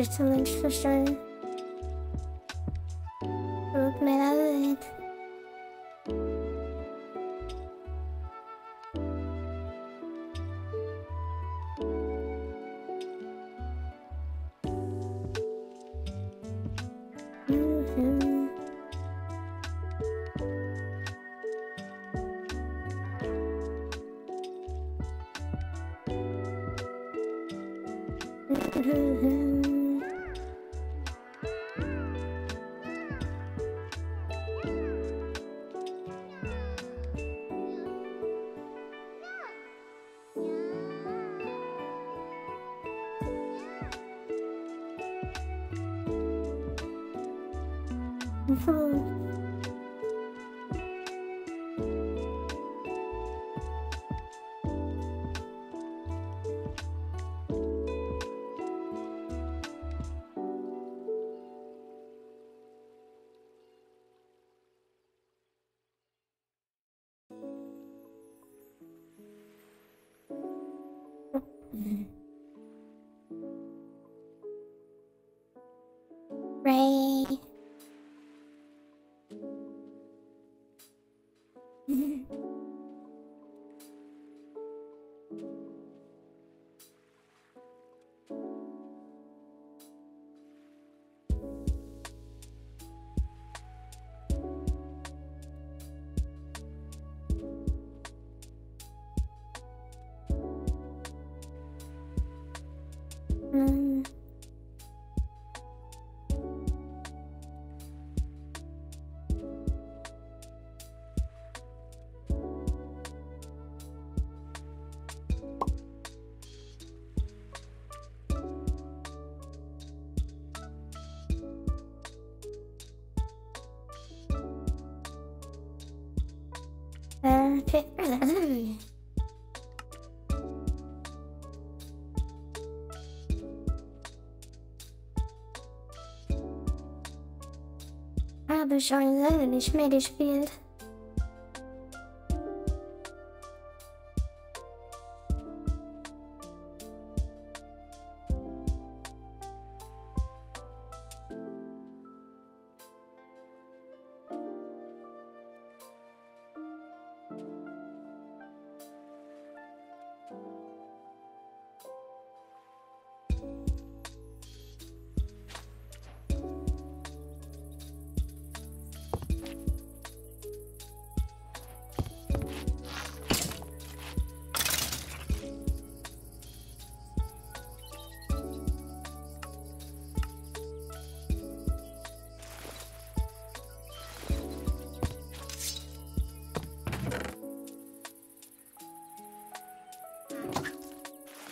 Möchte ich zum Mm. Uh, okay. Habe schon lange nicht mehr gespielt.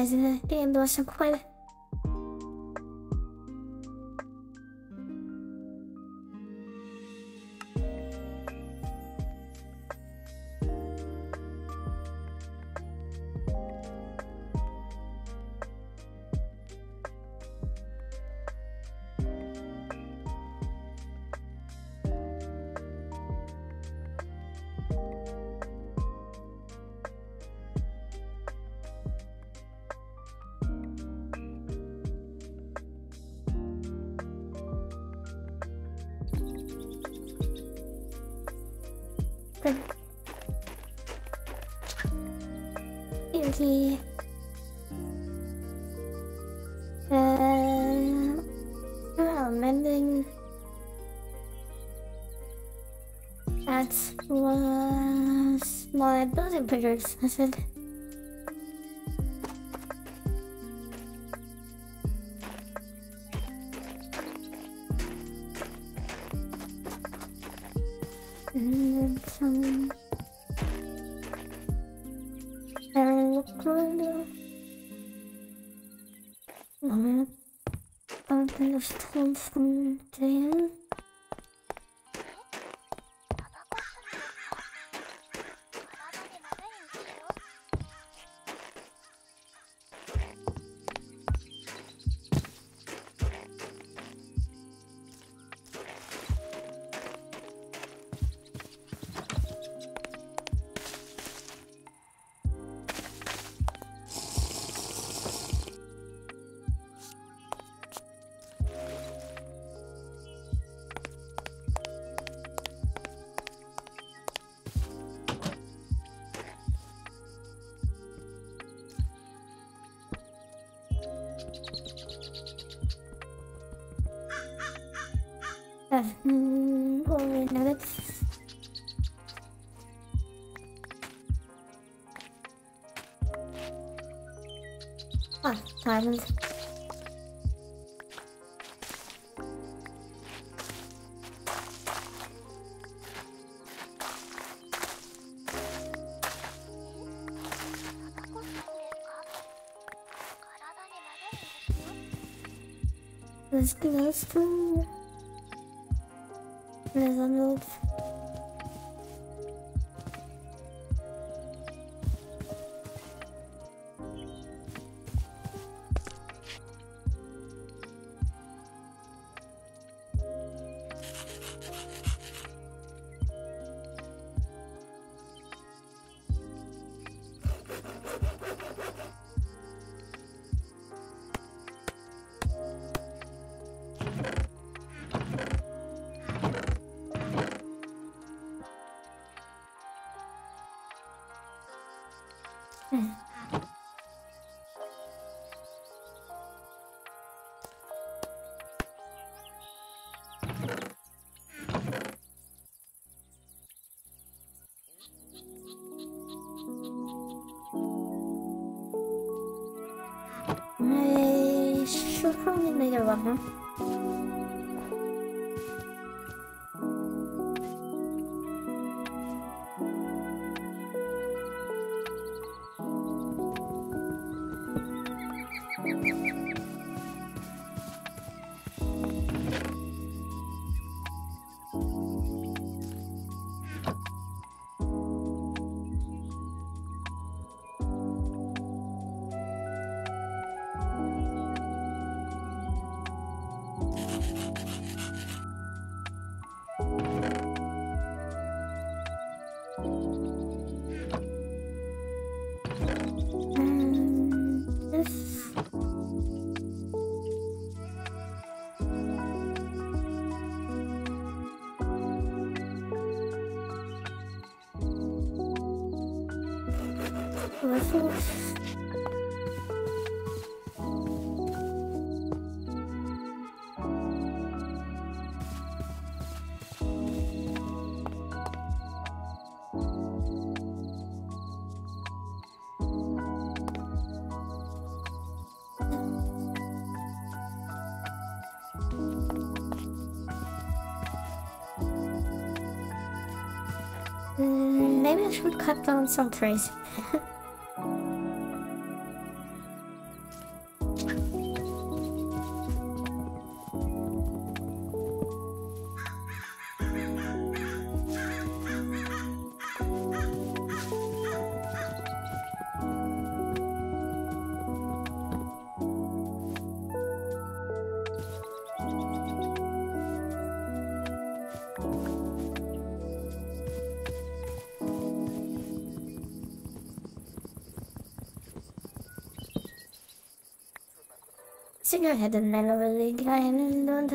Jetzt mal diese gehen durch den Kohle. Good. computers. I said, に。Let's do this. There's a note. 哎，是后面那个吧 some trees. think I had a man over the guy and don't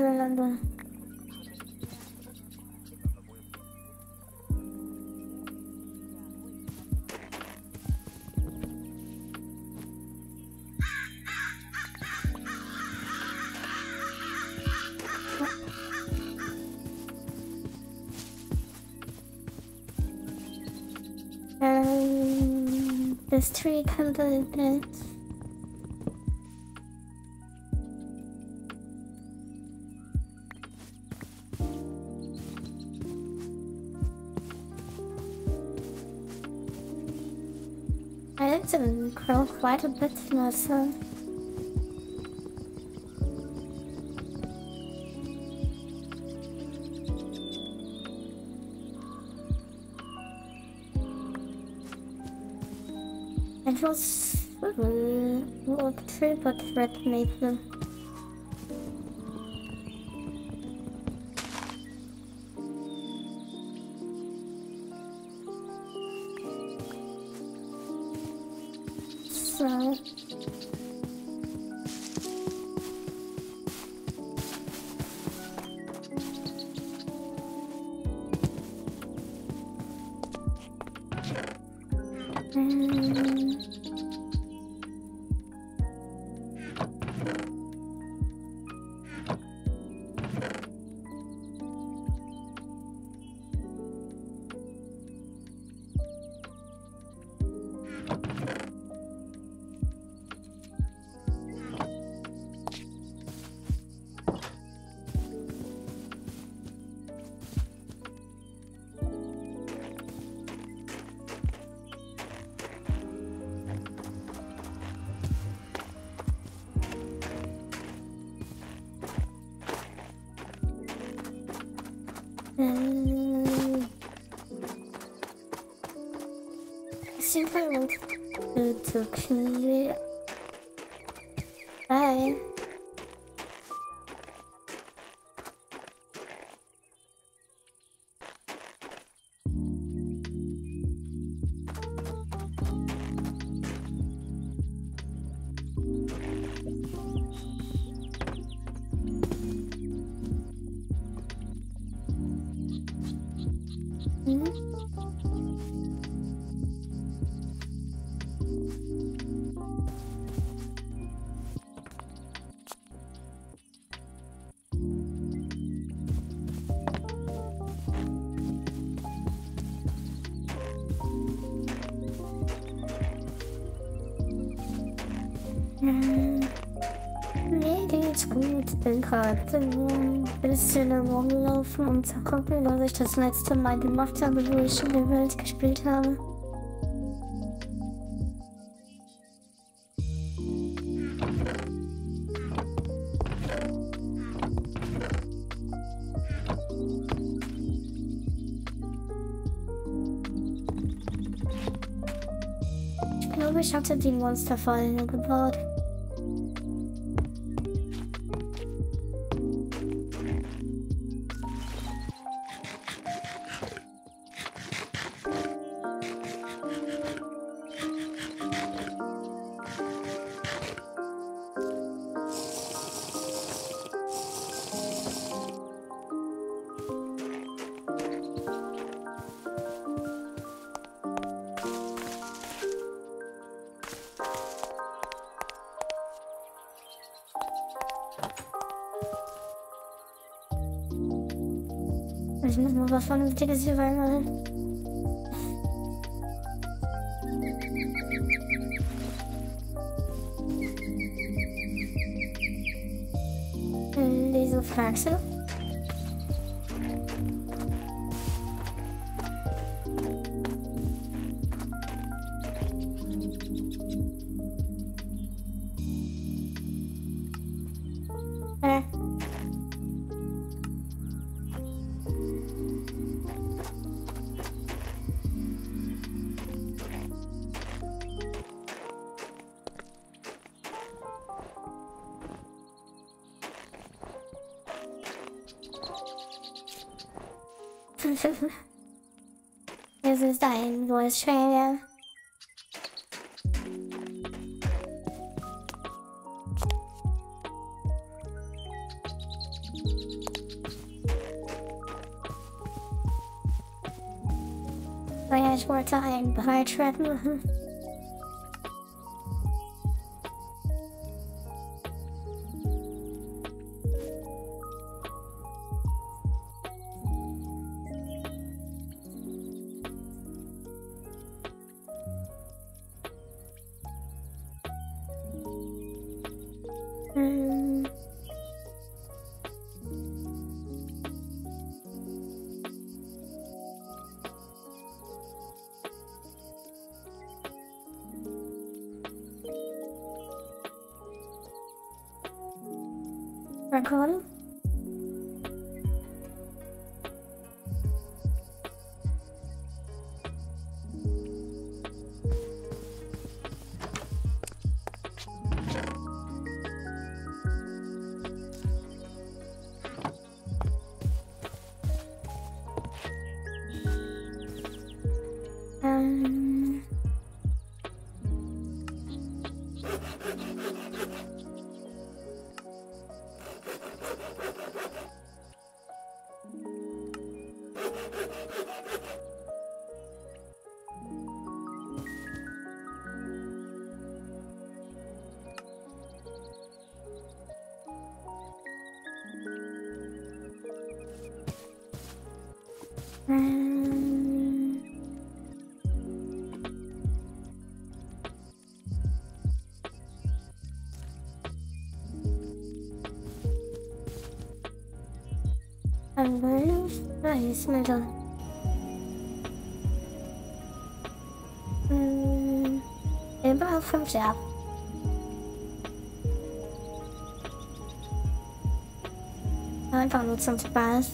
there's three components. grown quite a bit nicer. It was a little tree, but red maple. To, Ist gut. Bin gerade ein bisschen rumgelaufen, um zu gucken, was ich das letzte Mal gemacht habe, wo ich in der Welt gespielt habe. Ich glaube, ich hatte die Monsterfallen gebaut. Mal was breath. Hallo, da ist mir da. Hm, auf fünf Jahre. Einfach nur zum Spaß.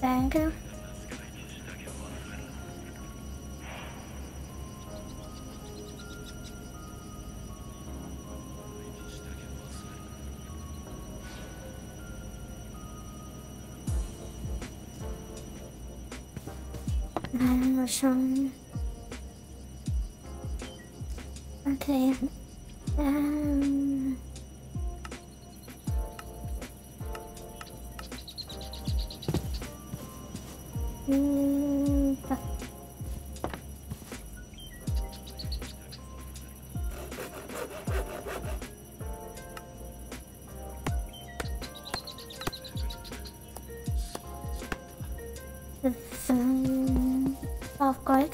Danke. Nein, mal schauen. Okay. Gold.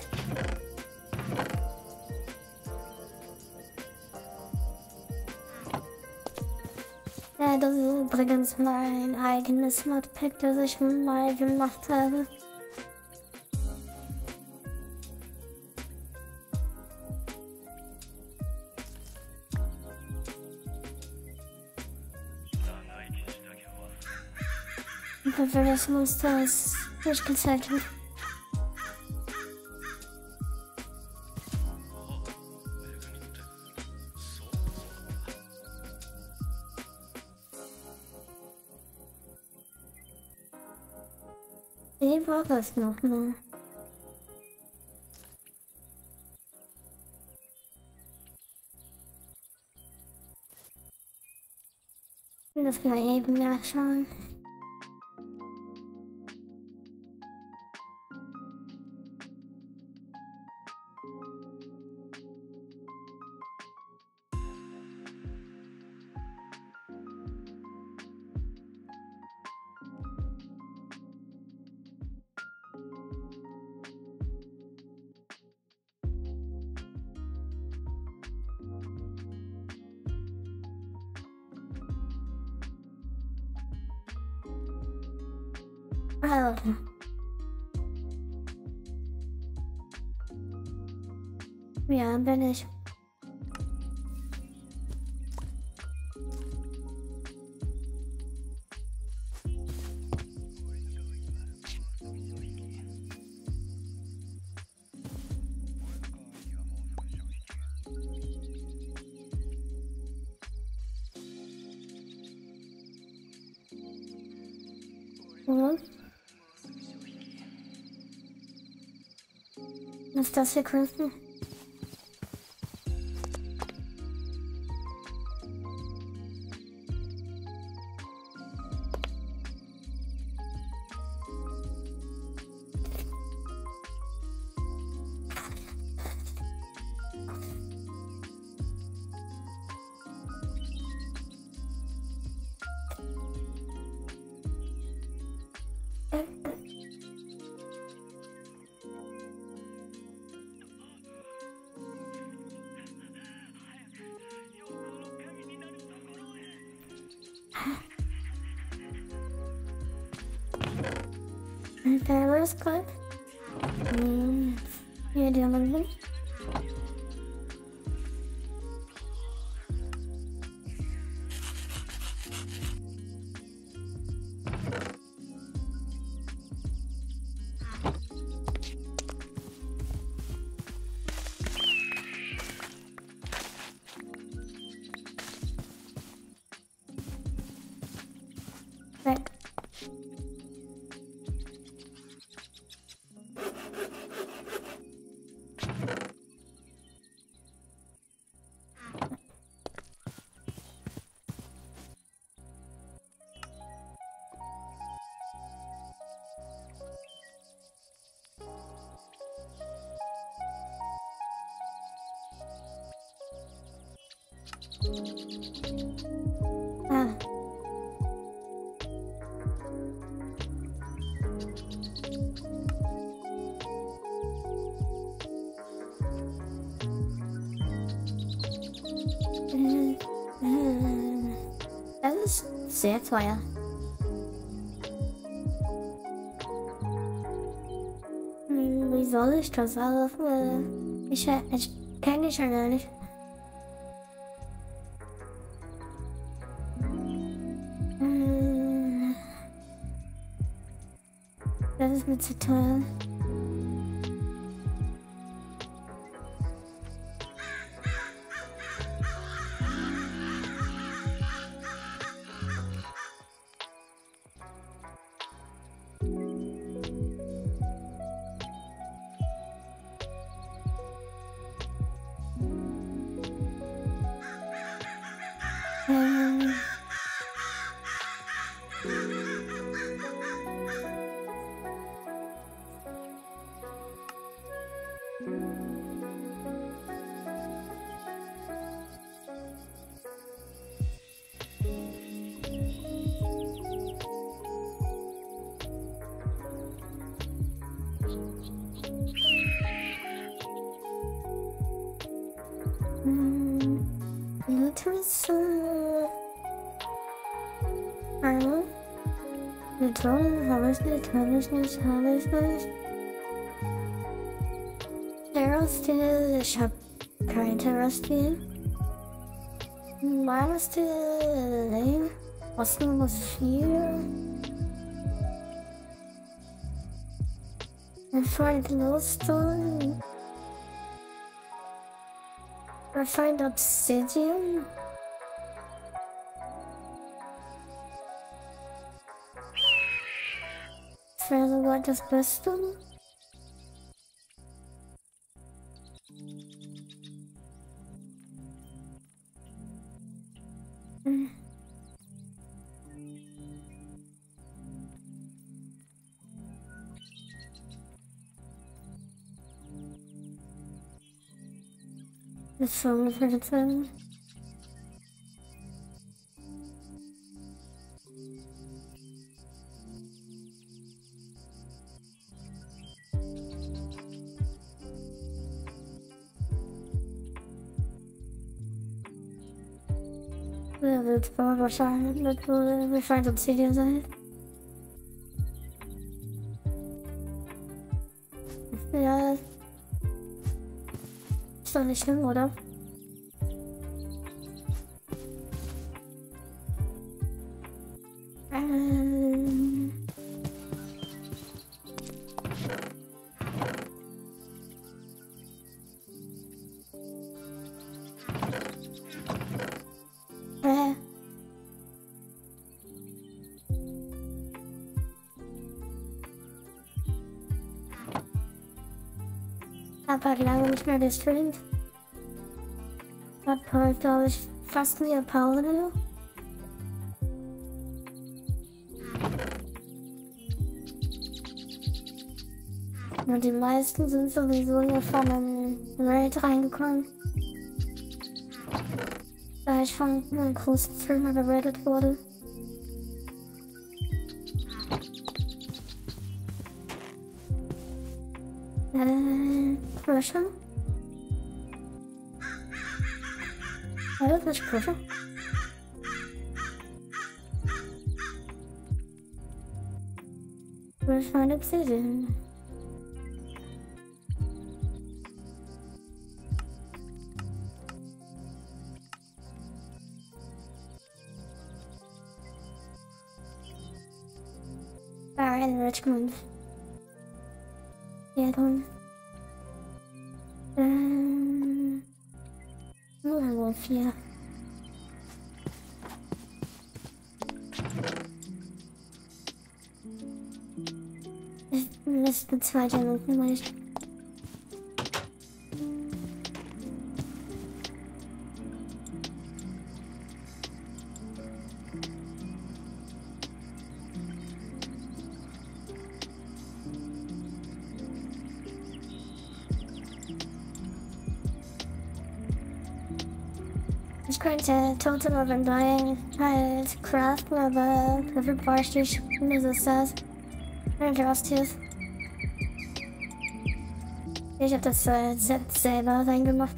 Ja, das ist übrigens mein eigenes Modpack, das ich mal gemacht habe. Und für das Monster ist durchgezeichnet. Wie war das nochmal? Das mal eben nachschauen. Was ist das sehr teuer. Hm, Wie soll ich das alles? Äh, Ich, ich kenne ich ja gar nicht. Hm. Das ist mir zu teuer. Nicht, habe ich nicht. Terror-Stil, ich habe kein Terror-Stil. Mana-Stil, lame. Osten muss 4. Refined Glowstone. Refined Obsidian. Das Beste. Hm. Das ist schon ungefähr dasselbe. Wird wohl wahrscheinlich wird wohl wahrscheinlich Obsidian sein. Ja. Ist doch nicht schlimm, oder? Hab halt lange nicht mehr gestreamt. Hat halt, glaube ich, fast eine Pause. Und die meisten sind sowieso hier von einem Raid reingekommen. Da ich von einem großen Streamer geradet wurde. War das nicht Pressure? We'll find obsidian. Das ist eine zweite Minute, weil ich Ich könnte Totem of Undying halt craften, aber dafür bräuchte ich Resistance. Und Justice. Ich hab das äh, selber reingemacht.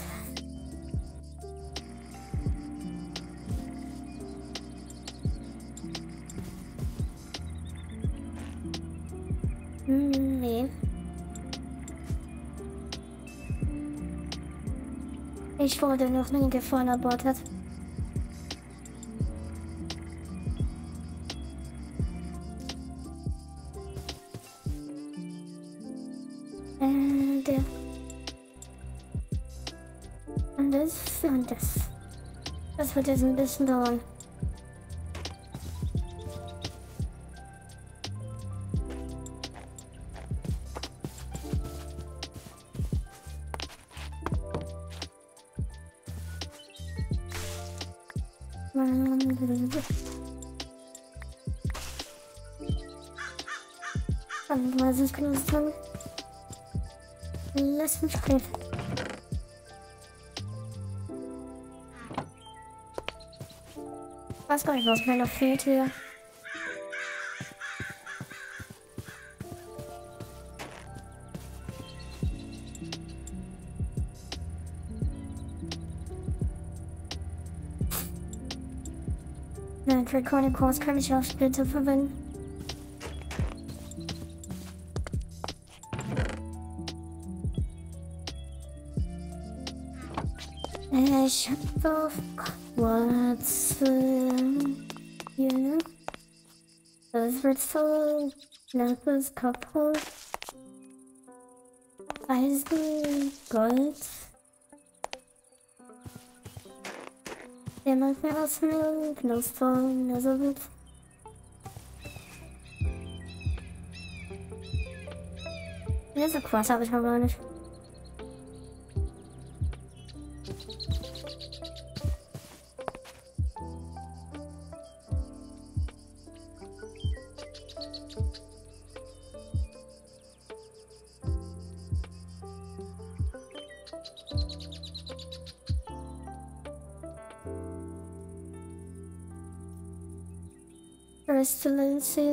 Hm. Ich wurde noch nie gefahren abortet. Und, Das wird jetzt ein bisschen dauern. Und was ich genutzt prüfen. Was mir noch fehlt hier. Nein, Recording Course kann ich auch später verwenden. Das ist kaputt. Eisen, Gold. Der macht mir aus mir Glowstone, also. Ja, so Quarz habe ich aber gar nicht.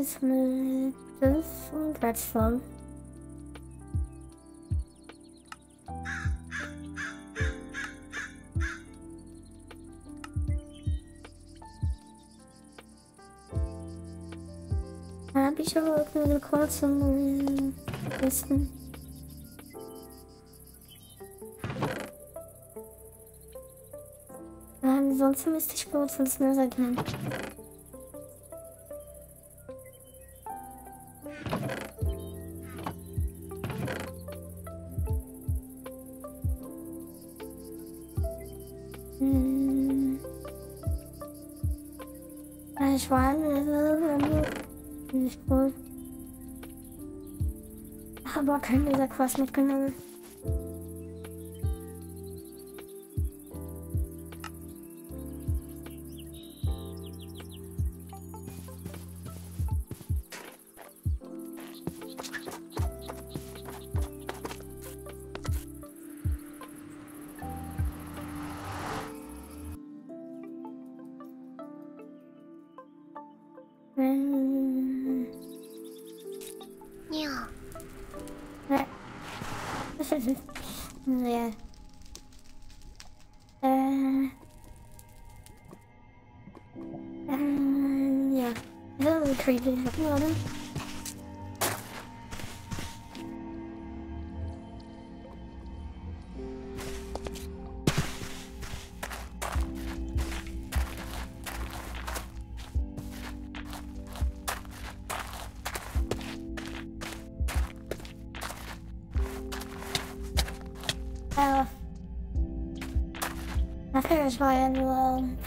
Pestilences mit das und Plattform. Habe ich aber auch nur kurz im Wissen. Ansonsten müsste ich kurz ins Nether. Gut. Aber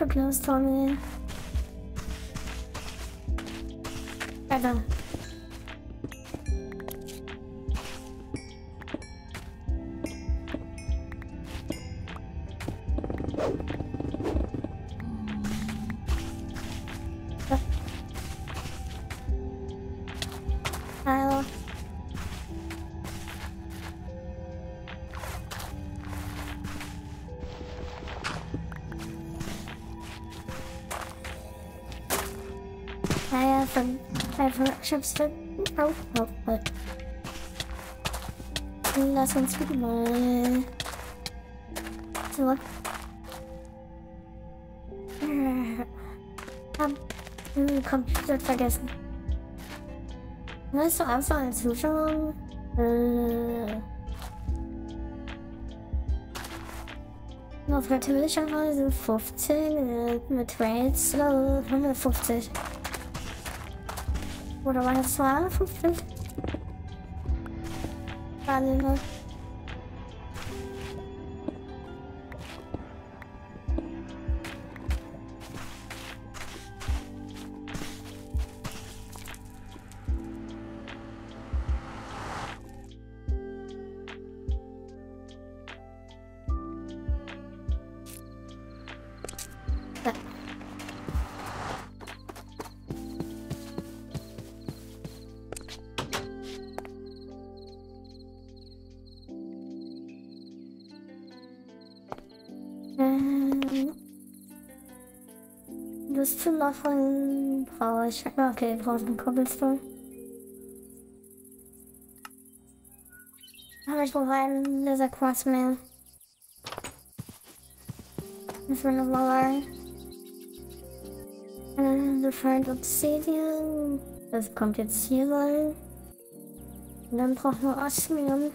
nur Prognos einfach Schiffsfilm aufbauen. Lass uns wieder mal. Äh, Hab den Computer vergessen. Weißt du, einfach als Zuschauer? Äh, auf natürlicher Weise 15 äh, mit Trades äh, 150. Oder war das 250? Ich. Okay, brauche ich einen Cobblestone. Aber ich brauche einen Quartz mehr. Müssen wir nochmal äh, Refined Obsidian. Das kommt jetzt hier rein. Und dann brauchen wir Osmium.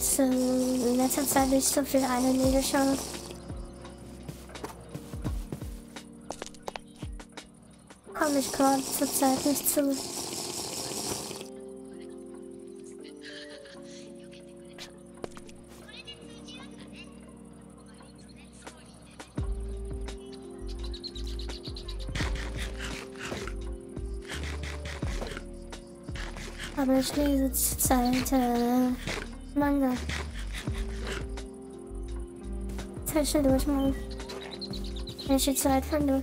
Jetzt in letzter Zeit nicht so viel Anime geschaut. Komm ich gerade zurzeit nicht zu. Aber ich lese zurzeit äh, Manga. Zwischendurch mal. Wenn ich die Zeit finde.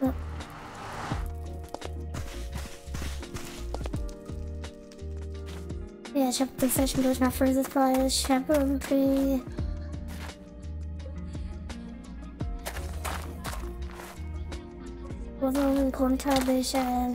Ja. Ja, ich hab das zwischendurch mal Freezes, weil ich habe irgendwie Aus irgendeinem Grund habe ich, äh,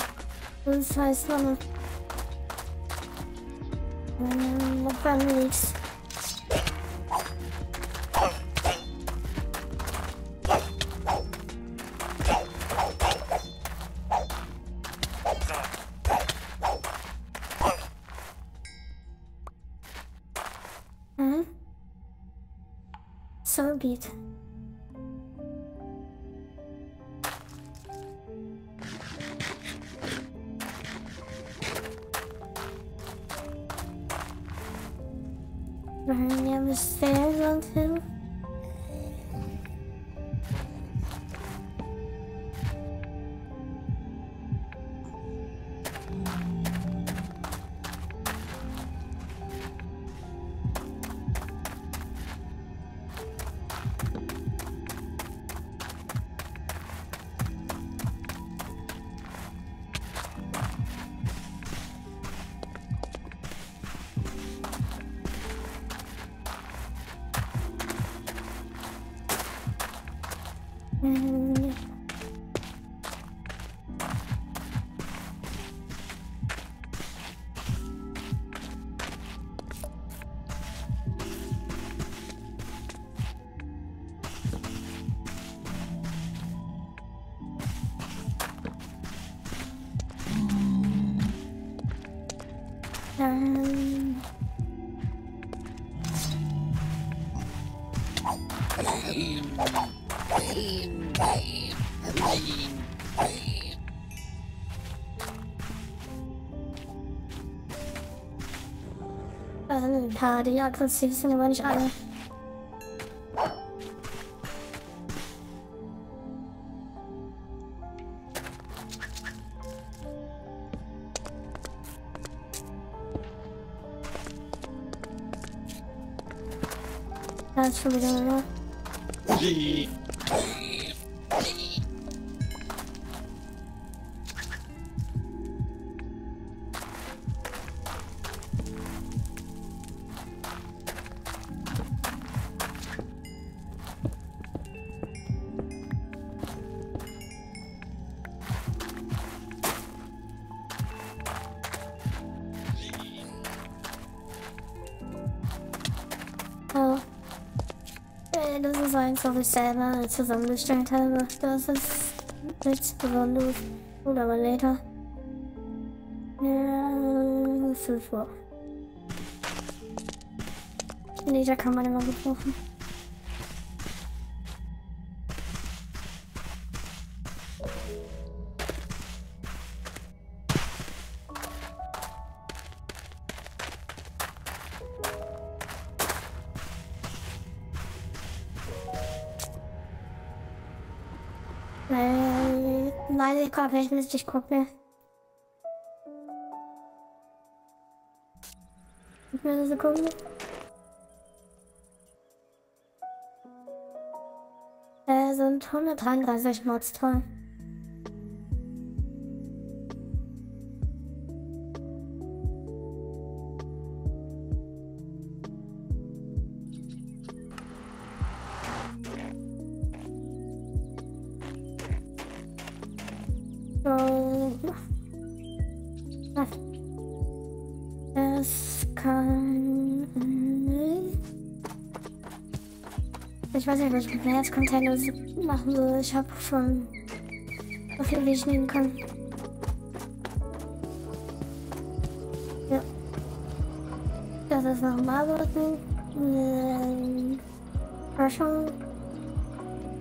ein paar, die aggressiv sind, aber nicht alle. Was ich selber zusammengestellt habe. Das ist nichts Besonderes. Oder aber later. Ja, 5 Uhr. Leder kann man immer gebrauchen. Leider ich Mist, ich gucke. Gib mir eine Sekunde. Äh, sind 133 Mods toll. Ich weiß nicht, was ich mit Container machen soll. Ich habe schon so viel, wie ich nehmen kann. Ja. Das ist normal Worten. Ähm, Forschung.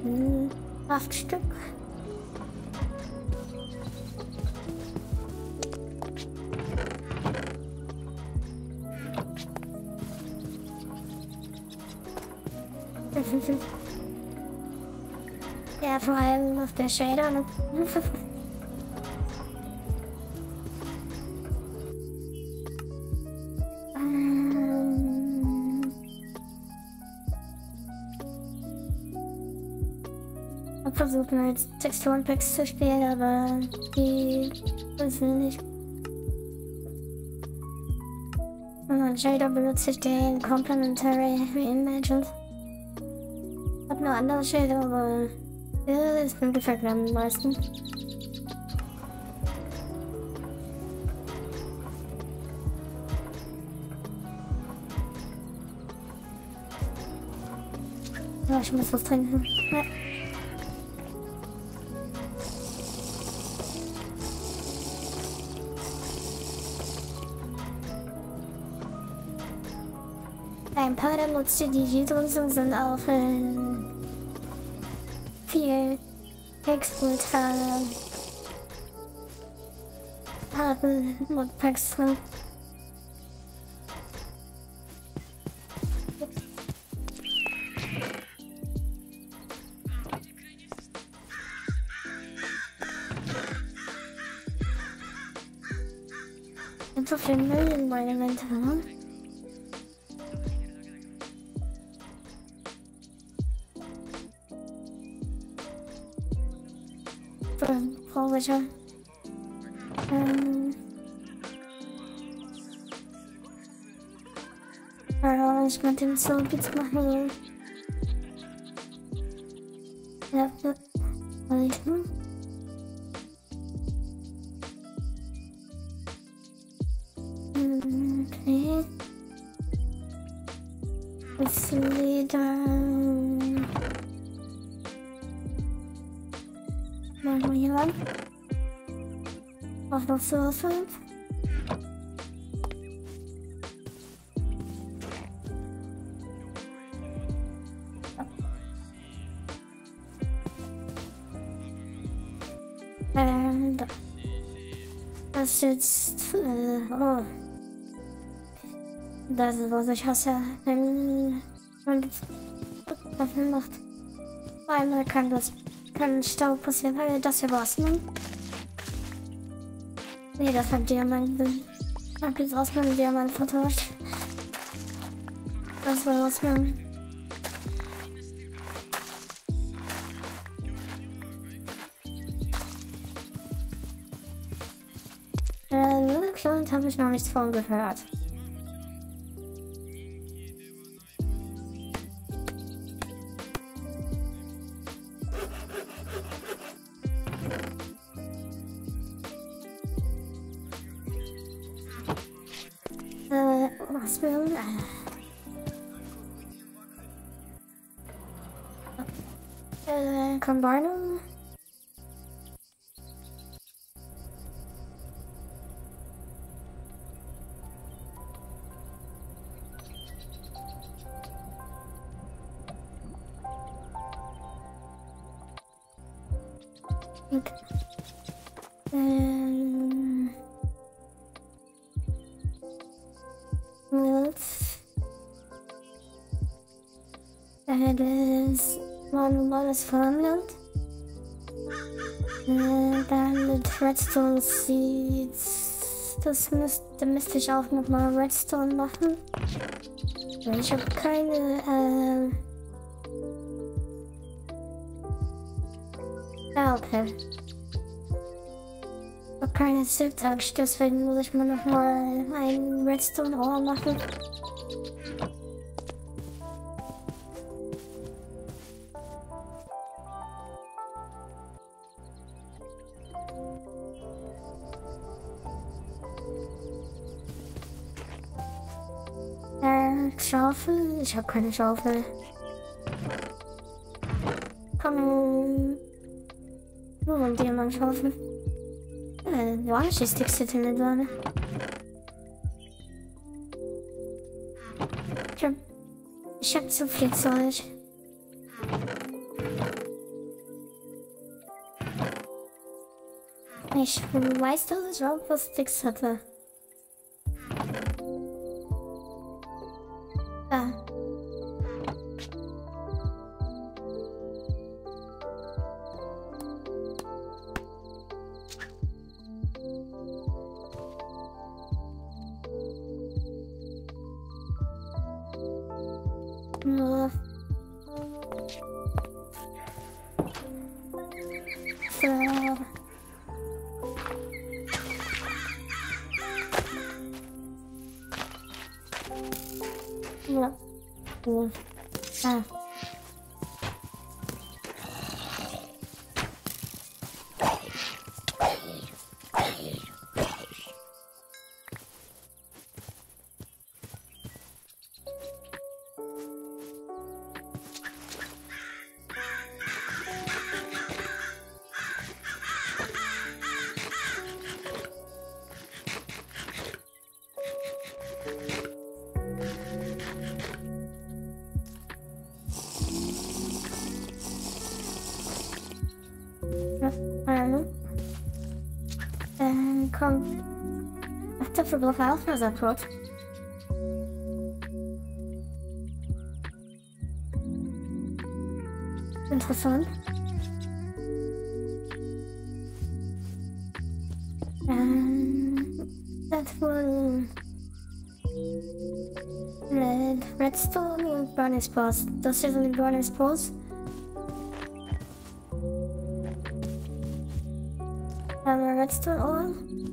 Hm, Acht Stück. Allem auf der Shader. Ne? Ähm. Ich versuche mal jetzt Texturenpacks zu spielen, aber die wissen nicht. Und an Shader benutze ich den Complementary Reimagined. Hab noch andere Shader, aber ja, das mir gefällt mir am meisten. Ja, ich muss was trinken. Ja. Ein paar der Nutzer, die hier drin sind, sind auch äh, Hexultra haben Modpacks drin. Ja, ich könnte den so jetzt machen. Ja, ja. Was ich nun? Okay. Das Leder. Machen wir hier ran. Was Das ist was ich hasse, wenn man das macht. Einmal kann das, kann Stau passieren, weil das hier war's, ne? Nee, das hat Diamant, hab jetzt aus meinem Diamant vertauscht. Das war aus meinem Äh, habe ich noch nichts von gehört. Äh, Combiner? Und, ähm, Mills. Äh, das war ein normales Farmland. Äh, dann mit Redstone Seeds. Das müsste, müsste ich auch nochmal Redstone machen. Weil Ich habe keine, äh, Ja, okay. Ich hab keine Silktouch, deswegen muss ich mir nochmal ein Redstone Ore machen. Schaufel? Ich habe keine Schaufel. Komm, nur ein Diamant schaffen. Äh, Varnish Sticks zit in drin. Ich hab, ich hab zu viel Zeug. Ich weiß, dass ich auch was Sticks hatte. Blockhaus na Zatrot. That one. Red, redstone and brown spores. Those are the brown spores. Um, redstone oil.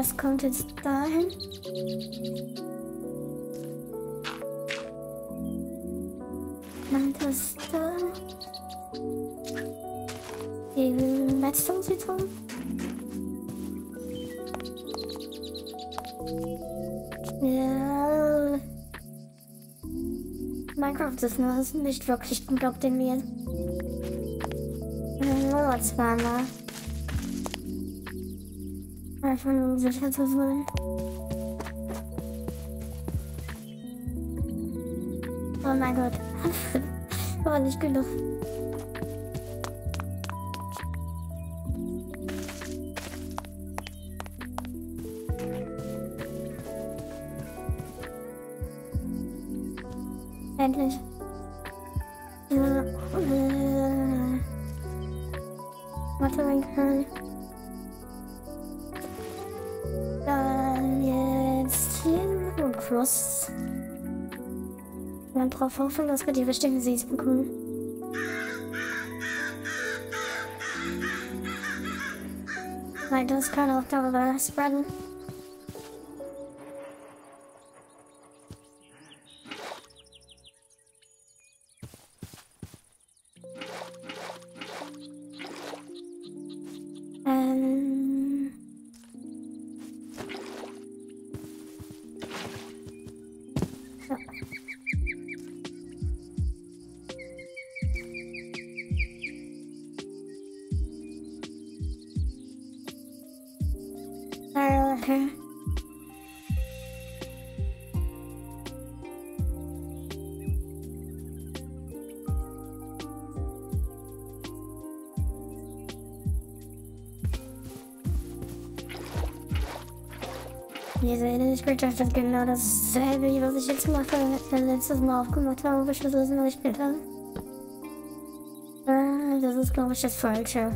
Das kommt jetzt dahin. Dann das da. Die Redstone-Sitzung. Ja. Minecraft ist nur nicht wirklich gut optimiert. Nur zweimal. Nur um sicher zu sein. Oh mein Gott. Aber nicht genug. Drauf hoffen, dass wir die richtigen Seeds bekommen. Weil das kann auch darüber spreaden. Diese Ähnlichkeit ist genau dasselbe, was ich jetzt mache, letztes Mal aufgemacht habe, aber ich das noch später. Äh, das ist, glaube ich, das Falsche.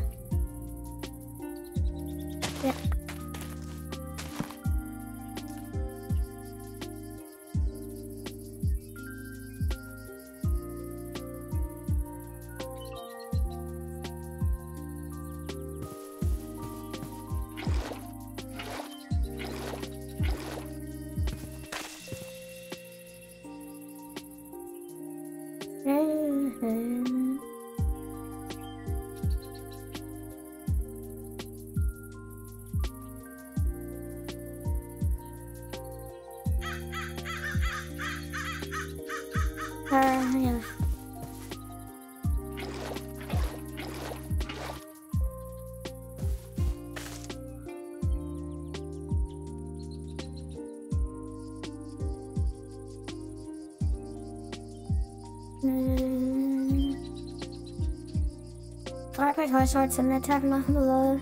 Frag mich, was ich heute zum Mittag machen soll.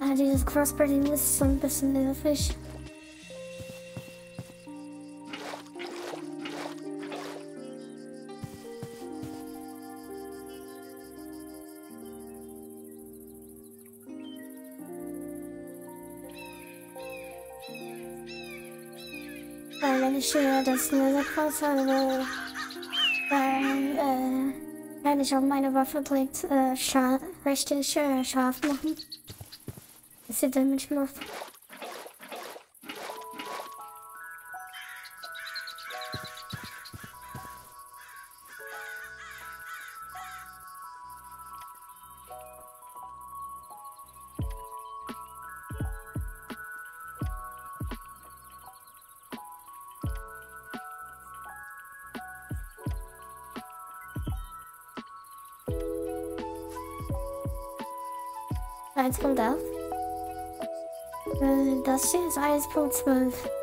Ah, dieses Crossbreeding ist so ein bisschen nervig. Weil wenn ich hier das Netherquarz habe, dann äh, kann ich auch meine Waffe direkt äh, scha richtig äh, scharf machen. Dass sie damit macht. Äh, das hier ist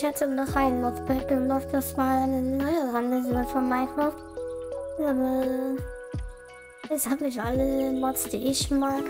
Ich hatte noch ein Modpack gemacht, das war eine neue Version von Minecraft. Aber es hat nicht alle Mods, die ich mag.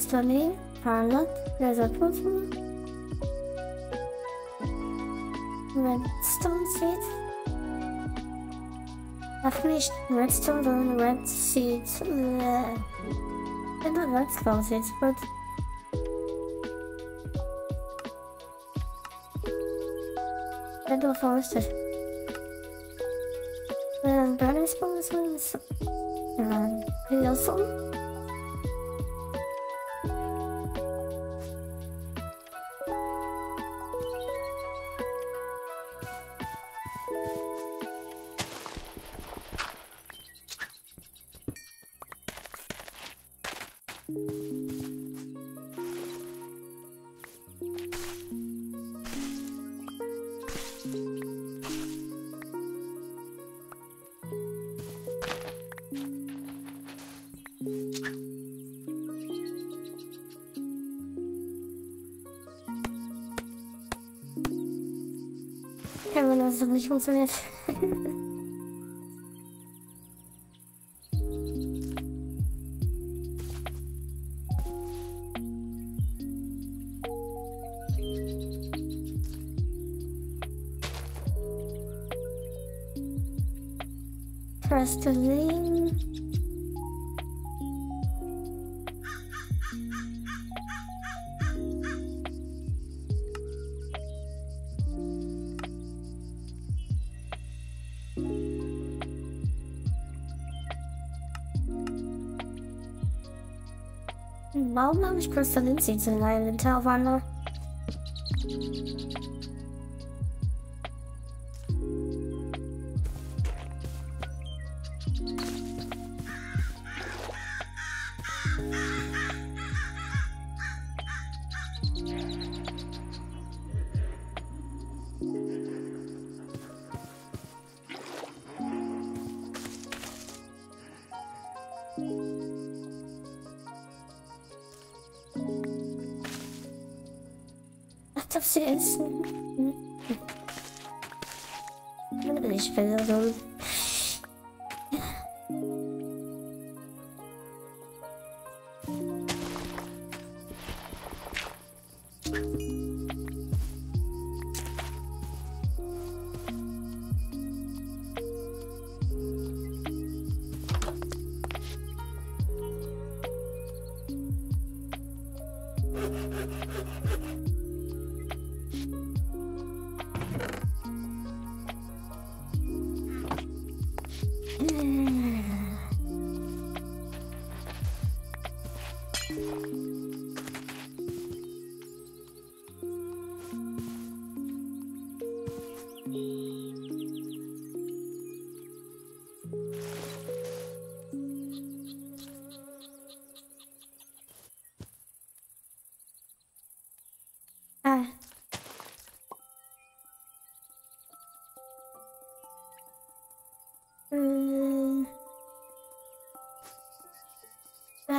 Restaurant, Pilot, Reservoir, Redstone Seed. Ach nicht Redstone, sondern Red Seed. Äh, immer Redstone Seed, but Wenn du verrückt Wenn Burnisbaum ist, ist dann Pilosum. Das nicht Warum habe ich Crystalline Seeds in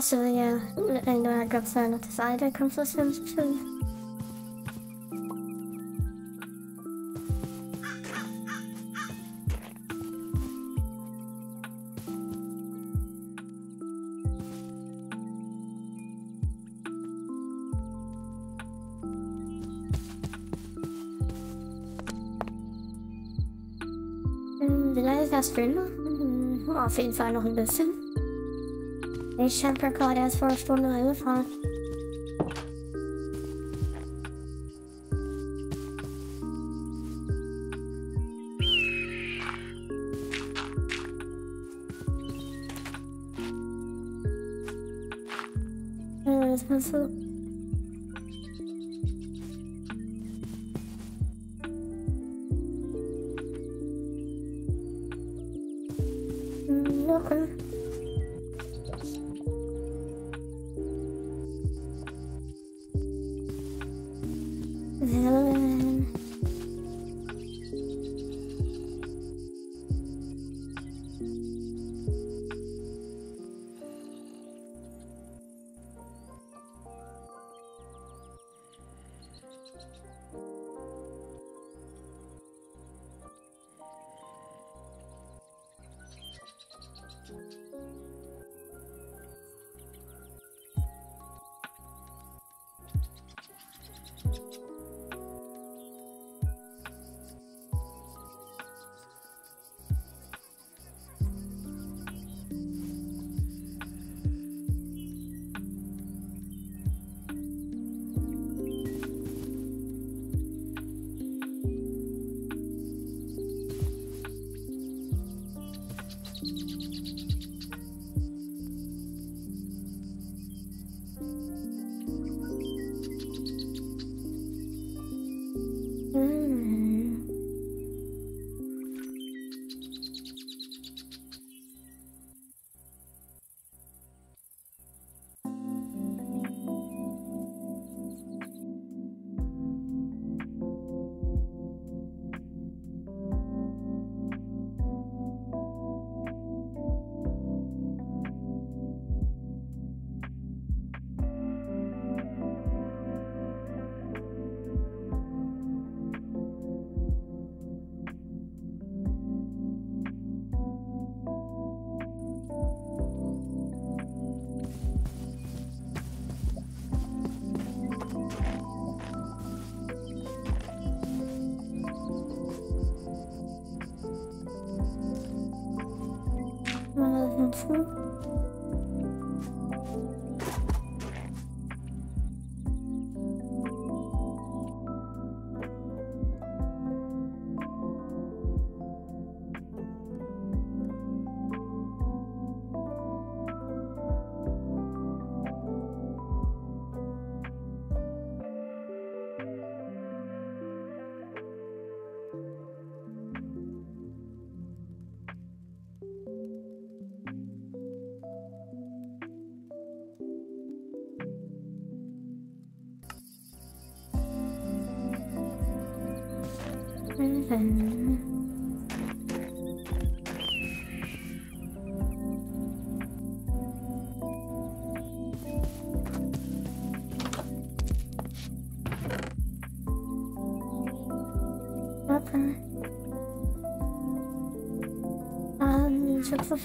Achso, ja. Da gab es ja noch das alte Kampfsystem. Hm, Wie lange ist das? Hm, Auf jeden Fall noch ein bisschen. Ich habe gerade erst vor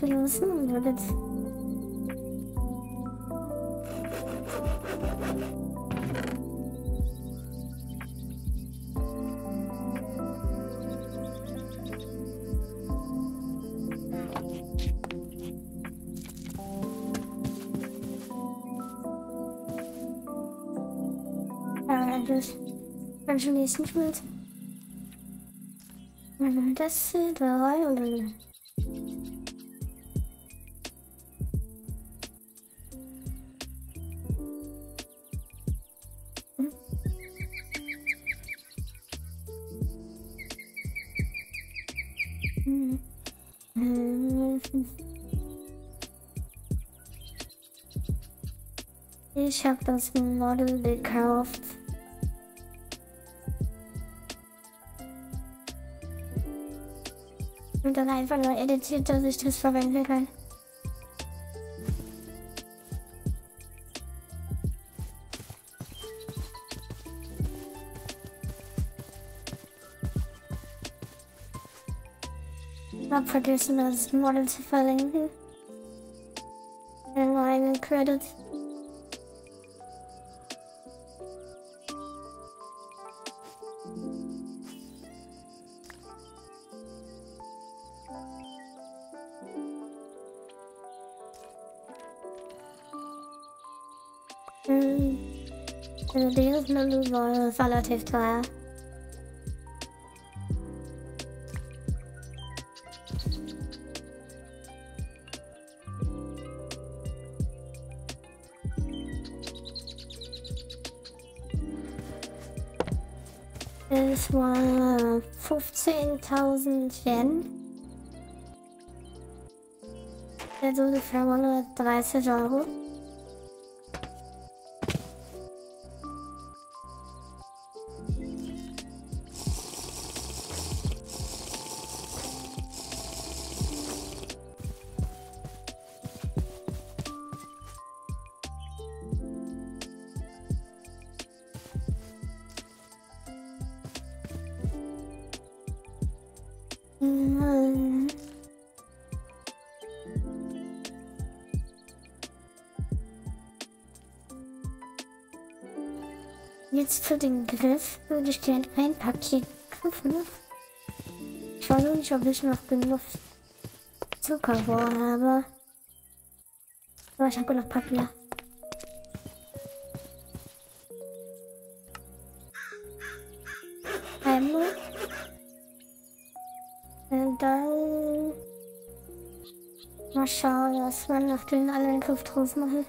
Wissen würdet. Ja, das kann schon jetzt nicht mit. Das sind drei oder? Ich habe das Model gekauft. Und dann einfach nur editiert, dass ich das verwenden kann. Ich hab vergessen, das Model zu verlinken. In meinen Credits. Also dieses Menü war relativ teuer. Es war 15.000 Yen. Also ungefähr 130 Euro. Jetzt für den Griff würde ich gerne ein Paket kaufen. Ich weiß nicht, ob ich noch genug Zuckerrohr habe. Aber ich habe genug Papier. Einmal. Und dann mal schauen, was wir noch den anderen Griff draus machen.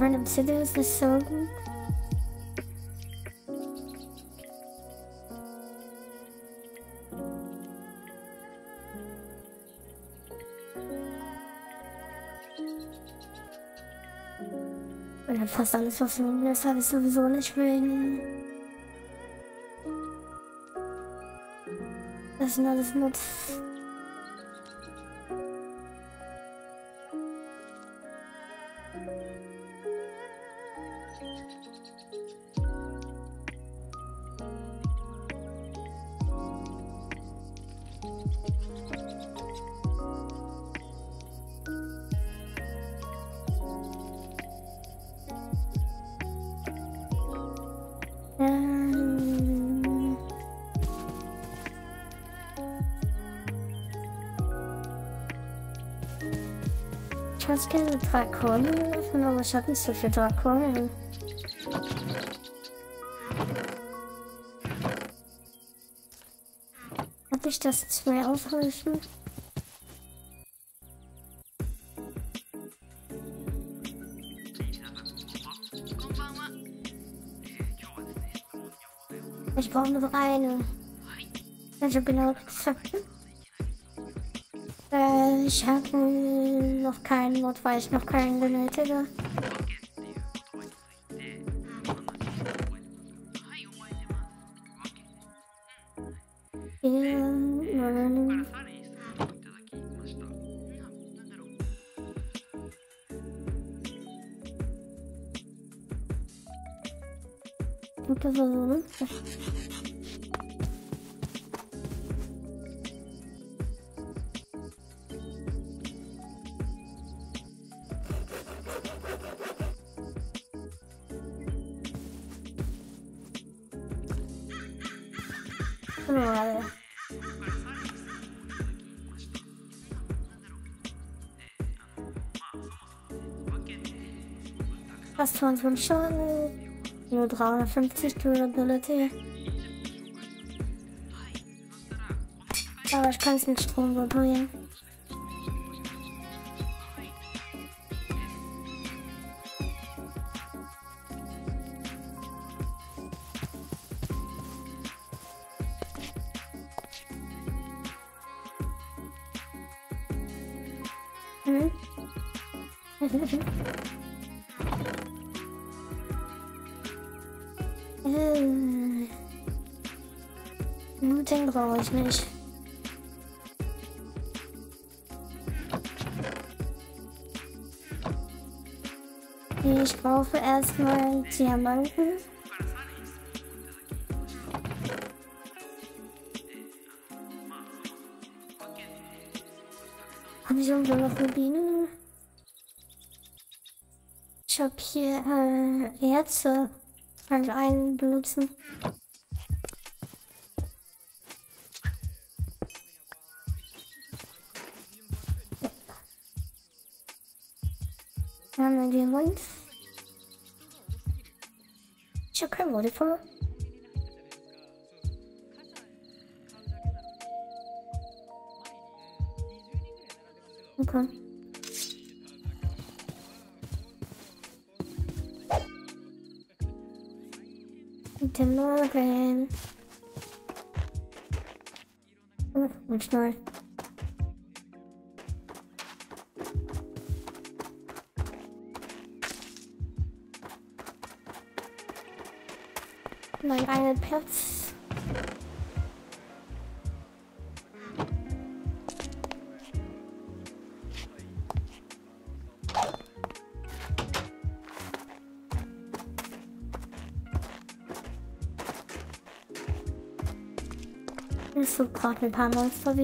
Ist es so gut. Oder fast alles, was man das habe ich sowieso nicht wegen. Das sind alles nur. Drakonen machen, aber ich habe nicht so viel Drakonen. Habe ich das zwei aufhelfen? Ich brauche nur eine. Also genau gesagt. Äh, ich habe noch keinen Mod, weil ich noch keinen. Ja, 25 Schaden. Nur 350 Durability. Aber ich kann es mit Strom reparieren. Ich nicht. Ich brauche erstmal Diamanten. Habe ich irgendwo noch Rubine? Ich habe hier äh, Erze. Kann einen benutzen. Ich habe kein Modifier. Okay. Guten Morgen. Oh, und schnell. Mein einen Platz. Ich suche gerade ein paar Monster,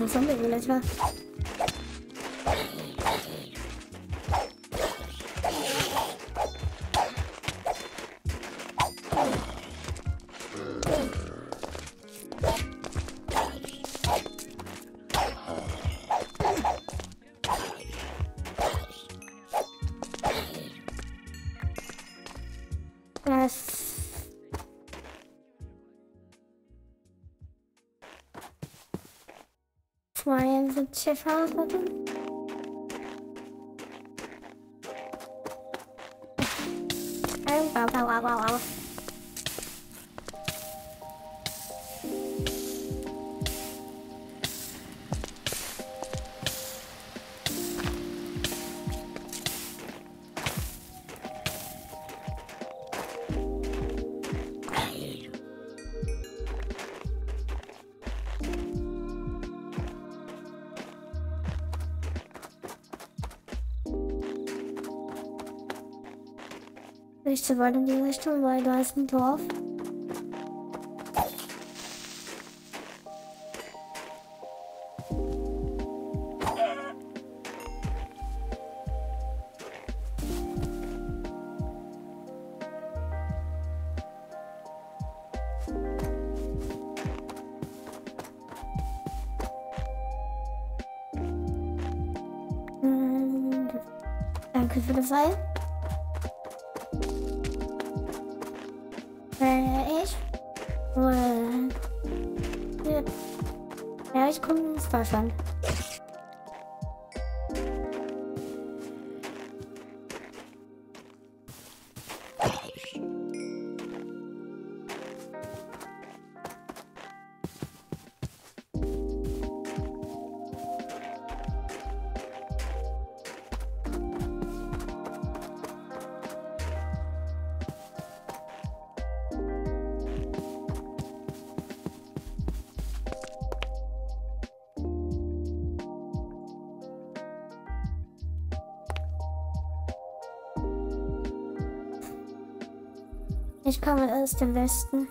Oh, das ist ein Zombie-Villager. Zweiundsiebzig Farben. Wow, wow, wow, wow, wow. Nicht so weit in die Richtung, weil da ist ein Dorf. Dem Westen.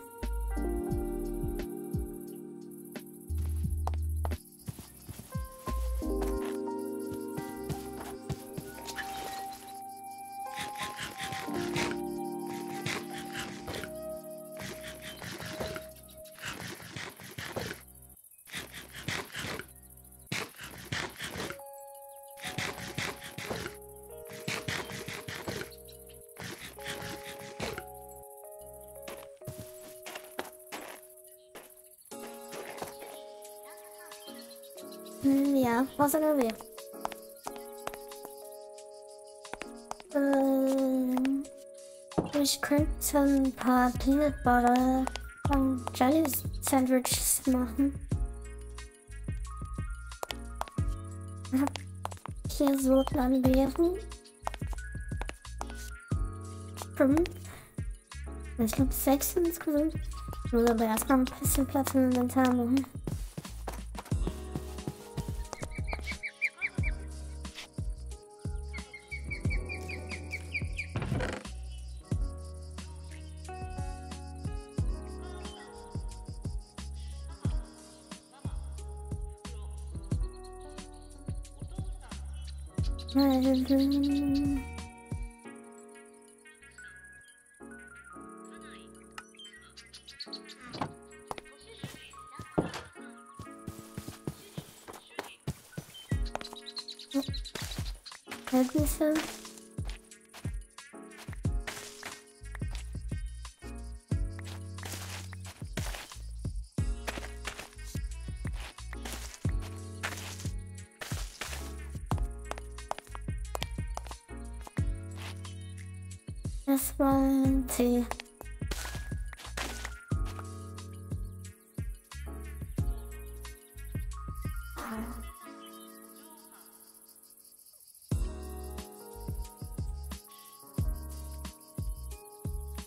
Was er will. Ähm, ich könnte ein paar Peanut Butter und Jelly Sandwiches machen. Ich hab hier so an Beeren. Fünf. Ich glaube sechs insgesamt. Ich muss aber erstmal ein bisschen Platz im Inventar machen.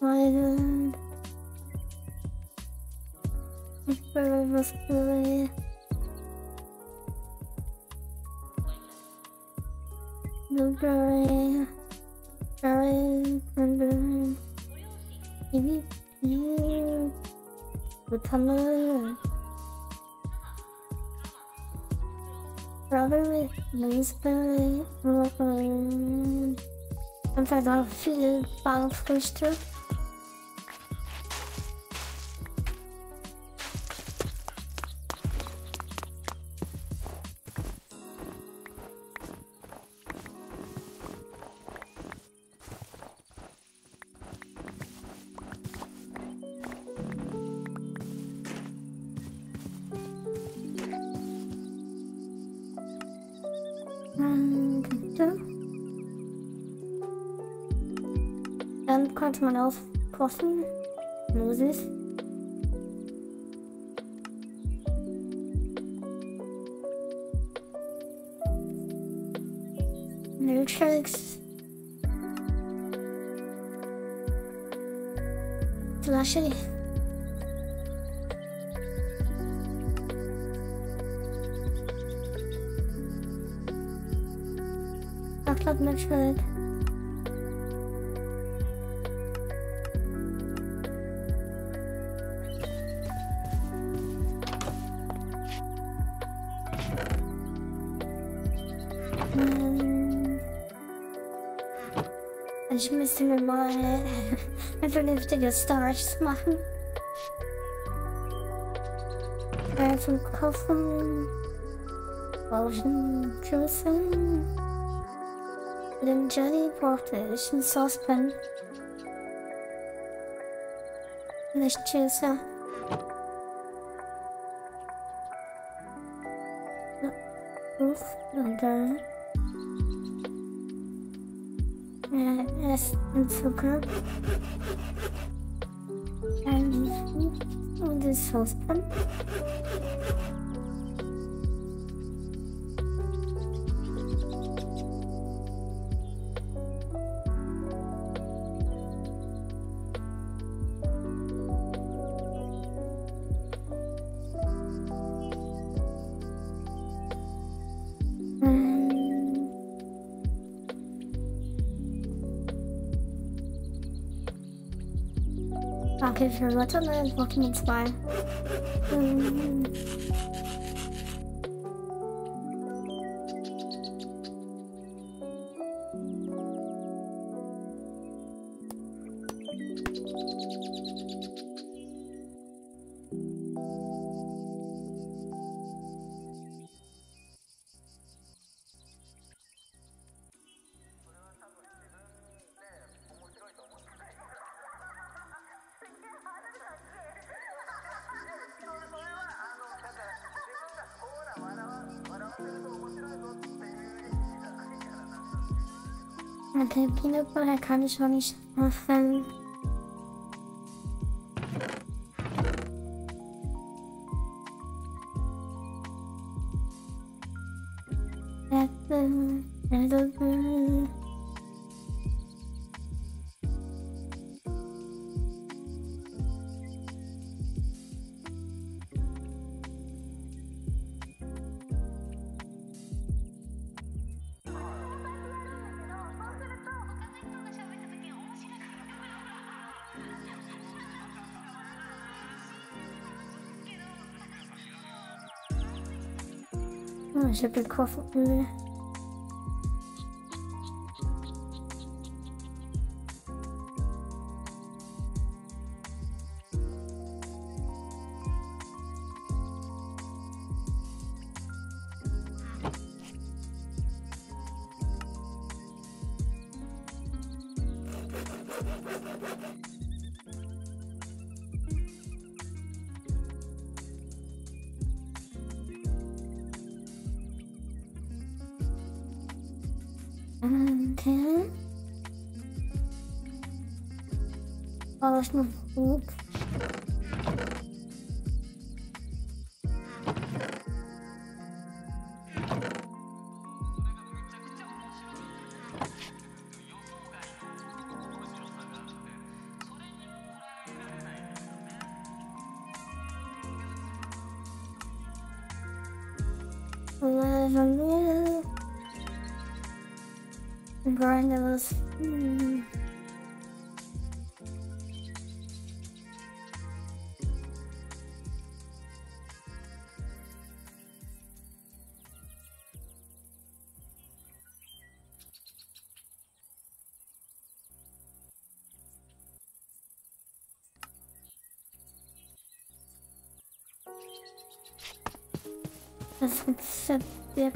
Meine. Ich will was will. Blueberry. Berry. Blueberry. Kiwi. Kiwi. Watermelon. Strawberry. Raspberry. Und halt auch viel Baumfrüchte. Ähm, vernünftiges Storage machen. Äh, zum Kochen. Brauchen Juicen. Für den Jelly brauchte ich einen Saucepan. Nicht Juicer. Ja, Okay, für Watermelon brauchen wir zwei. Ähm. Okay, Peanut Butter kann ich auch nicht machen. Äpfel, Oh, ich War das noch gut? Vanille. Granules.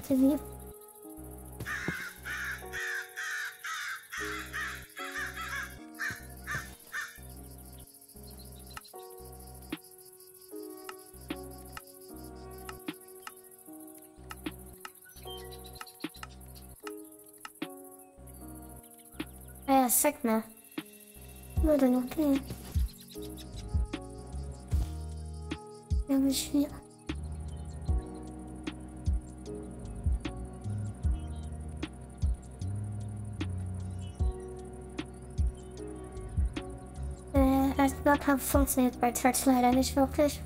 Deaktiviert. Ja, sag mal. Nur dann okay. Ja, wie Blockkampf funktioniert bei Touch leider nicht wirklich.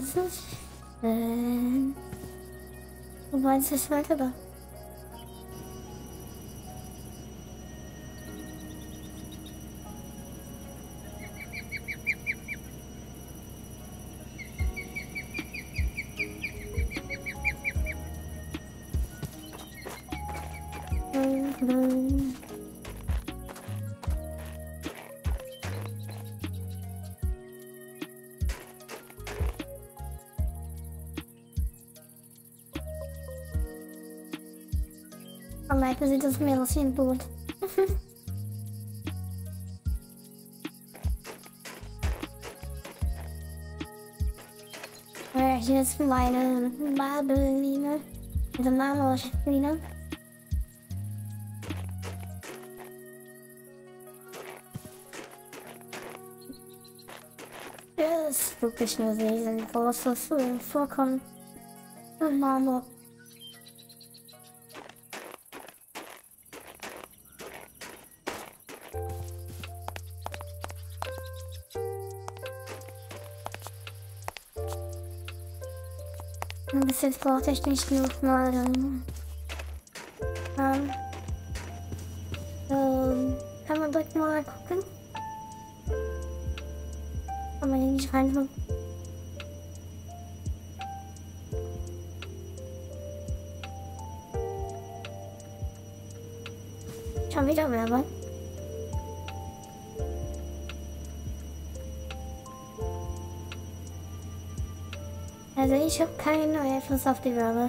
Ganzes. Äh, wo meinst du es weiter da? Das wie ein Boot. Äh, Hier ist meine Marbeline. Marmorline. Ja, das ist wirklich nur riesengroßes äh, Vorkommen. Marmor. Jetzt brauchte ich nicht nochmal ich habe keinen Einfluss auf die Werbe.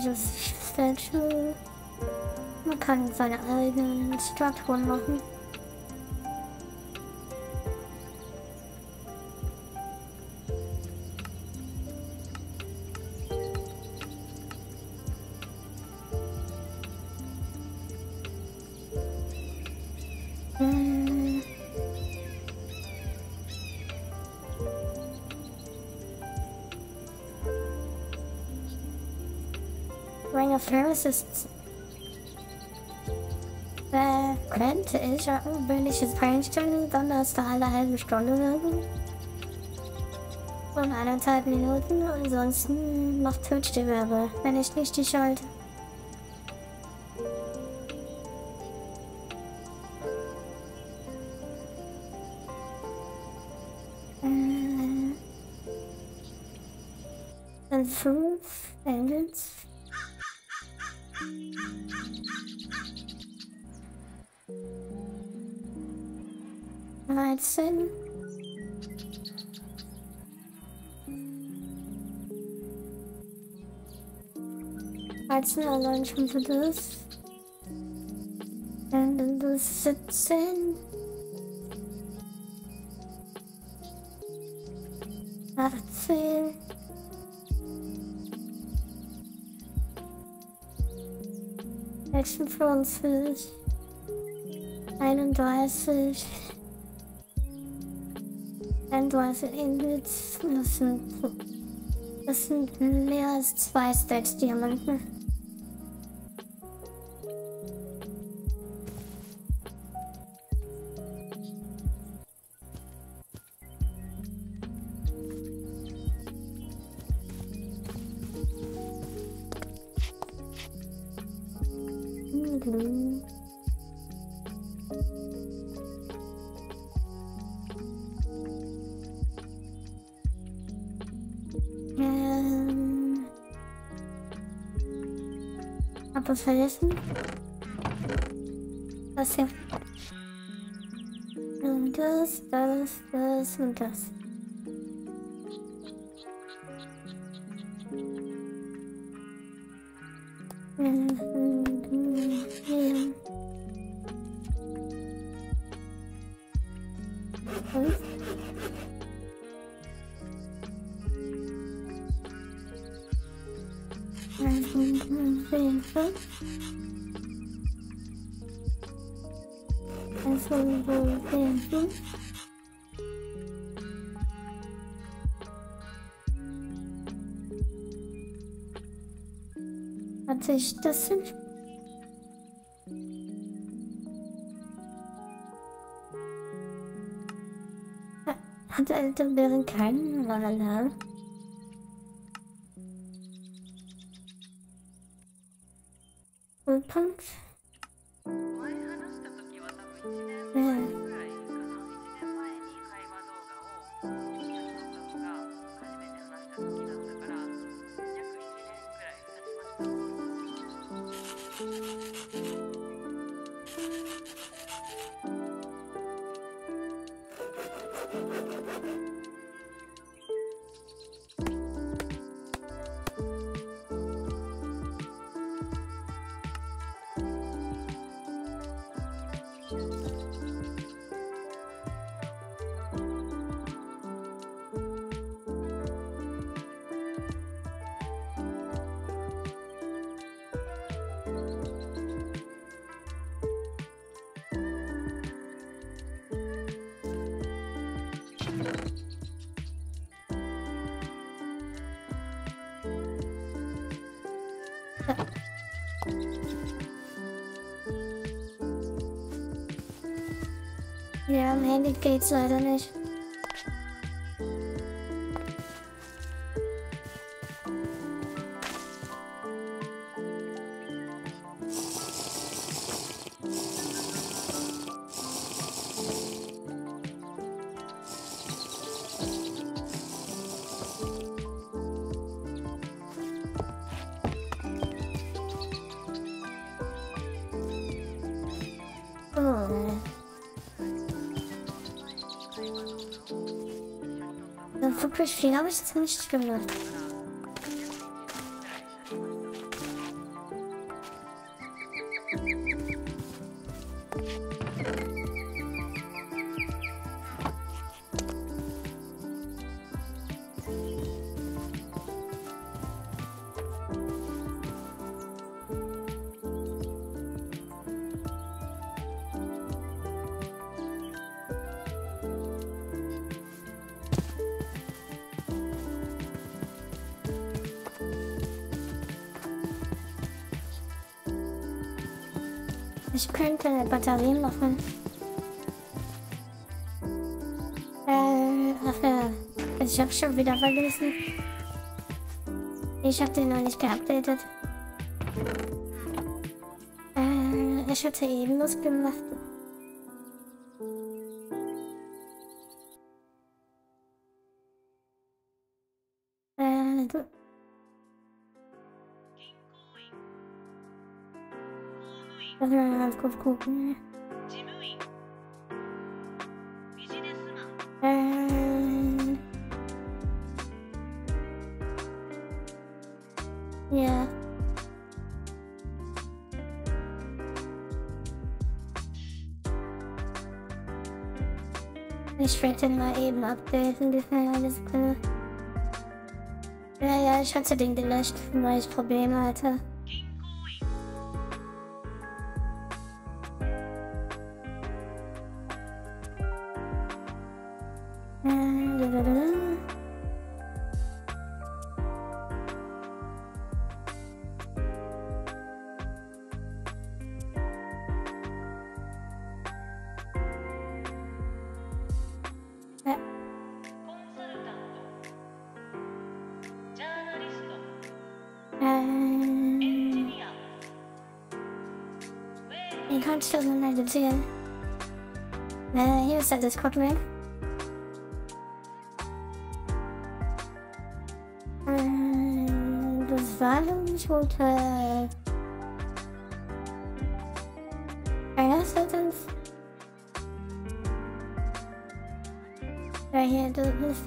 Angels Statue. Man kann seine eigenen Statuen machen. Of Pharmacists. Äh, könnte ich, wenn ich es einstellen, dann das da alle halbe Stunde werden. Und eineinhalb Minuten. Ansonsten macht Twitch die Werbe, wenn ich nicht die schalte. essen? Dreizehn allein schon für das. Dann das 17. Achtzehn. Sechsundvierzig. Einunddreißig. 32 Ingots. Das sind, das sind mehr als zwei Stacks Diamanten. Hab was vergessen? Das hier. Und das, das, das das hin? Hat alte Bären keinen Lalala? Geht's leider nicht. Dann wirklich viel habe ich Batterien machen. Äh, ach ja. Ich hab's schon wieder vergessen. Ich hab den noch nicht geupdatet. Äh, ich hatte eben was gemacht. Lass mal ganz kurz gucken. Den mal eben updaten, die eine Sekunde. Ja, ja, ich hatte den gelöscht, weil ich Probleme hatte. Ist der Discord-Link. Ähm, das war ich wollte... Ja, Sentence. Ja, hier, das ist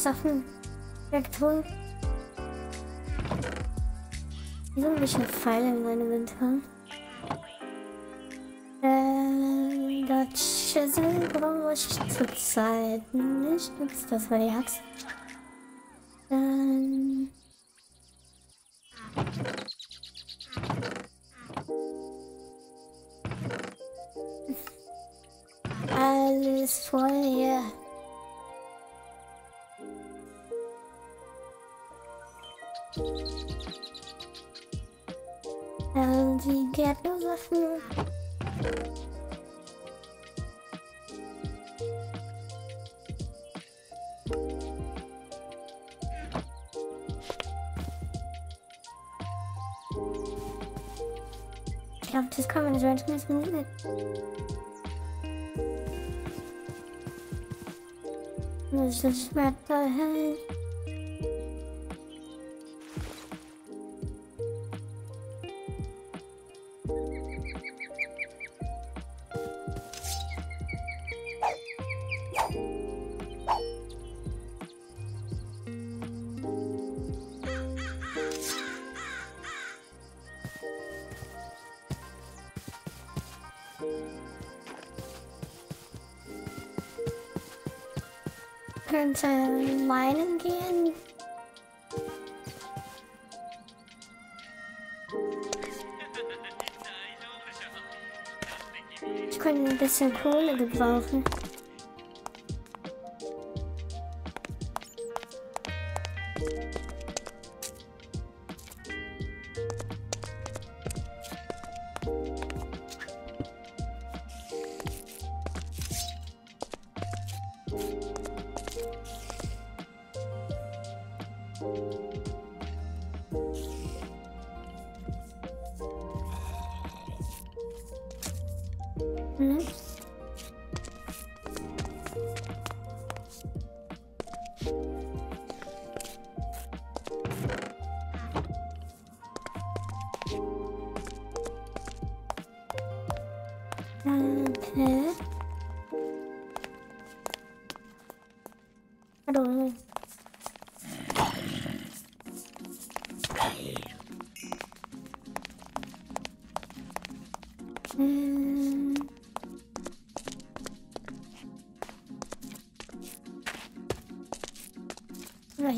Kochsachen wegtun. Wieso habe ich eine Pfeile in meinem Inventar? Äh, das Schüssel brauche ich zurzeit nicht. Ups, das war die Axt. So als mit. Das ist Wetter hell. könnte meinen gehen. Ich könnte ein bisschen Kohle gebrauchen.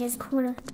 Ja, hier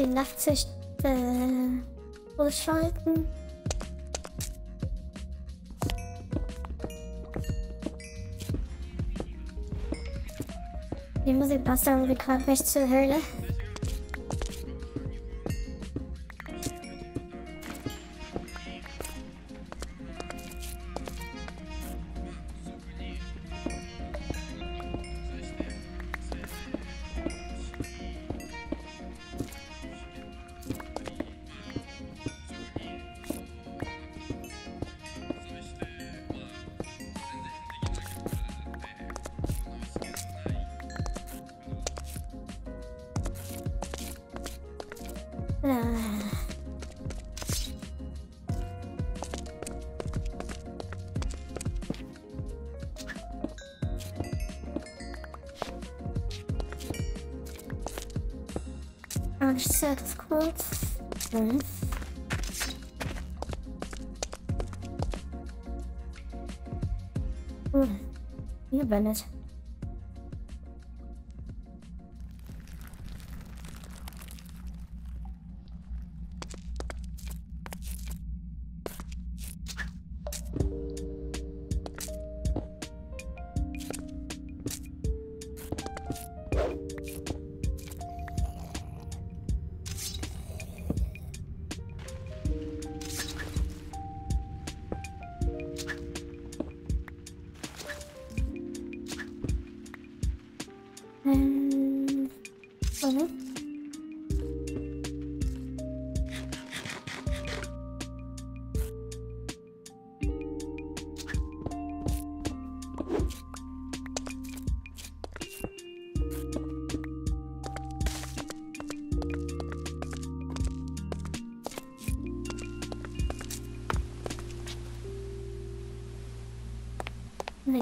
Ihr Nachtsicht äh, ausschalten? Die Musik passt irgendwie gerade nicht zur Höhle. Hier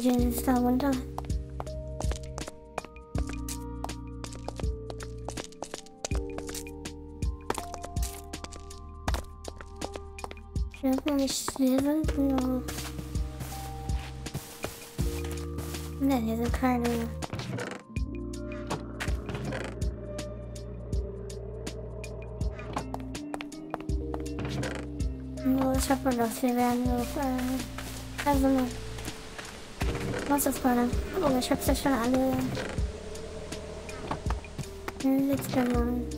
Wir gehen jetzt da runter. Ich werde mal nicht lesen. No. Ne, hier sind keine. No, ich hoffe, dass wir werden noch. Äh, also, was ist meine? Oh, ich hab's ja schon alle. Jetzt gemacht.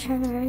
sure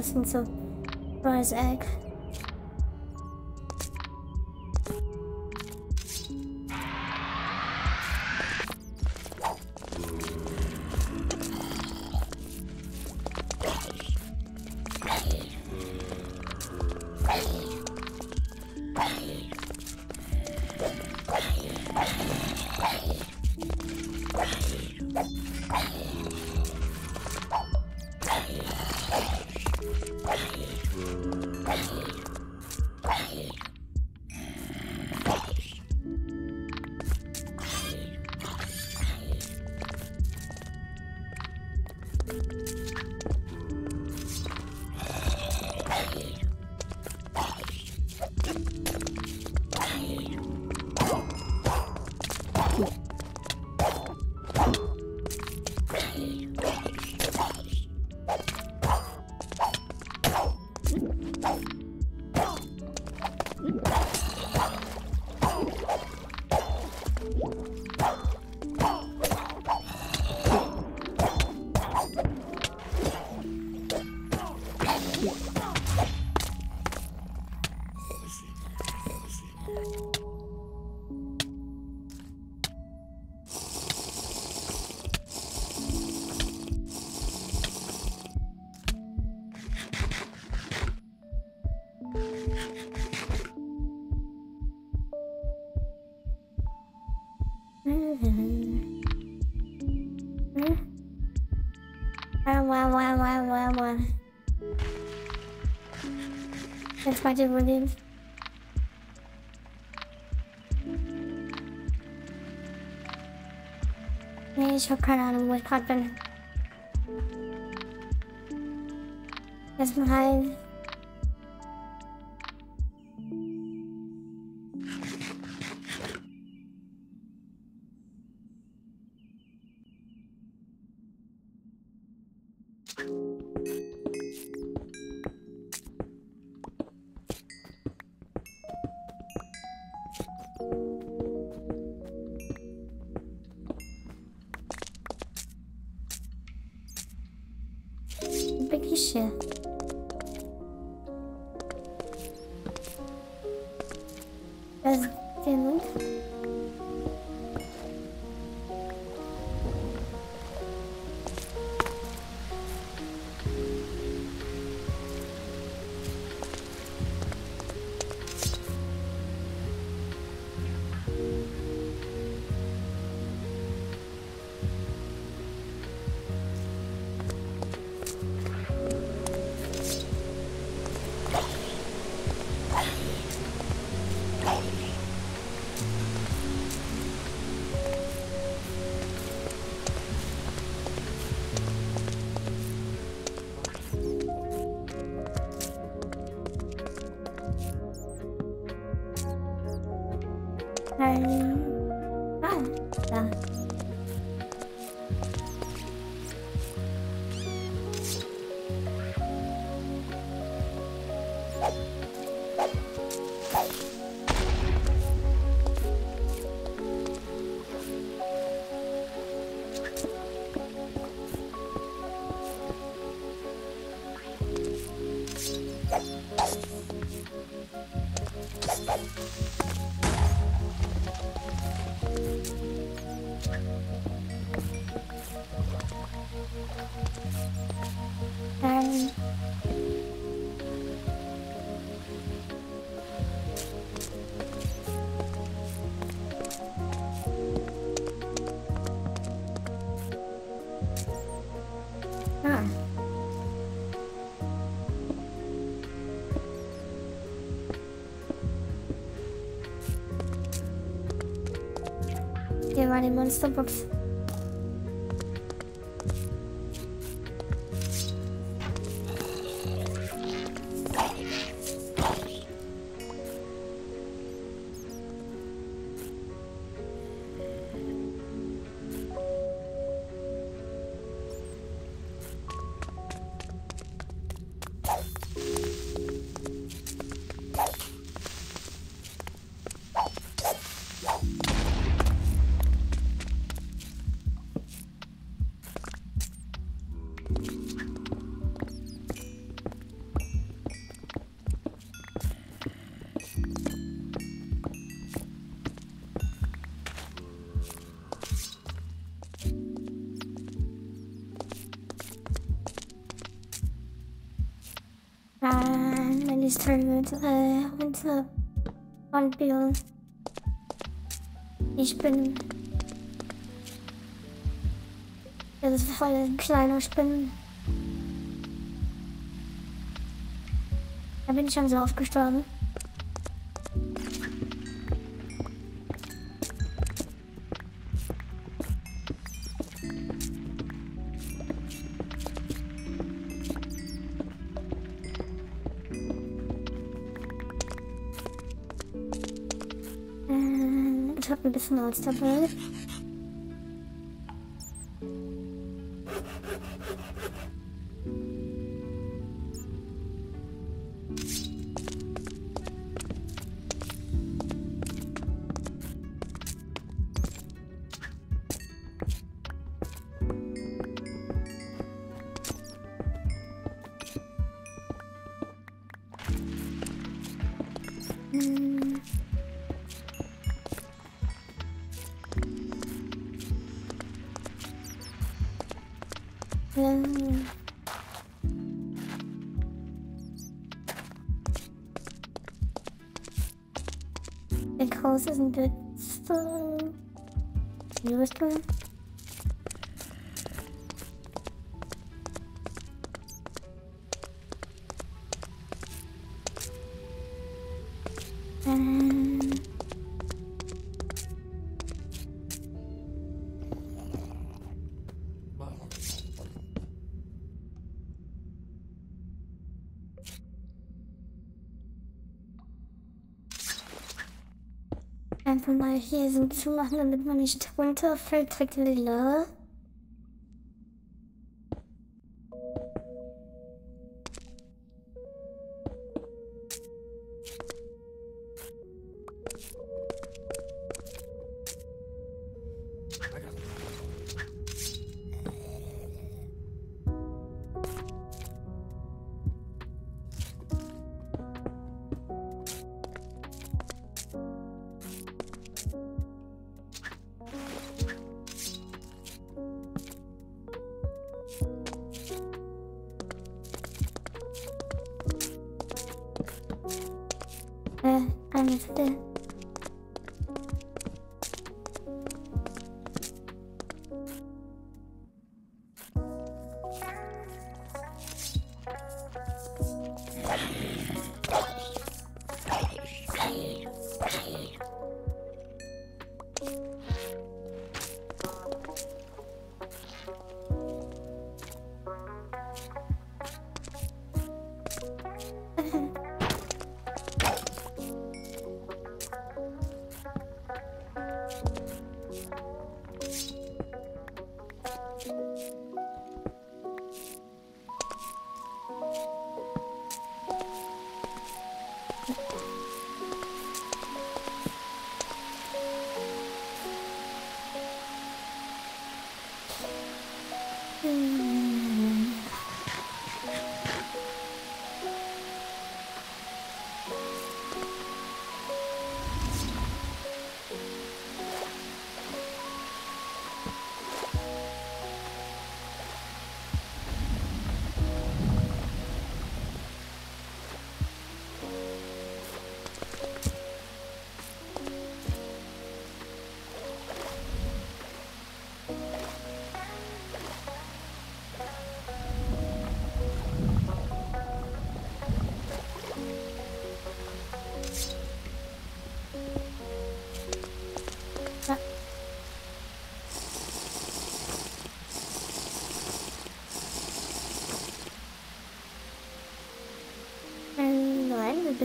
Monsterfmode, das ist ein so Rise Egg. Wow, wow, wow, wow, wow, wow. Jetzt weiter überleben. Nee, ich hab keine Ahnung, Hier war die Monsterbox. With, äh, äh, Handbild. Ich bin. Das ist voll ein kleiner Spinnen. Da bin ich schon so oft gestorben. Ich habe Wie groß ist ein bisschen Houston? Hier so zu machen, damit man nicht runterfällt, direkt lila.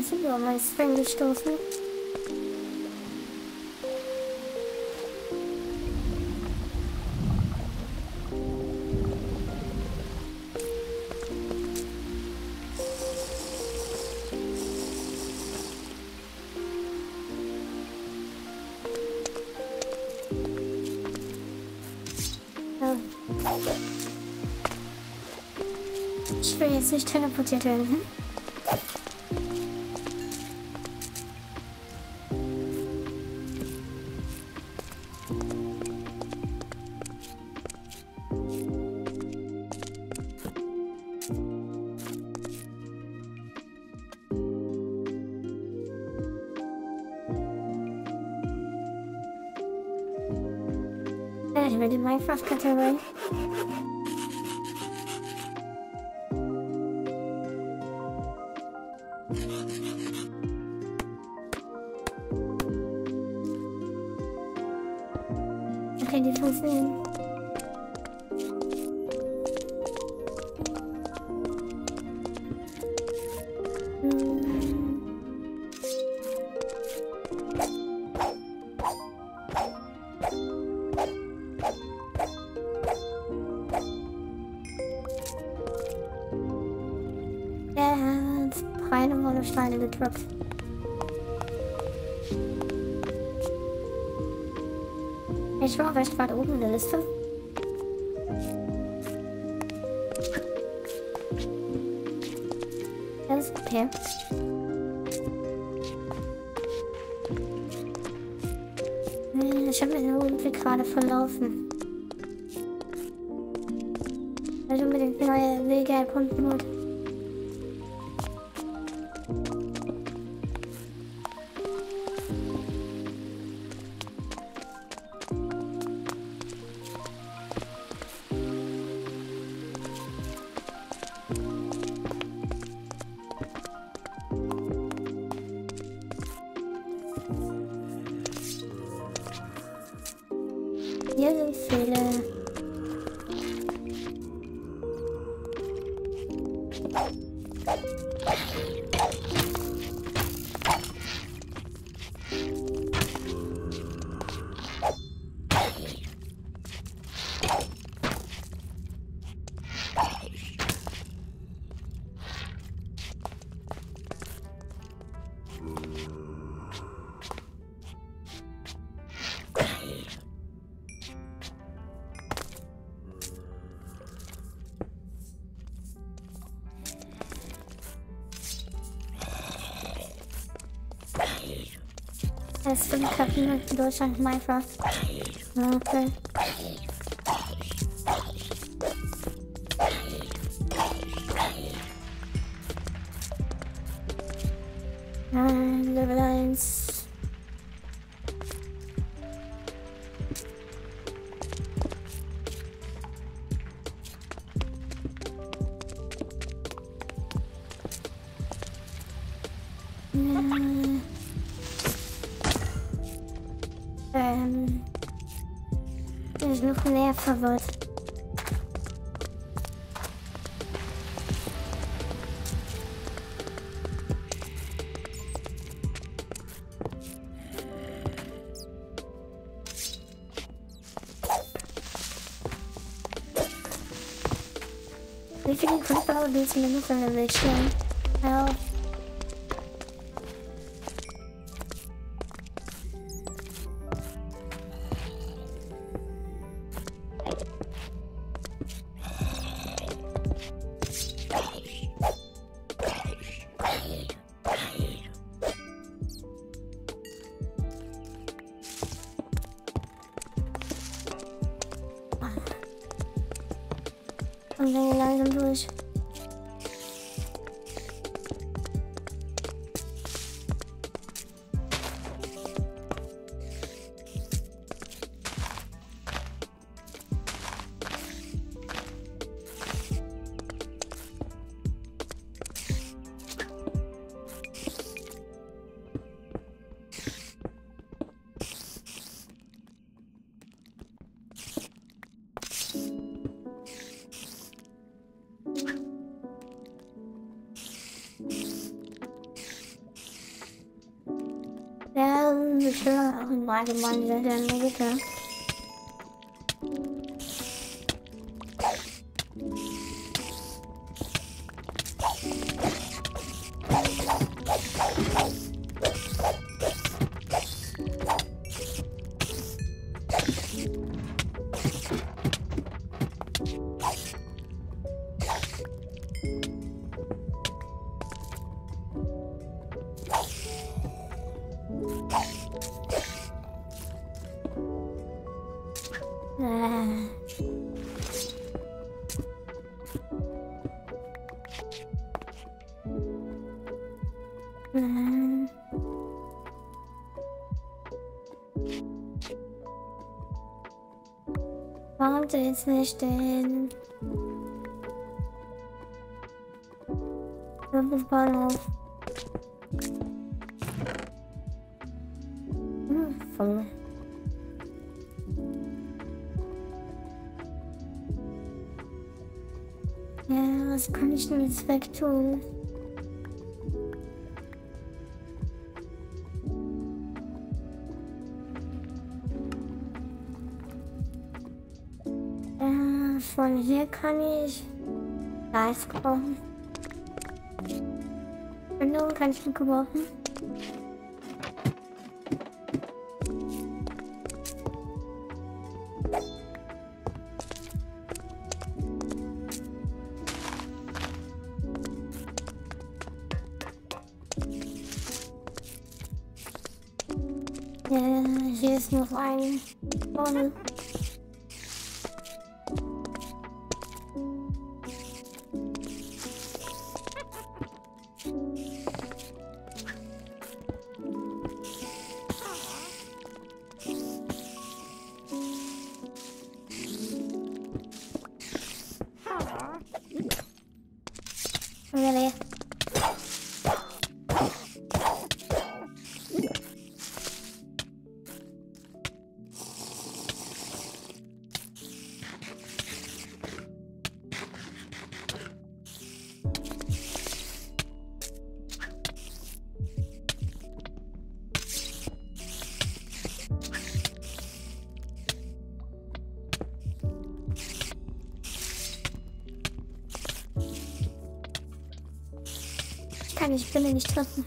bisschen über mein Spam gestoßen. Ich will jetzt nicht teleportiert werden. Hm? That's from cooking with those on my frost. Okay. favor. Verifiquem quanto probabilidade de menos a revelation. Höre auch im Warum jetzt nicht den Bahnhof? Hm, voll. Ja, was kann ich denn jetzt wegtun? Hier kann ich Reis brauchen. Bindung kann ich gut gebrauchen. Hier ist noch ein vorne. Ich kann Spinne nicht treffen.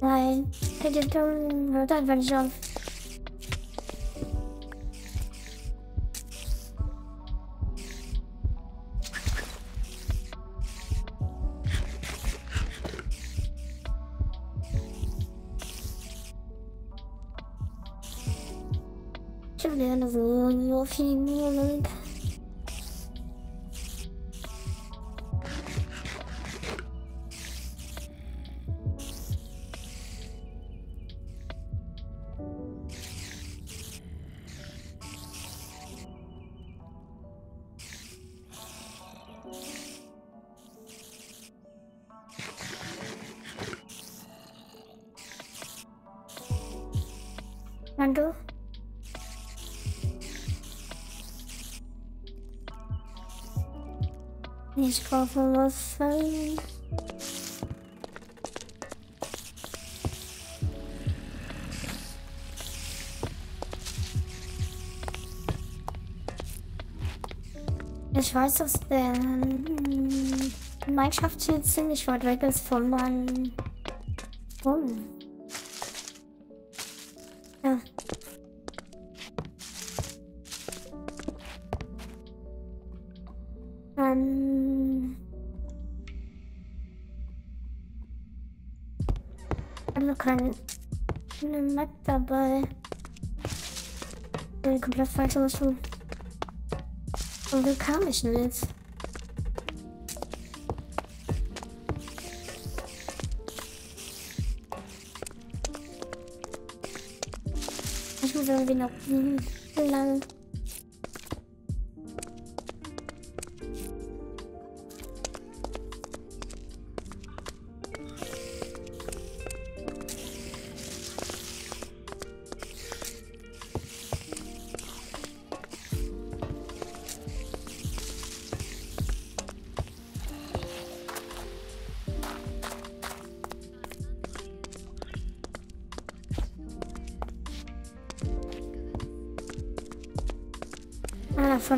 Nein, hätte dann hört einfach nicht auf. Du? Ich brauche Wasser. Ich weiß, dass der hier ziemlich weit weg ist von meinem Wohnen. Bin komplett falsch ausgesucht. Und wie kam ich denn jetzt? Ich muss irgendwie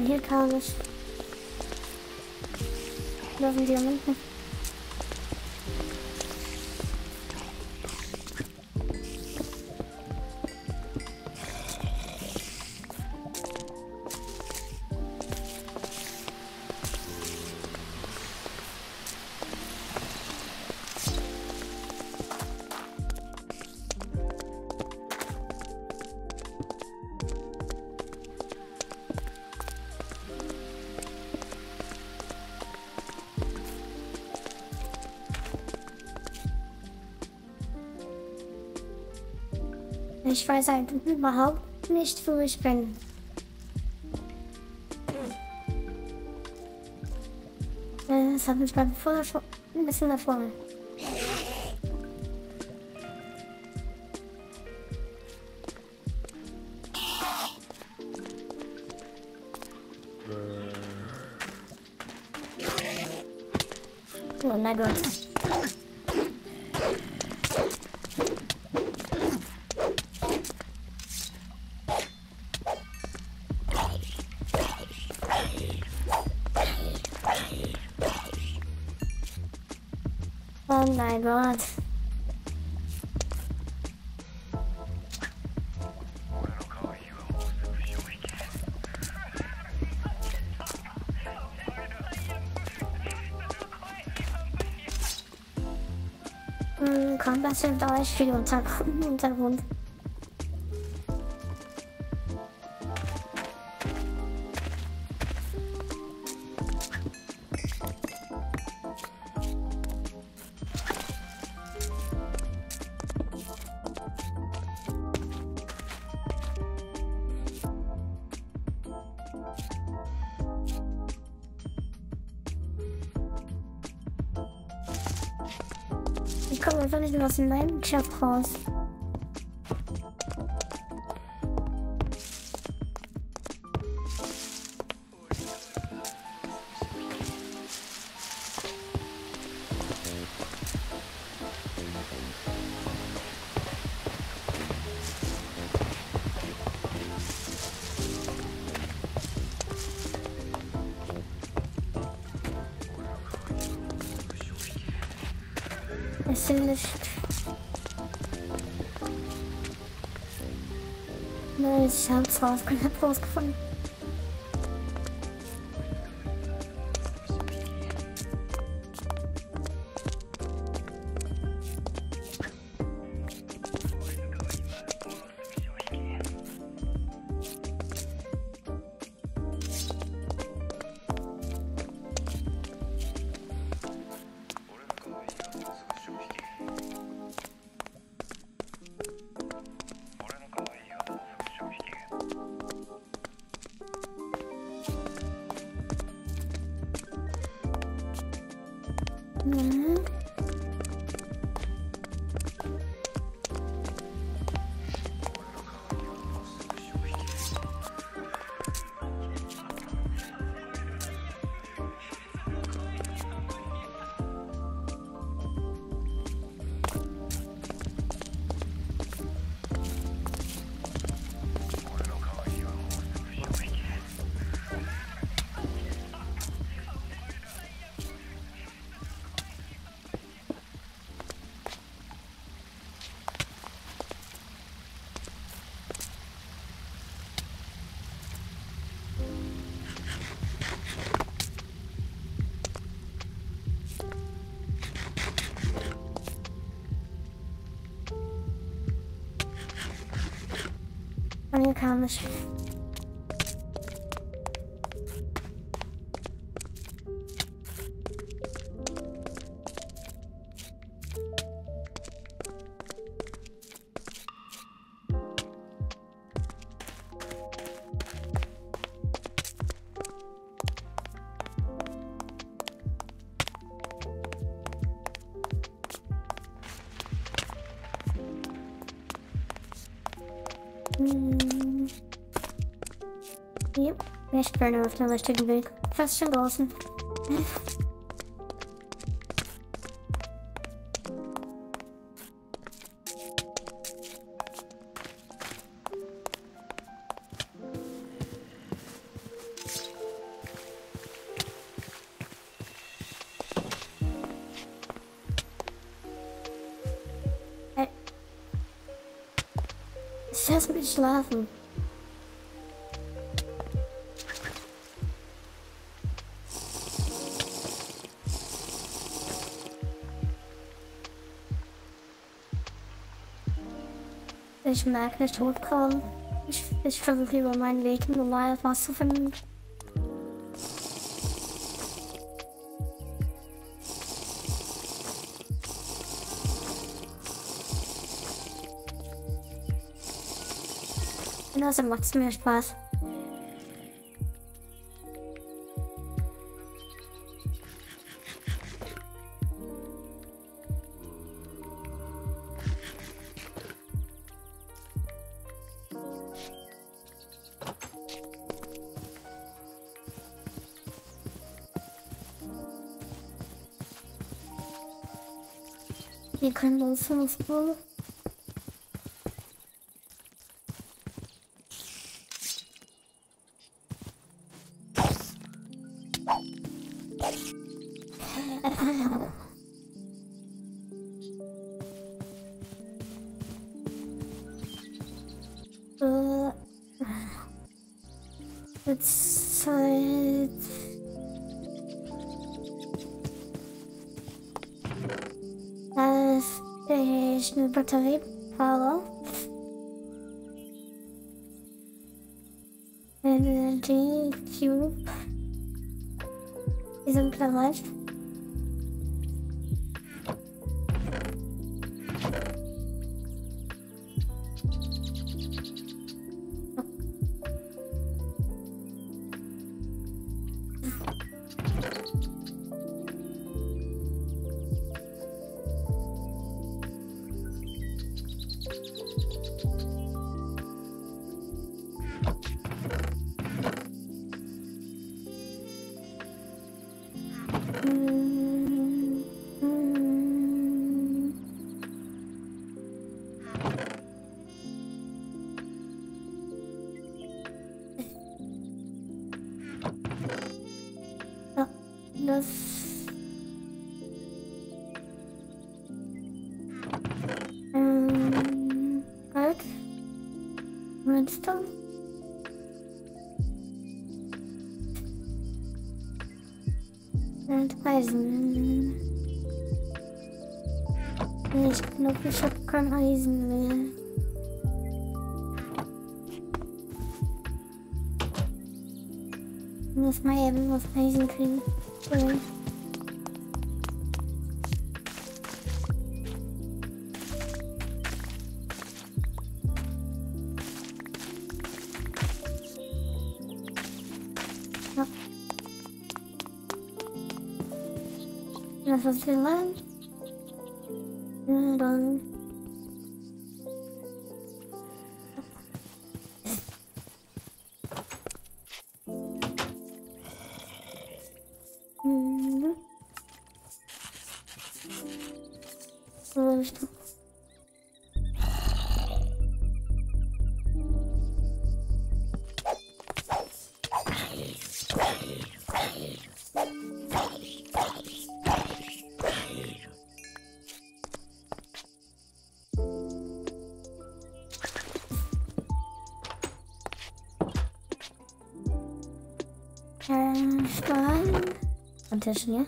hier kam ich. Da sind Diamanten. Ich weiß halt überhaupt nicht, wo ich bin. Äh, Das hat mich beim vorher schon ein bisschen davor. Oh mein Gott. Hm, komm, das sind euch einfach nicht mehr aus meinem Job raus. Hab's rausgefunden. Und hier kam ich. Yep, ich bin auf dem richtigen Weg. Fast schon draußen. Ich merke nicht hochkommen. Ich, ich versuche über meinen Weg normal was zu finden. Außerdem macht es mir Spaß. Wir können uns fünf ich eine kein Eisen mehr. Ich muss mal eben was Eisen kriegen. Okay. Ja. Tisch hier.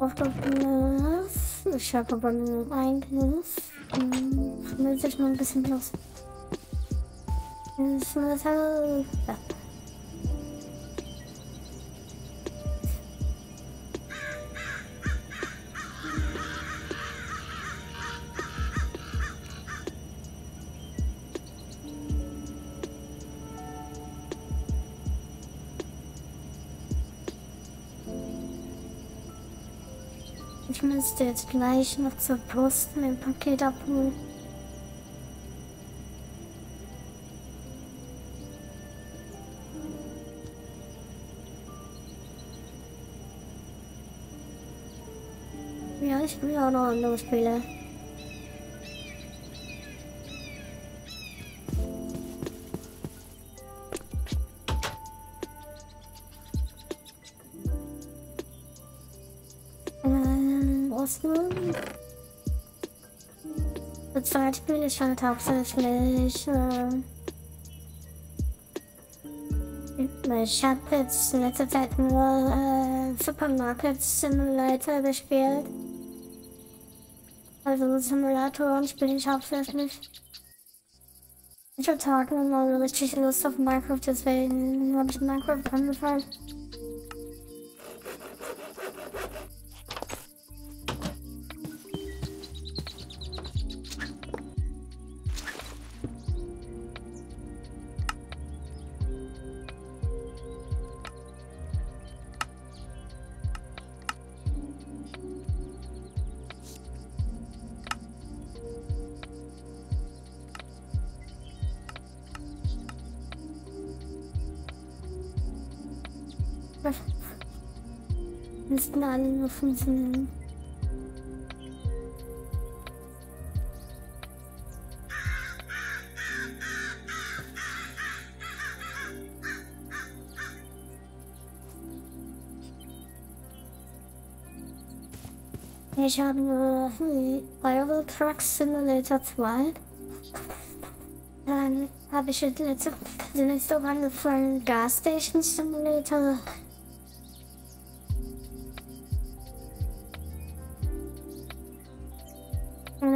Aufgenommenes. Ich habe aber nur ein Glas. Hm, sich noch ein bisschen los. Das ist halt. Ja. Jetzt gleich noch zur Post mein Paket abholen. Ja, ich will auch noch andere Spiele. Bezahlt bin ich halt hauptsächlich. Ich habe jetzt in letzter Zeit nur äh, Supermarket Simulator gespielt. Also Simulatoren spiele ich hauptsächlich. Ich habe Tage mal richtig Lust auf Minecraft, deswegen habe ich Minecraft angefangen. Ich habe äh, Euro Truck Simulator 2. Dann habe ich jetzt letzte, letzte Runde von Gas Station Simulator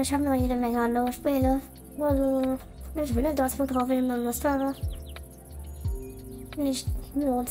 Und ich habe noch jede Menge andere Spiele. Also, ich will das, worauf ich immer Lust habe. Nicht nur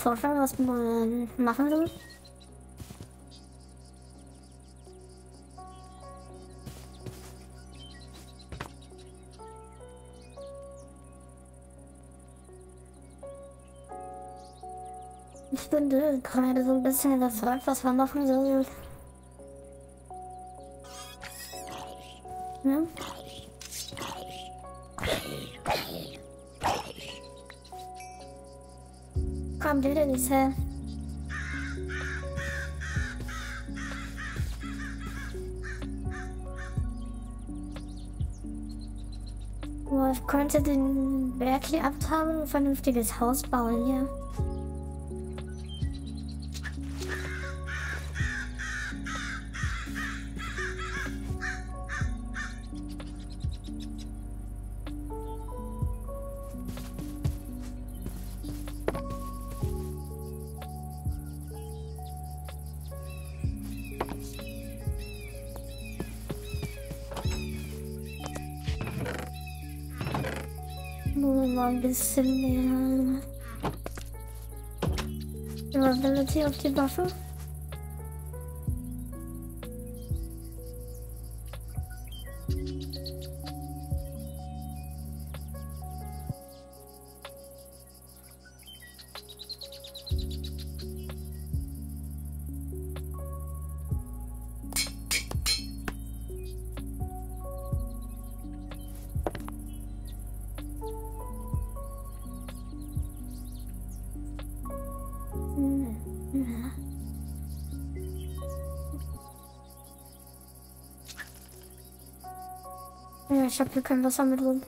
Vorstellen, was man machen will. Ich bin gerade so ein bisschen überzeugt, was wir machen sollen. Den Berg hier abtragen und ein vernünftiges Haus bauen hier. Nur mal ein bisschen mehr Durability ich habe hier kein Wasser mit drin.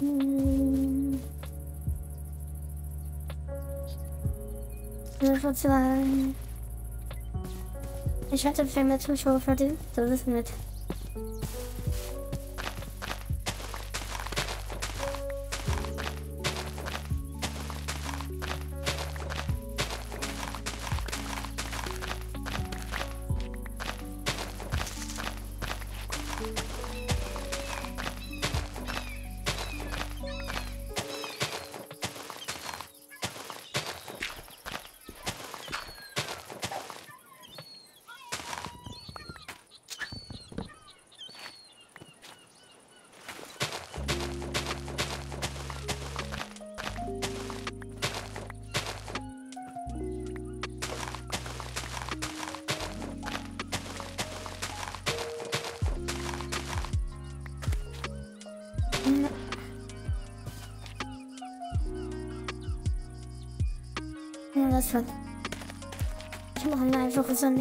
Hm. Ich hatte viel mehr Zuschauer verdient. Das ist nett.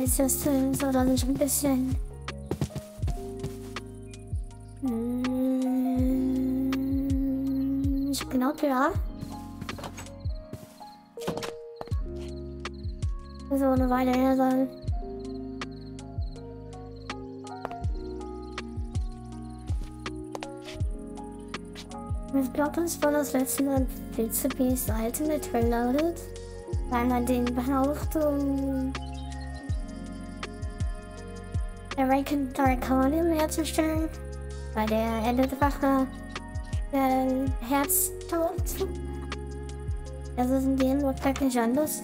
Einfach so nächstes so dass ich ein bisschen. Hm, ich glaube ja. So eine Weile her sein. Ich glaube, das war das letzte Mal DCP's Ultimate Reloaded. Man den braucht, Awakened Draconium herzustellen. Bei der Endedrache der Herz tot. Also sind die nur praktisch anders.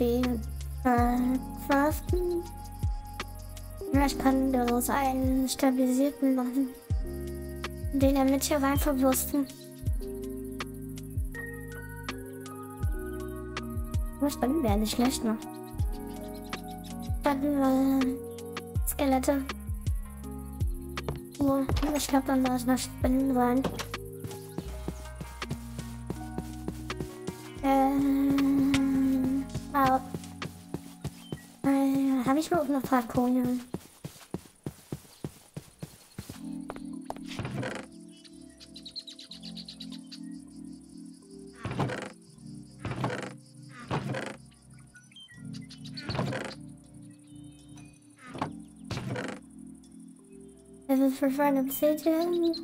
Irgendwie äh. Ja, ich kann daraus einen stabilisierten machen. Den er mit hier rein verwursten. Was Spinnen wäre nicht schlecht, ne? Dann, äh, Skelette. Oh, ich glaube, dann da ist noch Spinnen rein. Falkonien? This is for fun obsidian.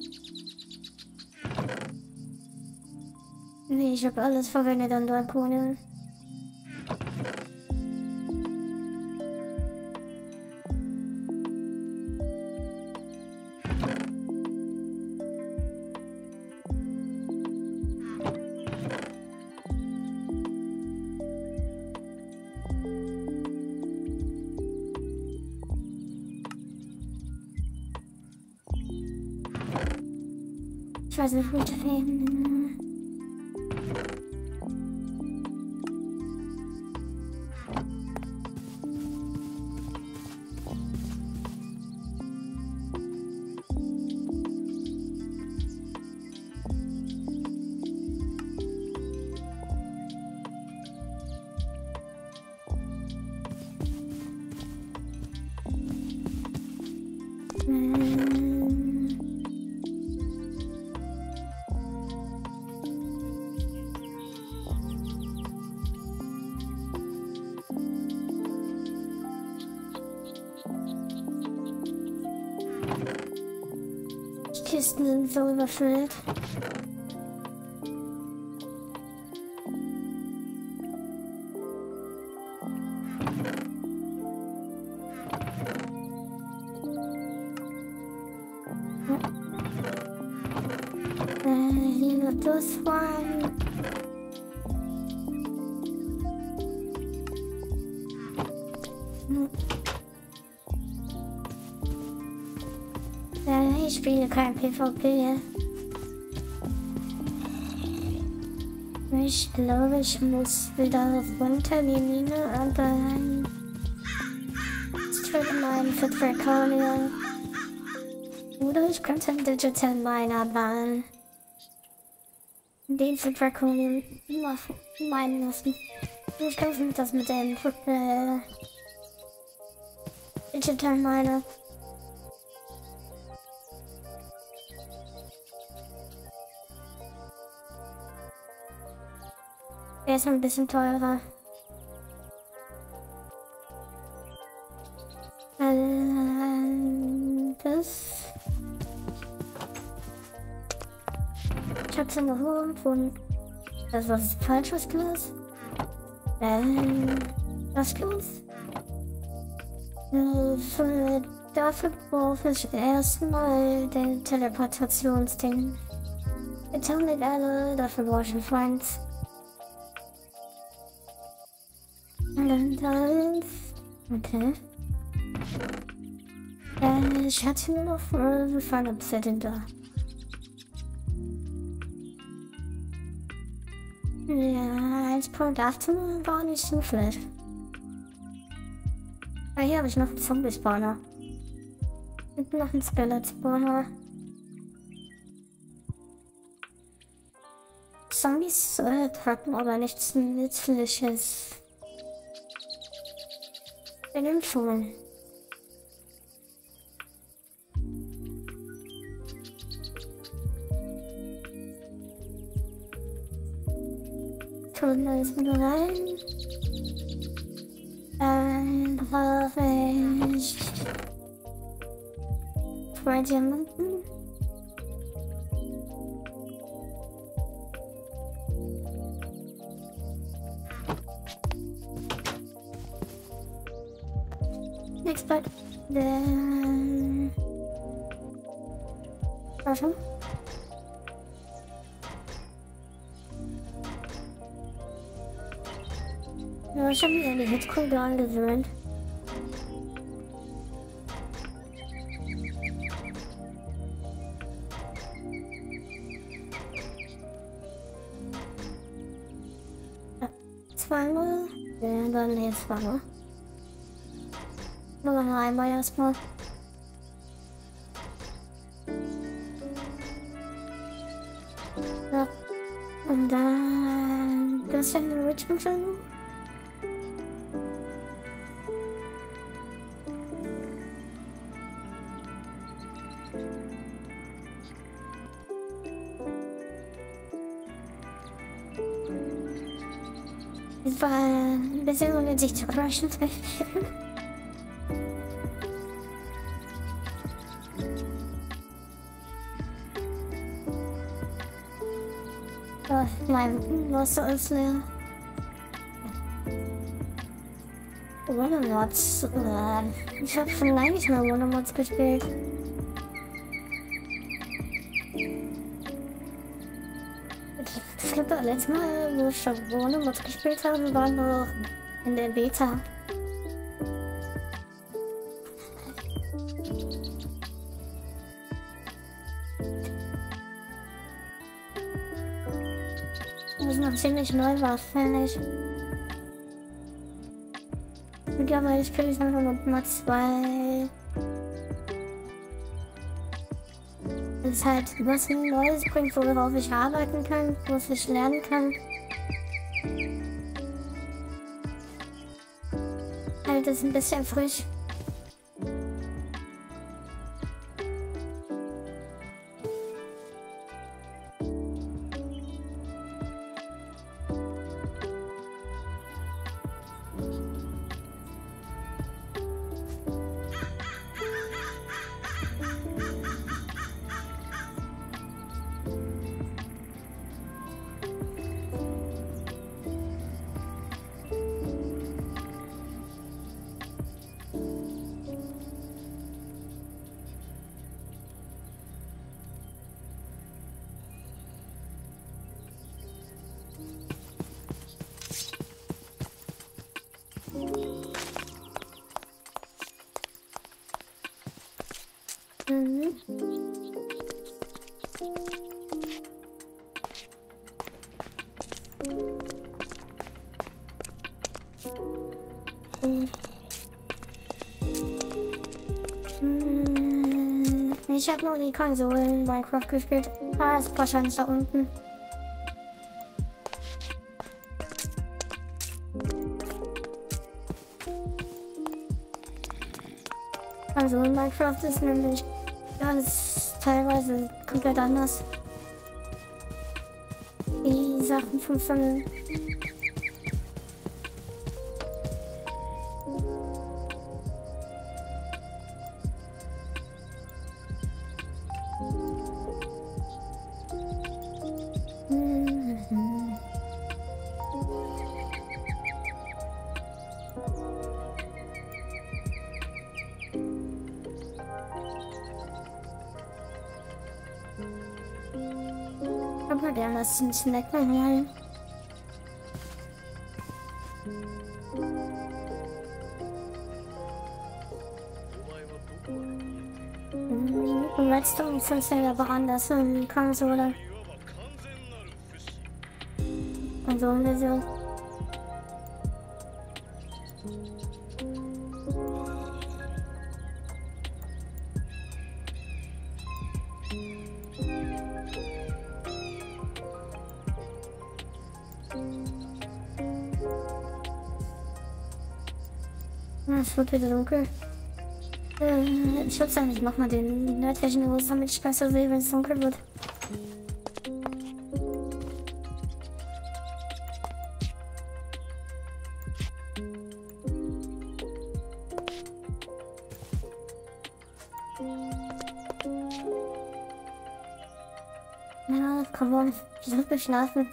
Nee, ich habe alles verwendet an Drakone. Ich PvP. Ich glaube, ich muss wieder runter die Mine, aber Strip Mine für Draconia. Oder ich könnte einen Digital Miner bauen. Den für Draconium meinen lassen. Ich kaufe das mit dem äh, Digital Miner. Ist ein bisschen teurer. Ähm, das. Ich hab's in der Hohe von. Das was falsches Glas. Ähm, das Glas. Äh, für, dafür brauche ich erstmal den Teleportationsding. Jetzt haben wir alle, dafür brauche ich einen Freund. Okay. Äh, ich hatte nur noch äh, Fahrradzettel da. Ja, 1.18 war nicht so schlecht. Ah, hier habe ich noch einen Zombie-Spawner. Und noch einen Skeleton-Spawner. Zombies äh, tragen aber nichts Nützliches. In dem schon. Tun alles mit rein. Dann brauche ich zwei Hitzkugel angewöhnt. Ja, Zweimal? Ja, dann nee, zweimal. Nur noch einmal erstmal. Ja. Und dann... Das ist ja eine Richmond bisschen unnötig zu crashen. oh, mein Wasser ist leer. Wondermods. Äh, ich habe schon lange nicht mehr Wondermods gespielt. letztes Mal, wo ich Schablone Mods gespielt habe, waren wir noch in der Beta. Das ist noch ziemlich neu war, finde ich. Mittlerweile spiele jetzt einfach nur Mod 2. uns halt was Neues bringt, worauf ich arbeiten kann, was ich lernen kann. Halt ist ein bisschen frisch. Nur die Konsole in Minecraft gespielt. Ah, ist wahrscheinlich da unten. Also in Minecraft ist nämlich alles teilweise komplett anders. Die Sachen funktionieren. bisschen wegmalen. Mhm, und jetzt tun uns das ja woanders hin, Konsole. Und so also, haben wir sie. Wieder dunkel. Äh, ich würde sagen, ich mach mal den nördlichen Haus, damit ich besser sehe, wenn es dunkel wird. Ja, komm ich muss geschlafen.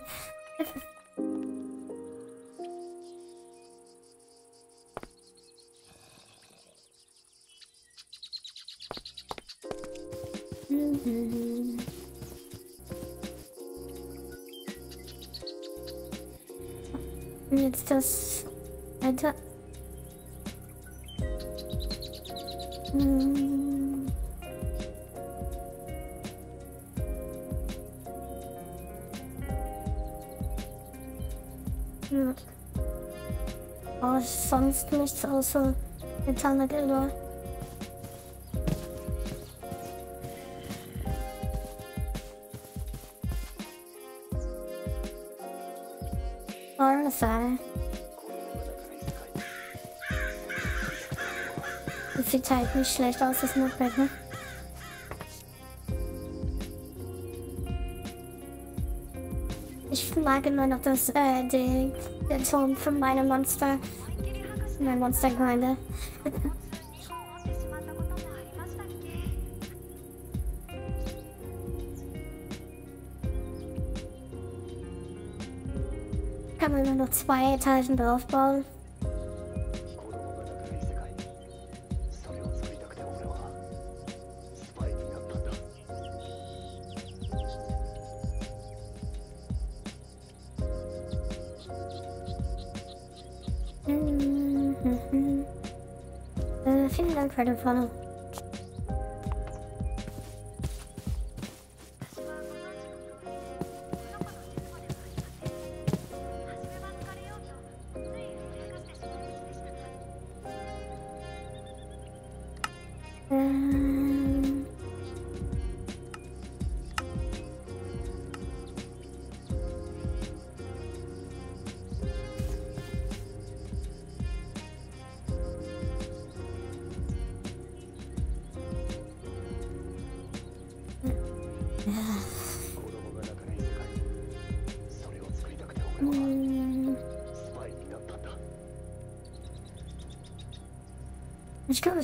Nichts außer Metallgelder. Alles sei. Das sieht halt nicht schlecht aus, das Notepad, ne? Ich mag immer noch das, äh, die, den Ton von meinem Monster in der Monstergemeinde. Kann man immer noch zwei Etagen draufbauen.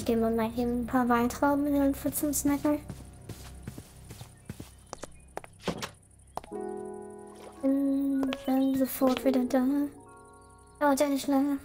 Ich glaube, ich gehe mal eben ein paar Weintrauben Pfützen zum Snacken. Bin dann sofort wieder da. Dauert ja nicht lange.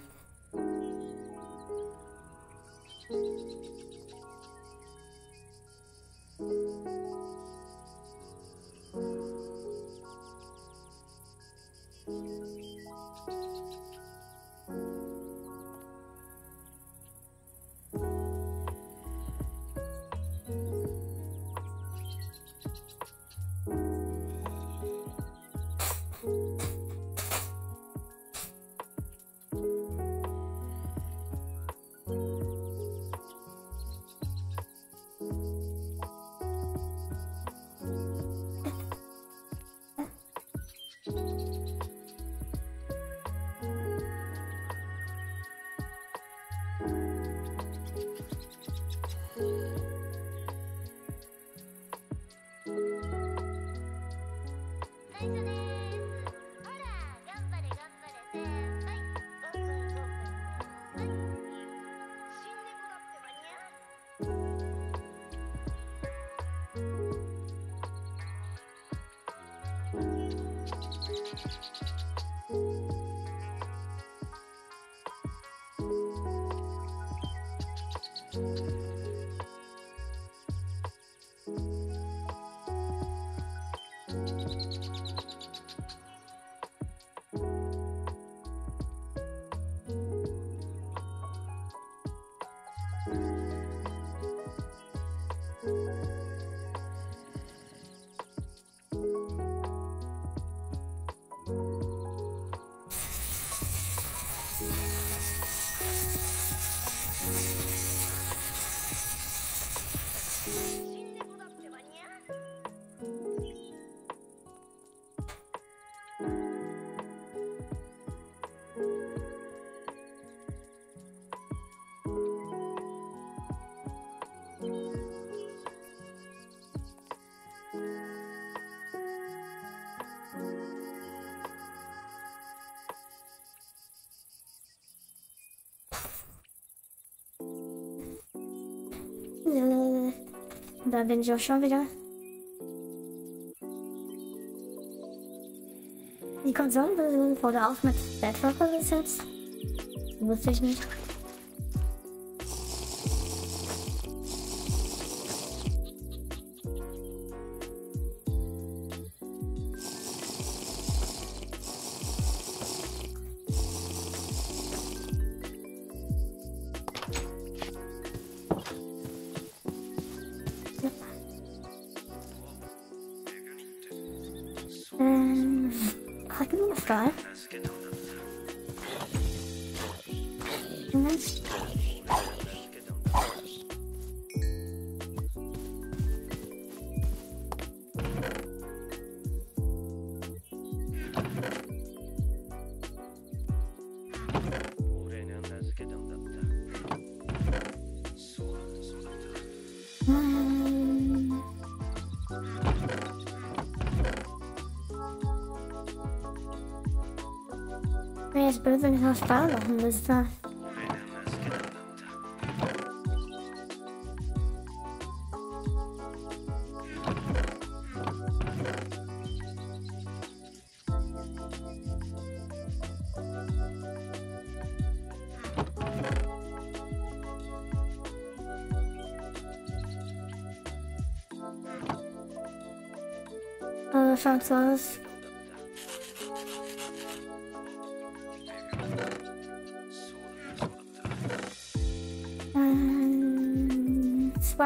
Da bin ich auch schon wieder. Die Konsole wurde auch mit Bedrocker gesetzt. Wusste ich nicht. Wäre jetzt blöd, wenn ich noch Spaß machen müsste.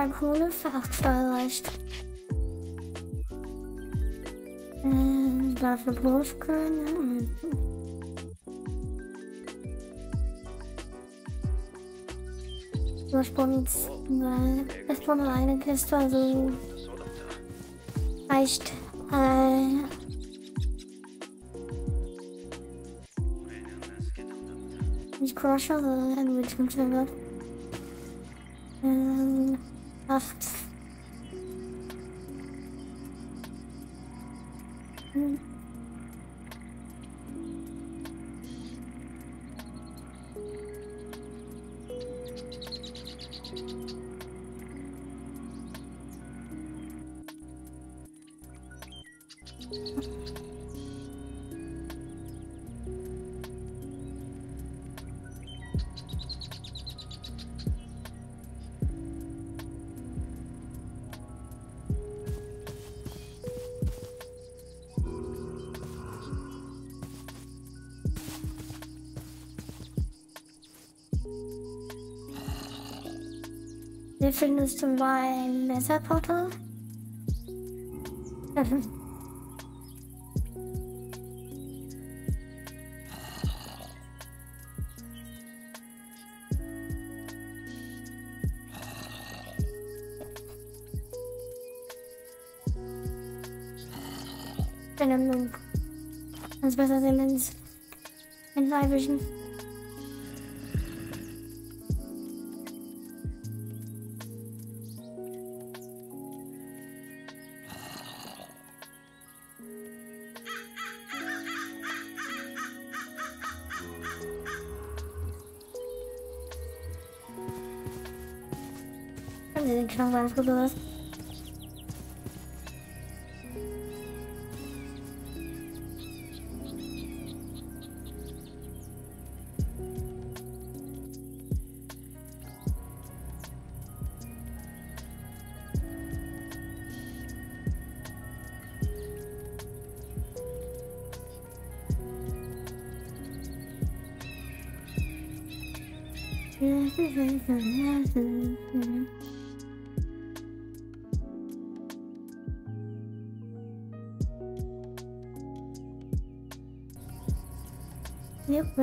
Ähm, zwei Kohle für acht Steuerleicht. Ähm, dafür Brustkörner. Ursprung es von eine Kiste, also reicht äh, Crusher, sondern Enrichment Server. Ähm, Wir findest du beim Messerportal?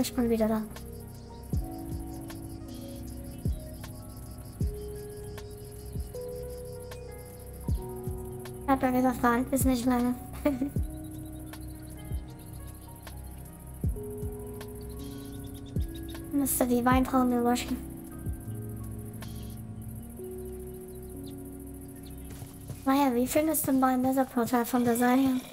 ich bin wieder da. Hat er gesagt, fahren ist nicht lange. Müsste die Weintrauben überraschen. Naja, wie findest du mein Messerportal von der Seite?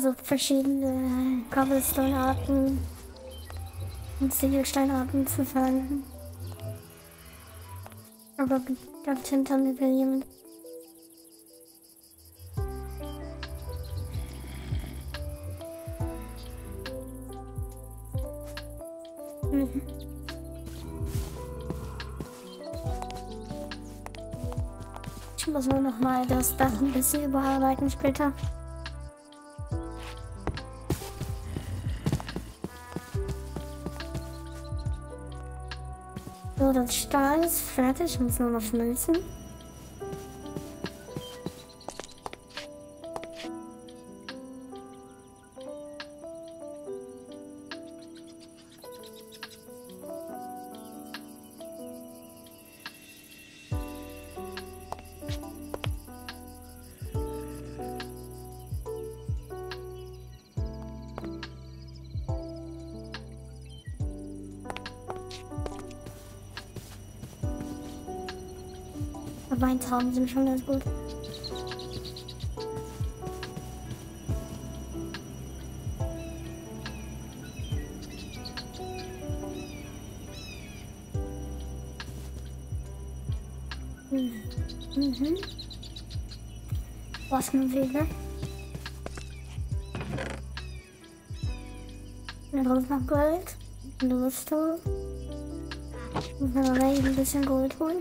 Versucht, verschiedene Cobblestone-Arten und Ziegelsteinarten zu finden. Aber ganz hinter mir will jemand. Mhm. Ich muss nur noch mal das Dach ein bisschen überarbeiten später. Das Stahl ist fertig, ich muss nur noch schmelzen. Weintrauben sind schon ganz gut. Mhm. Mhm. Was nun wieder? Dann drauf noch Gold. Eine Rüstung. Und dann ein bisschen Gold holen.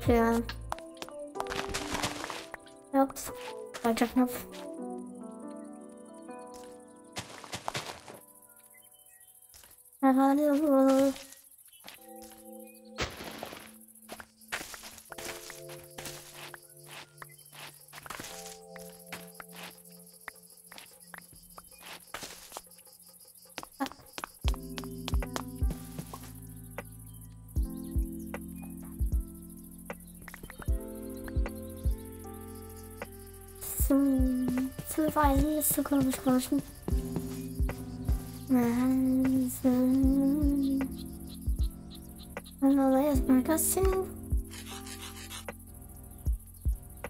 Reisen. Ich glaube ja. Ja, Eisen ist zu komisch rauschen. Eisen. Dann aber erstmal das hier.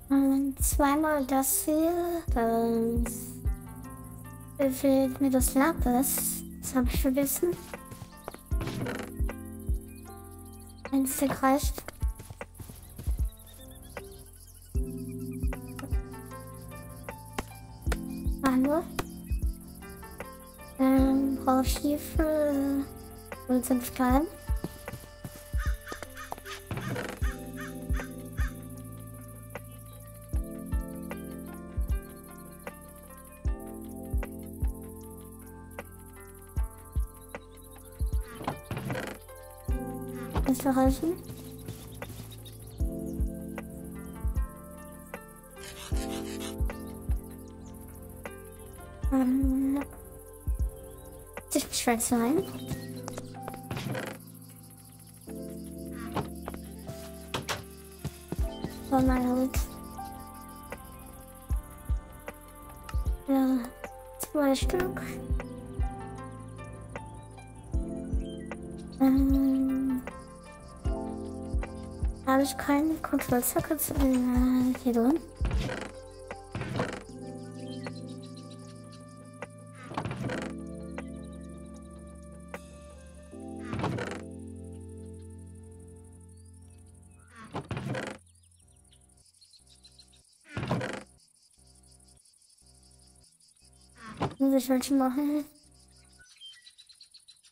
Und zweimal das hier. Dann fehlt mir das Lapis. Das habe ich vergessen. Ein Stick reicht. Und sind Stein. Das soll reichen. Ähm, sich schwer sein. Ich keinen Kontrollzacke zu, äh, hier drin? Muss ich welche machen?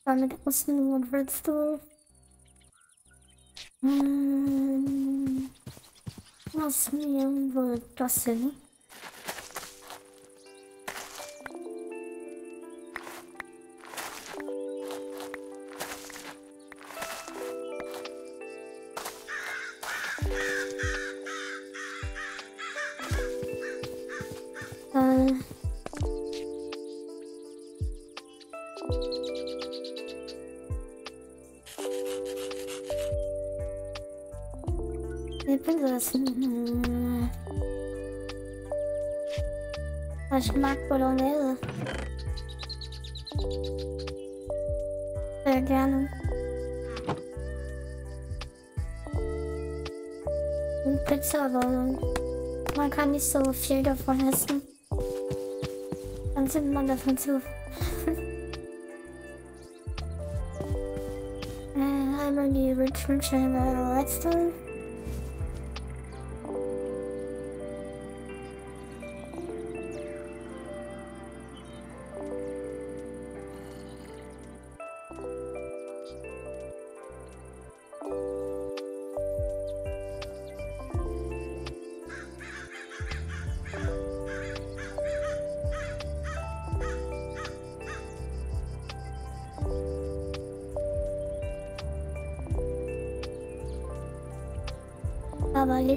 Damit Osten und willst was mir so viel davon essen. Dann sind man davon zu. äh, einmal die Richmond Chamber Redstone.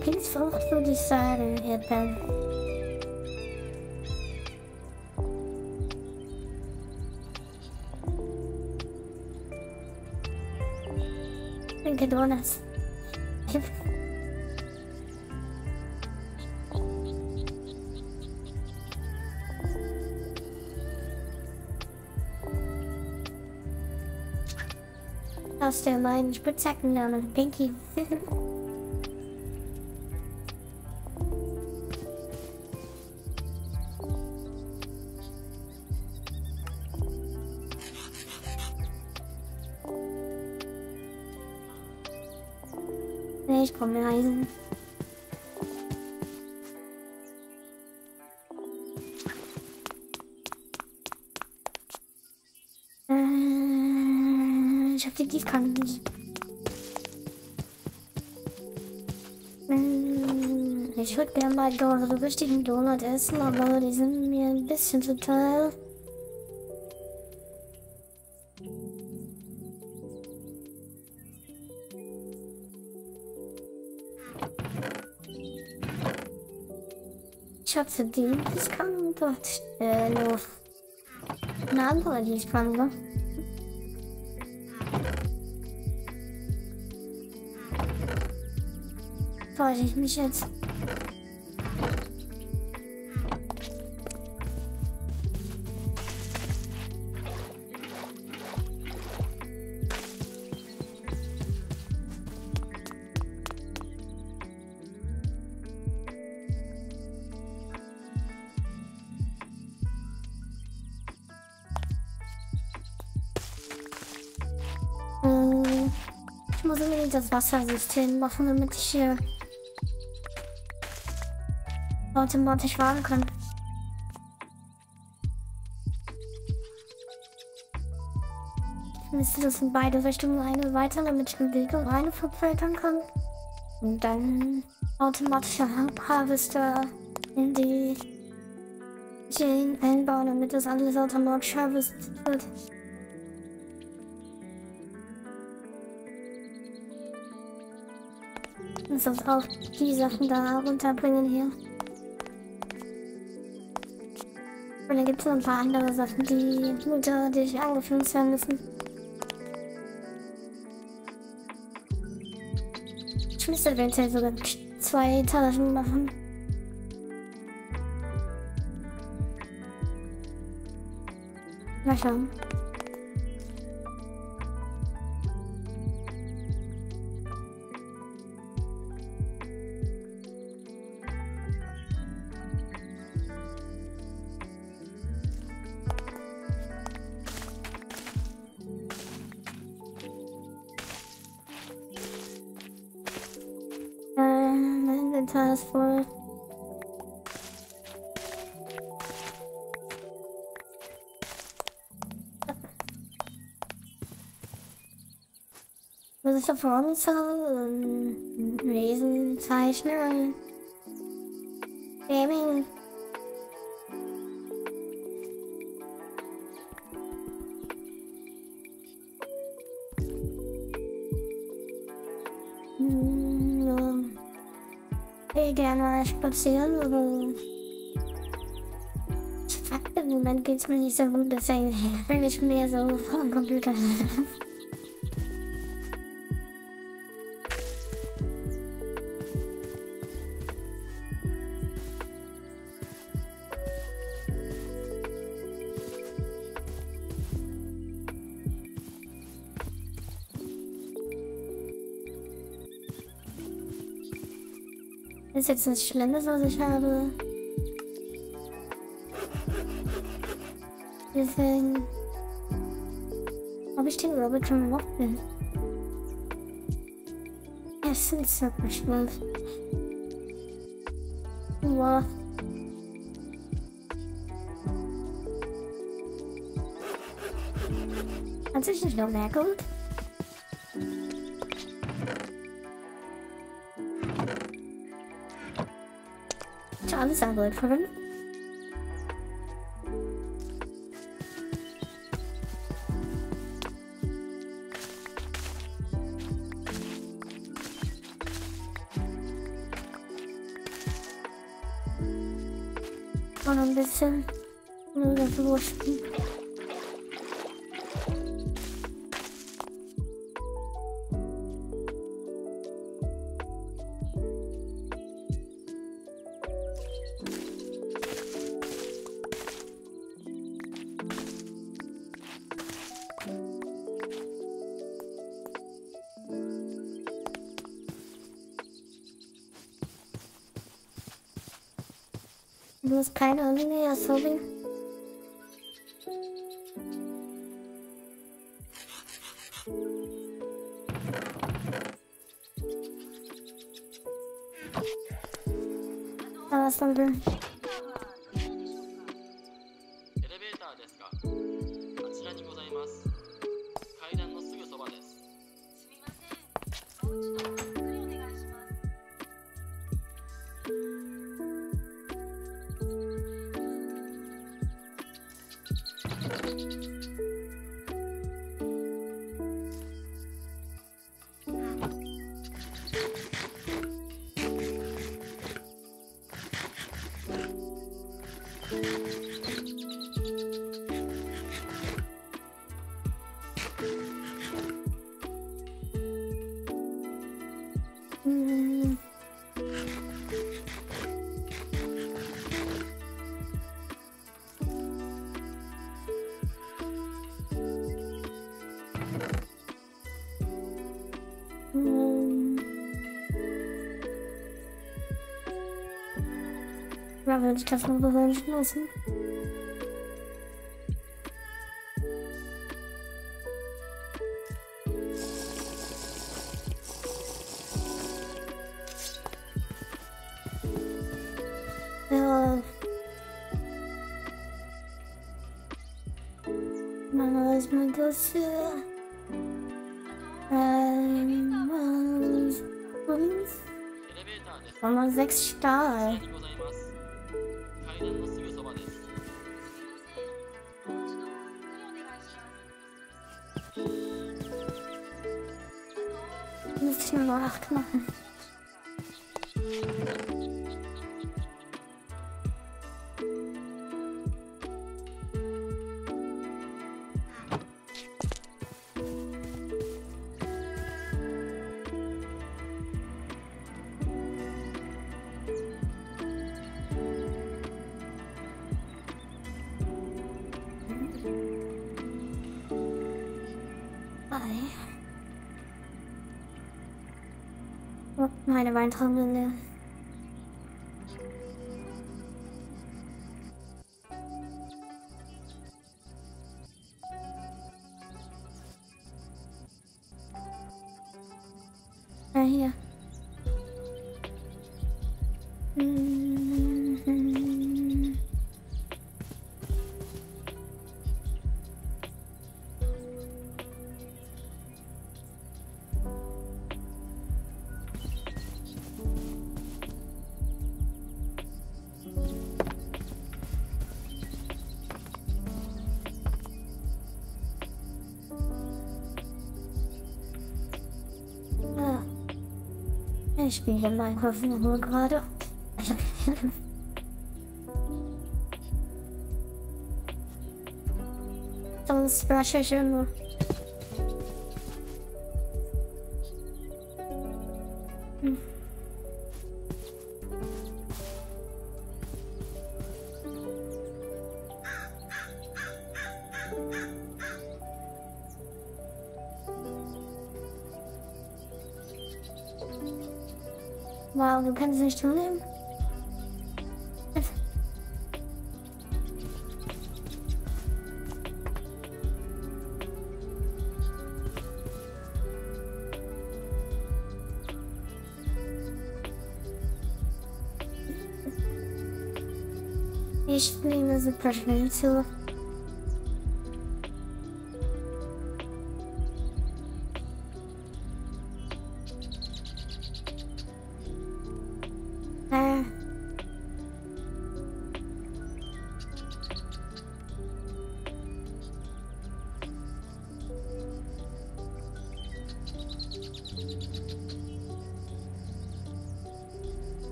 Aber Lieblingsfrucht würde ich sagen, Erdbeeren. Danke, Donuts. Aus der meinen Spitzhacken damit Pinky. nee, ich die Gießkanne nicht. Ähm, Ich würde gerne mal so richtigen Donut essen, aber die sind mir ein bisschen zu teuer. Ich hab für die Gießkanne dort äh, nur eine andere Gießkanne. Freue ich mich jetzt. Äh, Ich muss unbedingt das Wassersystem machen, damit ich hier automatisch fahren kann. Müsste das in beide Richtungen eine weiter, damit ich den Weg um eine verbreitern kann. Und dann automatischer Harvester in die Chain einbauen, damit das alles automatisch harvestet wird. Lass uns auch die Sachen da runterbringen hier. Dann gibt es noch ein paar andere Sachen, die unter dich angeführt werden müssen. Ich müsste eventuell sogar zwei Etagen machen. Mal schauen. Ähm, Lesen, Zeichnen, Gaming. Hm, ja. Ich gerne mal spazieren, aber im Moment geht's mir nicht so gut, deswegen bin ich mehr so am Computer. Jetzt nichts Schlimmes, was ich habe. Deswegen. Ob ich den Roboter mochte? Es ist wirklich schlimm. Wow. Hat sich nicht noch mehr gut? Ist alles Du hast keine Ahnung, sorry. Da würde ich das mal gewünschen lassen. Ja. Na, was ist das hier? Ähm, was? Nur noch acht machen. Oh, meine Weintraube leer. Spiele Minecraft nur gerade. Sonst brush ich immer. Ich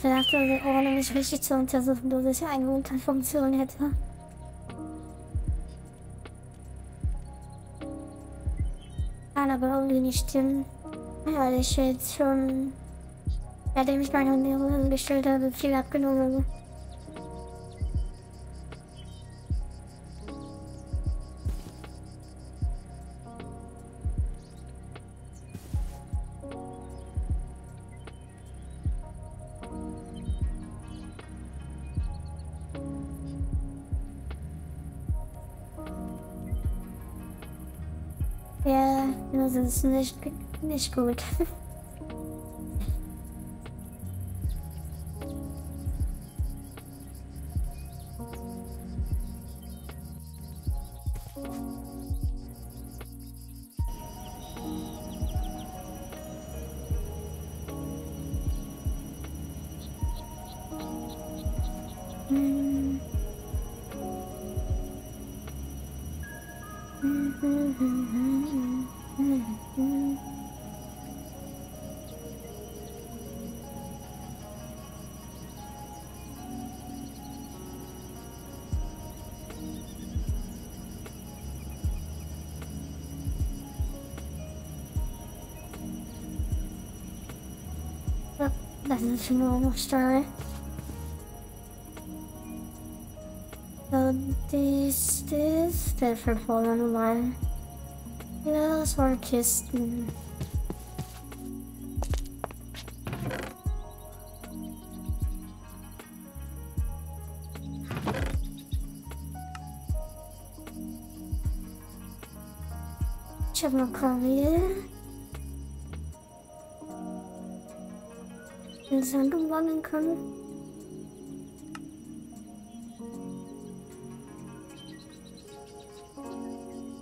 dass er ohne mich richtig zu untersuchen, dass ich eine Unterfunktion hätte. Kann aber irgendwie nicht stimmen. Weil ich jetzt schon, seitdem ich meine Ernährung umgestellt habe, viel abgenommen ist nicht, nicht gut. Das ist nur noch Story. So, dies, das, der verfolgen normal. Ja, das waren Kisten. Ich können.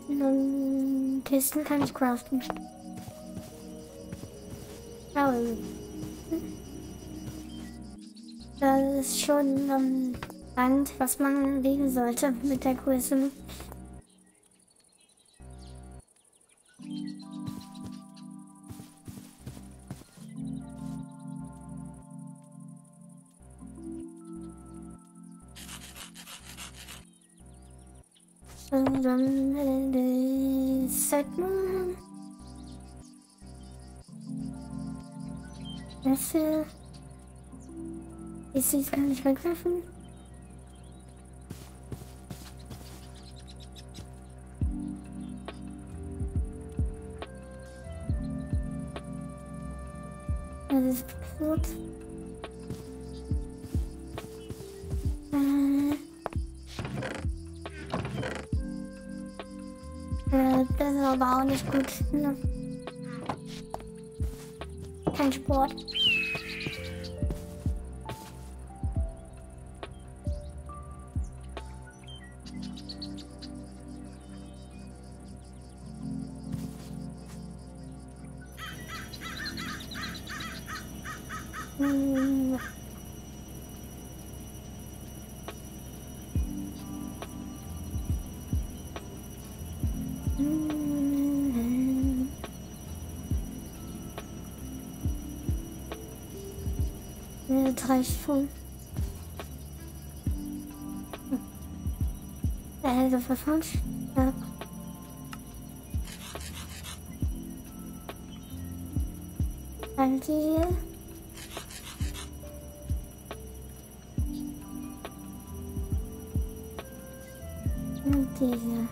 Und Kisten kann ich craften. Aber das ist schon am Rand, was man legen sollte mit der Größe. Das hier. Ist dies kann ich wegwerfen? Das ist gut. Äh. Aber auch nicht gut. Ne? Kein Sport. has full. The head of the front. Yeah. And here. And here.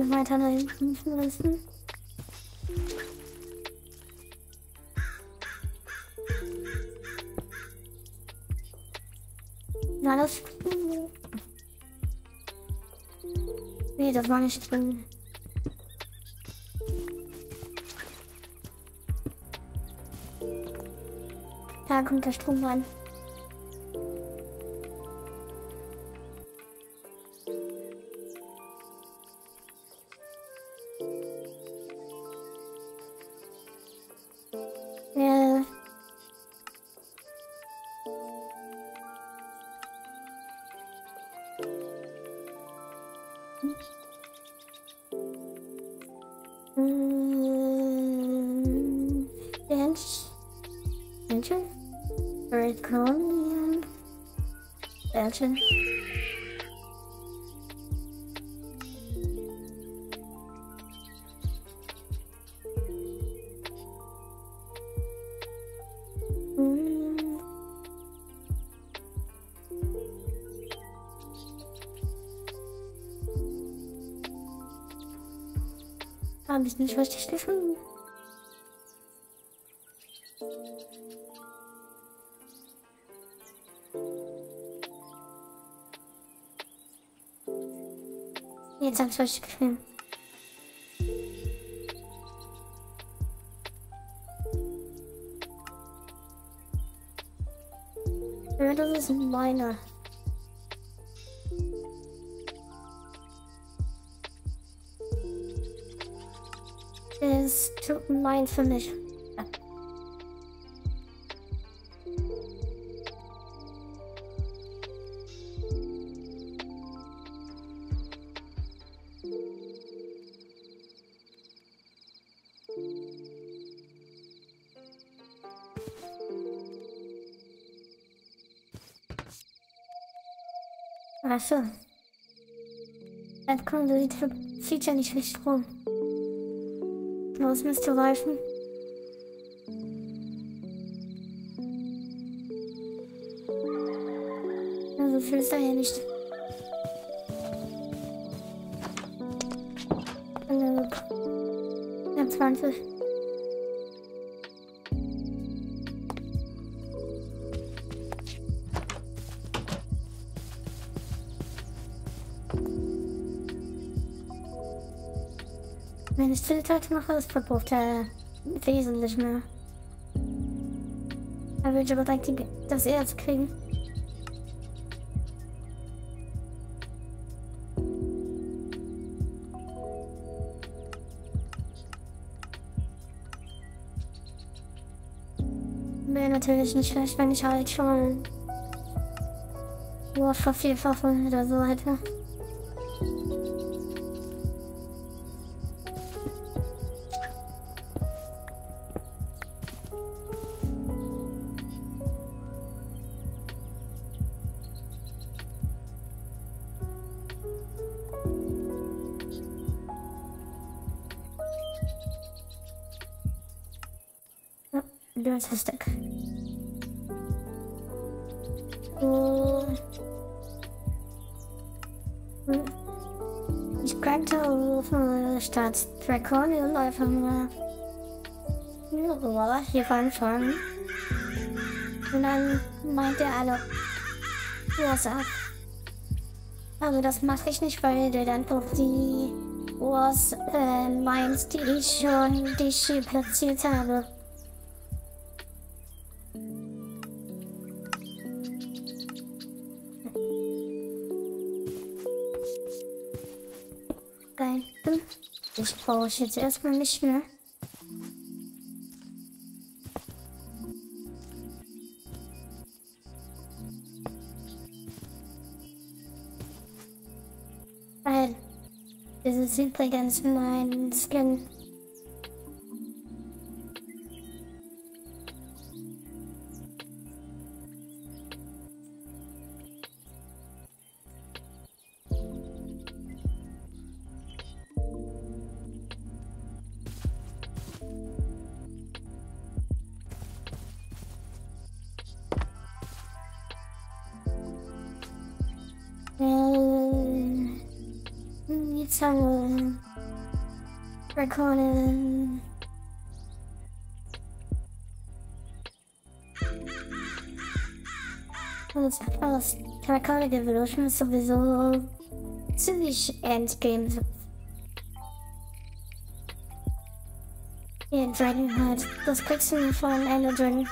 Noch weiter nach hinten müssen. Na, das. Nee, das war nicht drin. Da kommt der Strom rein. Mm. Habe ich nicht richtig gefunden. Jetzt habe ich richtig gefunden. Ja, das ist meine. Der Ja. Achso. Dann kommt das Feature nicht richtig rum. Los müsste reifen. Also viel ist da ja nicht. Filtert mache, ist verbraucht er wesentlich mehr. Da will ich aber direkt die, das Erz kriegen. Wäre natürlich nicht schlecht, wenn ich halt schon nur vervielfache oder so hätte. Draconian einfach mal ja, hier reinfahren. Und dann meint er alle, was ab. Aber das mache ich nicht, weil der dann auf die was äh, meint, die ich schon die ich platziert habe. Brauche ich jetzt erstmal nicht mehr. Weil This is übrigens mein Skin. Recording Evolution ist sowieso ziemlich Endgame. Ja, Dragon halt. Das kriegst du von Ender. Und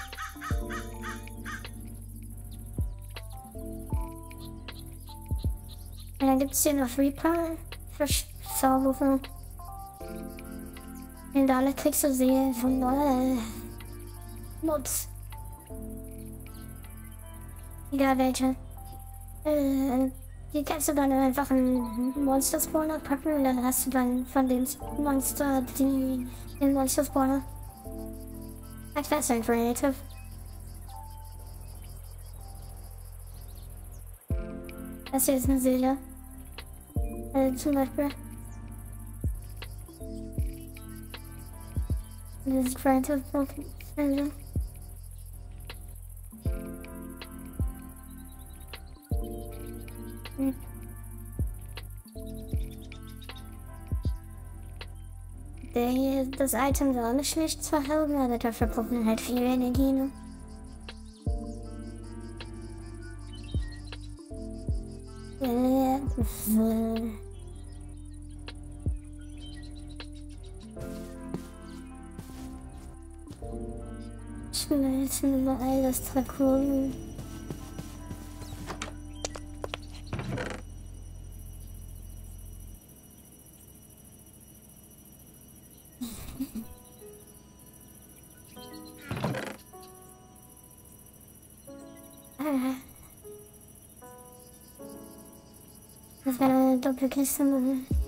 dann gibt es hier noch Reaper für Zauberer. Und alle kriegst du sie von äh, Mods. Egal welche. Äh, die kannst du dann einfach in Monster Spawner packen und dann hast du dann von den Monster die den Monster Spawner. Like that's creative. Das hier ist eine Seele. Also zum Beispiel. Das ist creative also. Hm. Der hier, das Item soll nicht schlecht haben, aber dafür braucht man halt viel Energie. Ne? Schmelzen überall das Drakon. Wäre eine Doppelkiste machen. Ähm,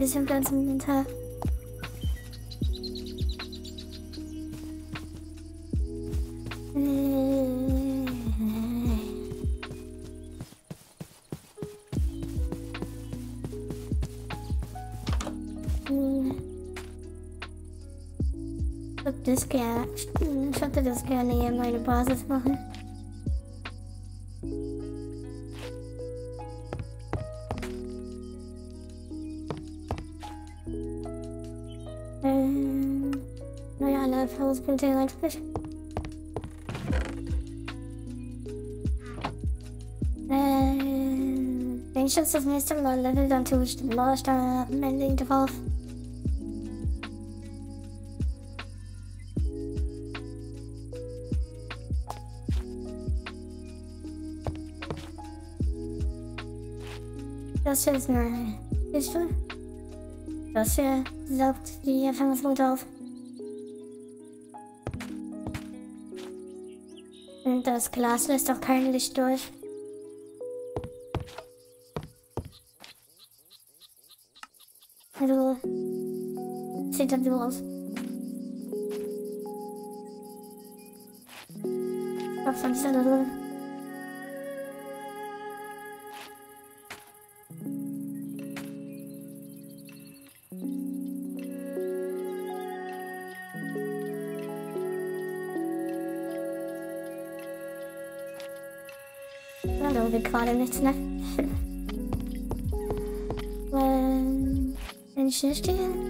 bisschen Platz im Inventar. Ich würde das gerne, ich würde das gerne hier meine Basis machen. Ähm, wenn ich jetzt das nächste Mal level, dann tue ich den Leuchter am Ende drauf. Das hier ist eine Kiste. Das hier saugt die Erfahrungsrunde auf. Und das Glas lässt auch kein Licht durch. Sieht dann so aus. Was sonst da drin? Ja, irgendwie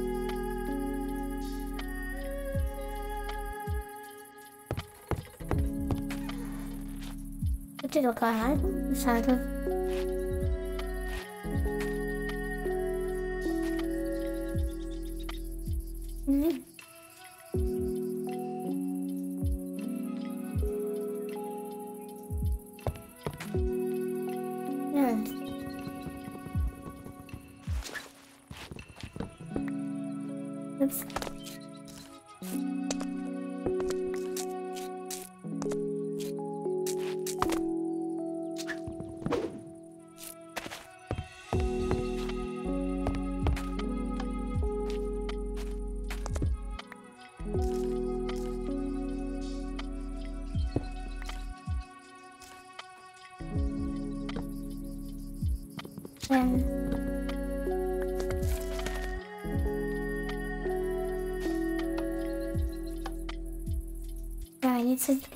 gerade nichts, ne? wenn, wenn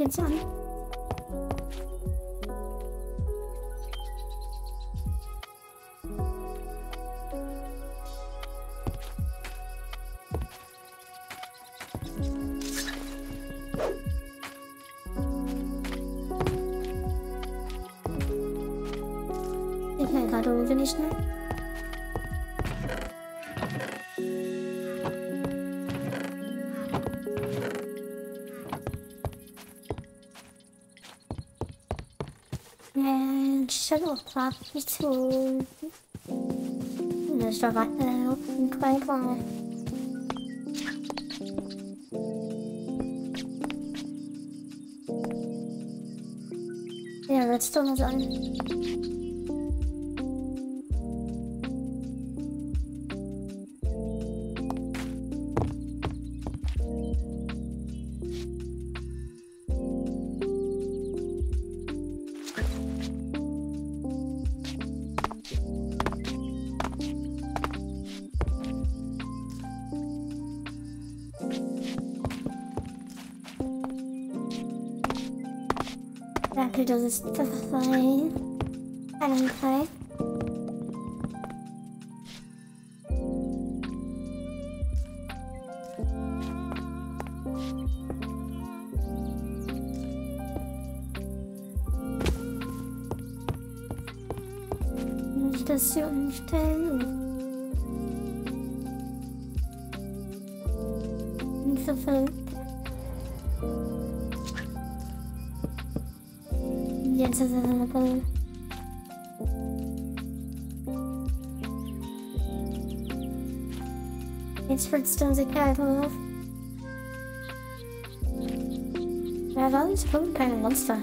jetzt geht's Classy Tool. Just start back now in 25. Yeah, that's still not done. Danke, das Jetzt wird's dann sehr kalt, oder? Ja, da ist wohl keine Monster.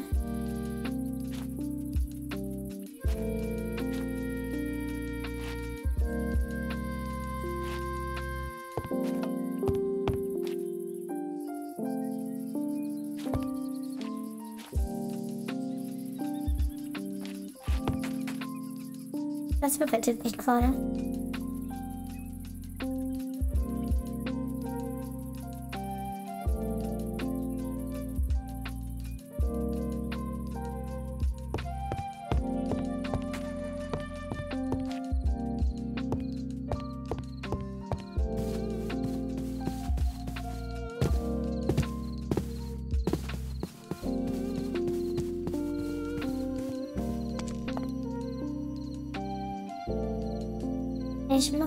Das verwettet mich gerade. Ich bin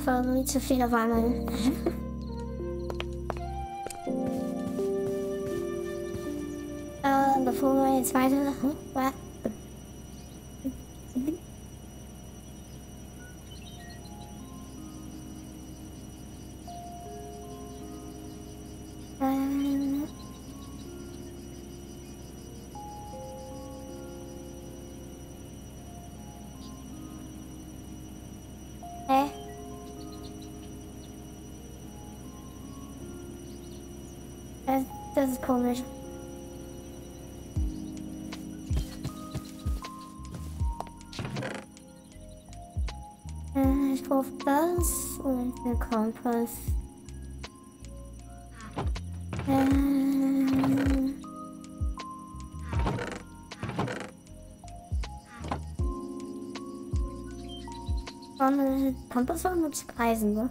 auf irgendwie zu viel auf einmal. äh, bevor wir jetzt weiter. Wa- Das ist komisch. Äh, ich brauche das und den Kompass. Kompass äh. war mit Eisen, ne?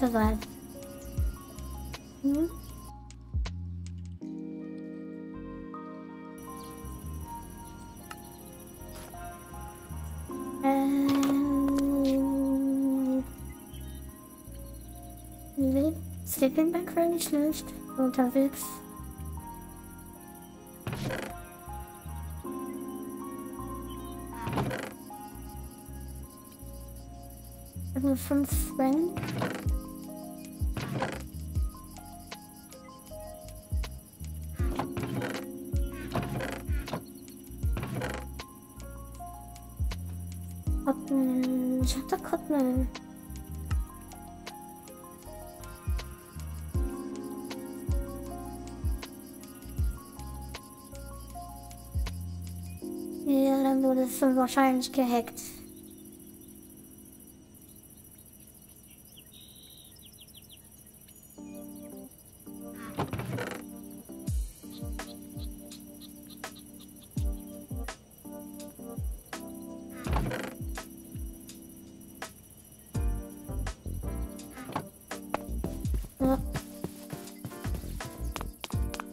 Das könnte sein. Hm? Ähm. Nee, Sleeping Bag wäre nicht schlecht. Unterwegs. Ich habe so wahrscheinlich gehackt.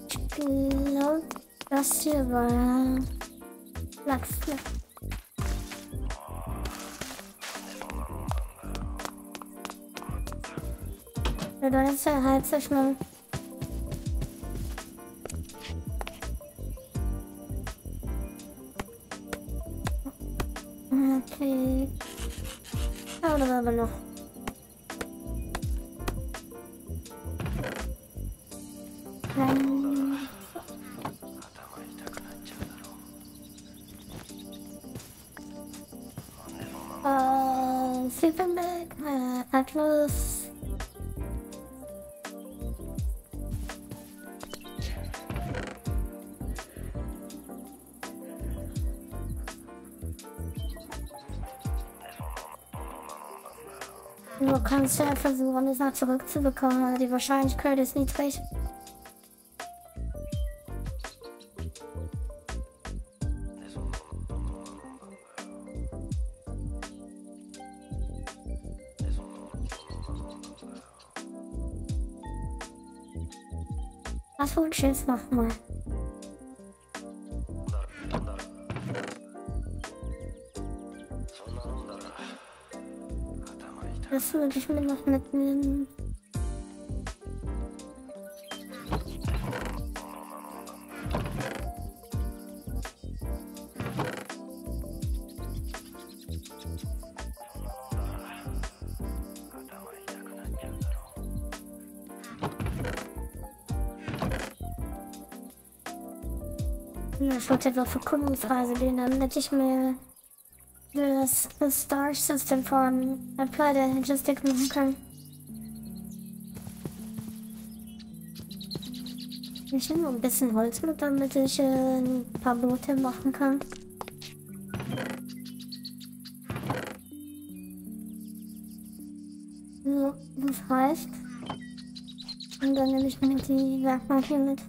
Ich glaube, das hier war Ja, da ist Hals so schnell. Kannst ja versuchen, es noch zurückzubekommen, aber die Wahrscheinlichkeit ist niedrig. Was wohl tschüss nochmal. Würde ich mir noch mitnehmen. Ich wollte etwa Verkundungsreise gehen, damit ich mir das, das Star System von Applied Logistic machen kann. Ich nehme ein bisschen Holz mit, damit ich äh, ein paar Boote machen kann. So, das reicht. Und dann nehme ich mir die Werkbank hier mit.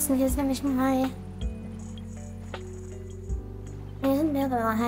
Passen, hier ist nämlich ein Hai. Hier sind wir var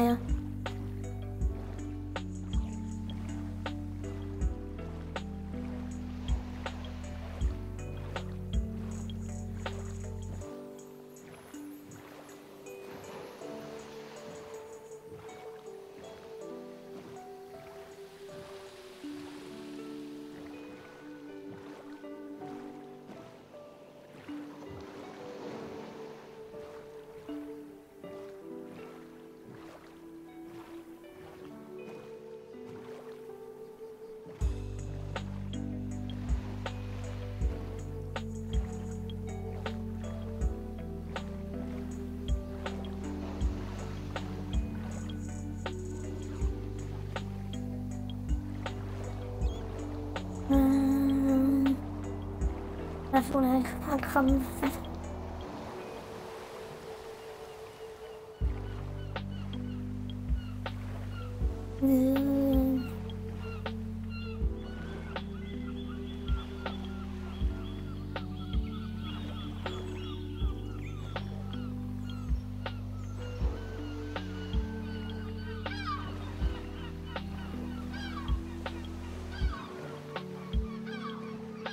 da vorne ankommen. Ähm,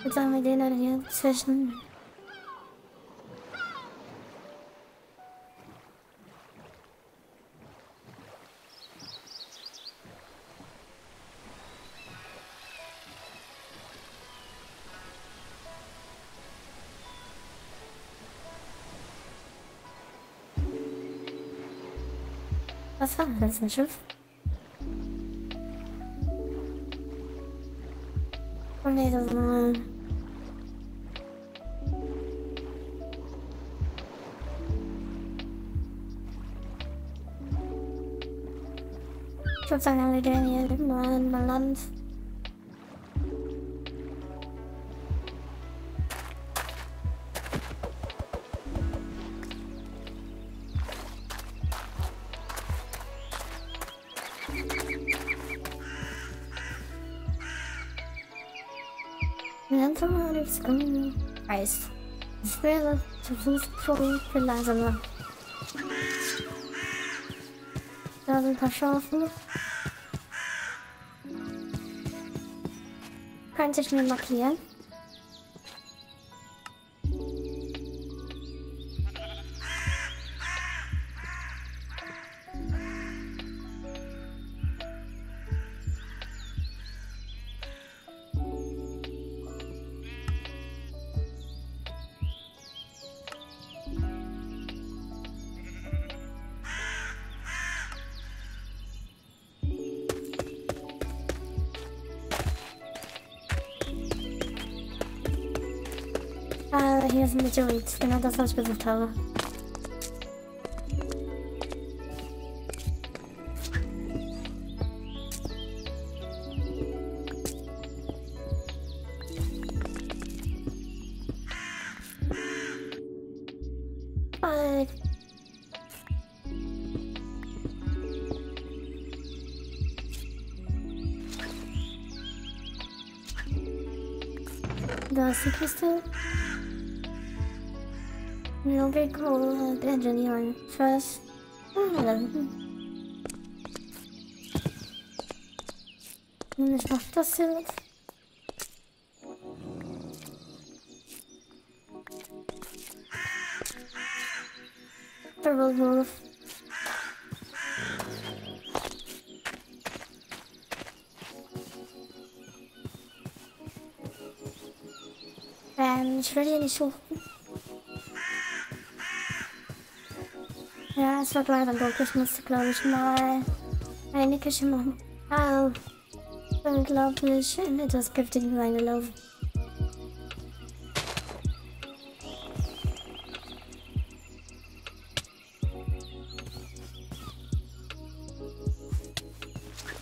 Jetzt haben wir den dann hier zwischen. Was war das? Ein Schiff? Oh nee, das war. Ich würde sagen, wir gehen hier in Land. Informatics Eis. Es wäre zu Fuß schon viel langsamer. Da sind ein paar Schafen. Kann sich mir markieren. Ah, hier ist ein Meteorit. Genau first. Und ich mach das jetzt. Double move. Ähm, ich will hier nicht suchen. Ja, es wird leider dunkel. Ich musste, glaube ich, mal eine Küche machen. Ah, unglaublich in etwas Giftiges reingelaufen.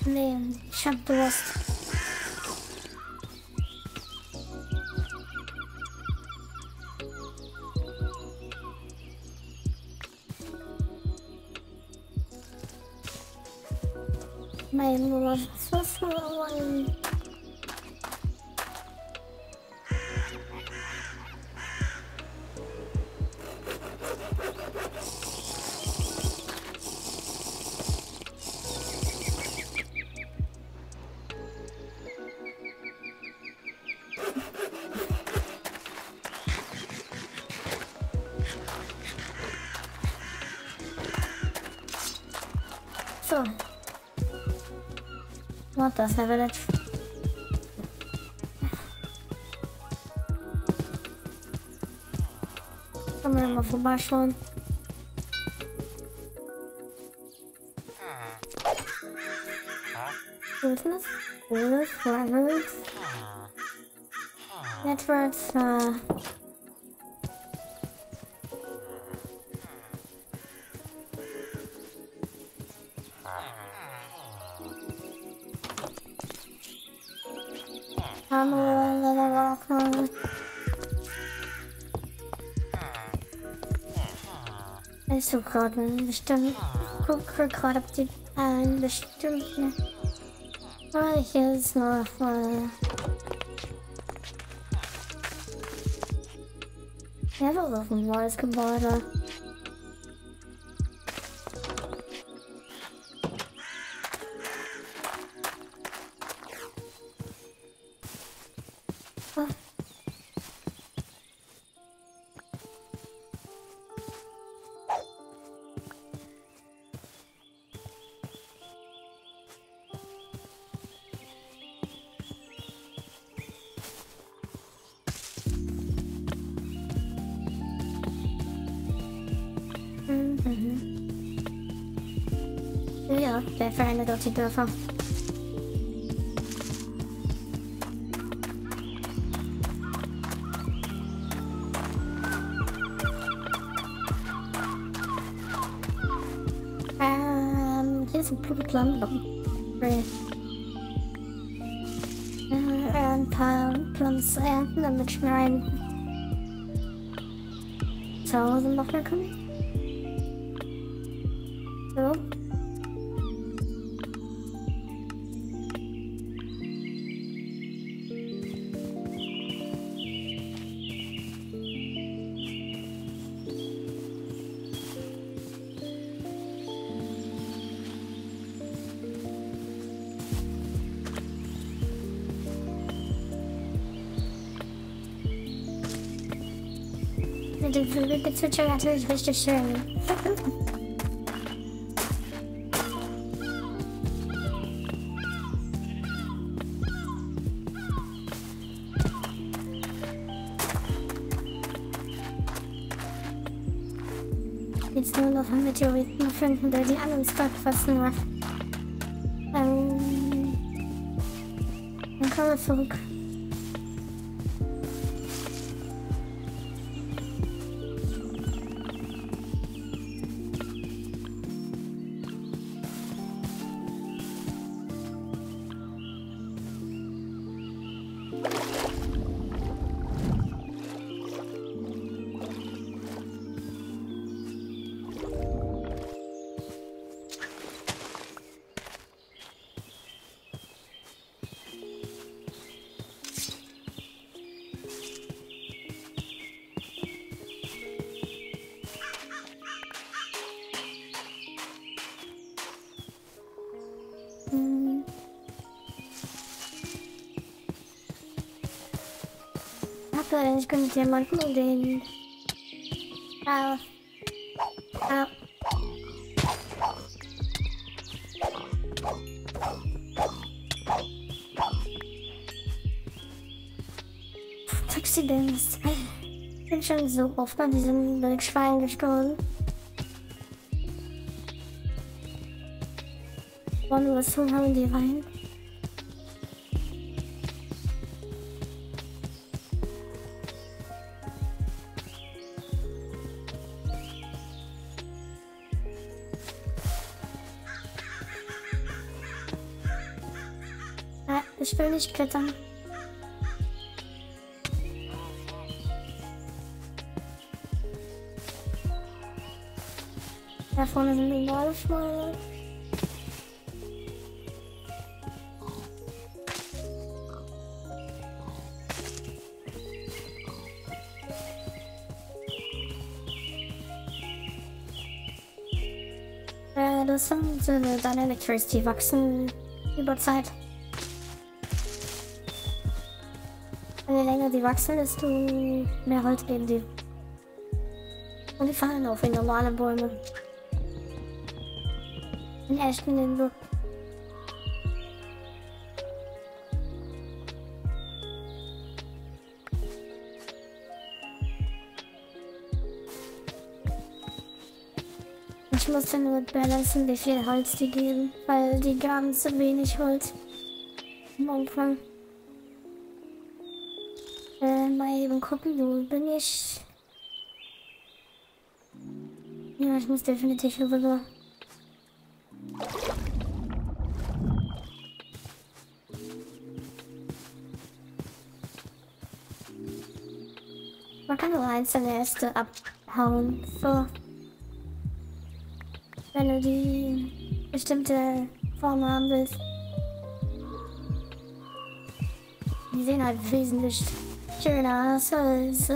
Nee, ich hab Durst. Mein What, das ist eine Village. Können wir mal vorbeischauen. Wo ist denn das? Rivers, Rivers. Networks, äh. Einen bestimmten. Gucke gerade, die einen bestimmten. Ah, hier ist noch mal. Ja, das ist ein neues Gebäude. Der verändert auch die Dörfer. Ähm, hier ist ein Blutlampe. Okay. Äh, ein paar Plums ernten, damit schneiden. Zu Hause machen können. Mit dem Vögelgezwitscher natürlich richtig schön. Jetzt nur noch einen Meteoriten finden, der die anderen Sparkfassen macht. Ähm, dann kommen wir zurück. Hm. Nicht genug Diamanten, um den. Au. Au. Taxidents. Ich bin schon so oft an diesem Schwein gestorben. Wollen wir was tun, haben die rein? Nicht klettern. Da vorne sind normale Schweine. Äh, das sind äh, deine Electrics, die wachsen über Zeit. Wachsen, desto mehr Holz geben die. Und die fallen auf wie normale Bäume. in echt in den Look. Ich muss dann nur balancen, wie viel Holz die geben, weil die gaben zu wenig Holz am Anfang. Mal eben gucken, wo bin ich? Ja, ich muss definitiv hier rüber. Man kann nur einzelne Äste abhauen. So. Wenn du die bestimmte Form haben willst. Die sehen halt wesentlich schöner als äh,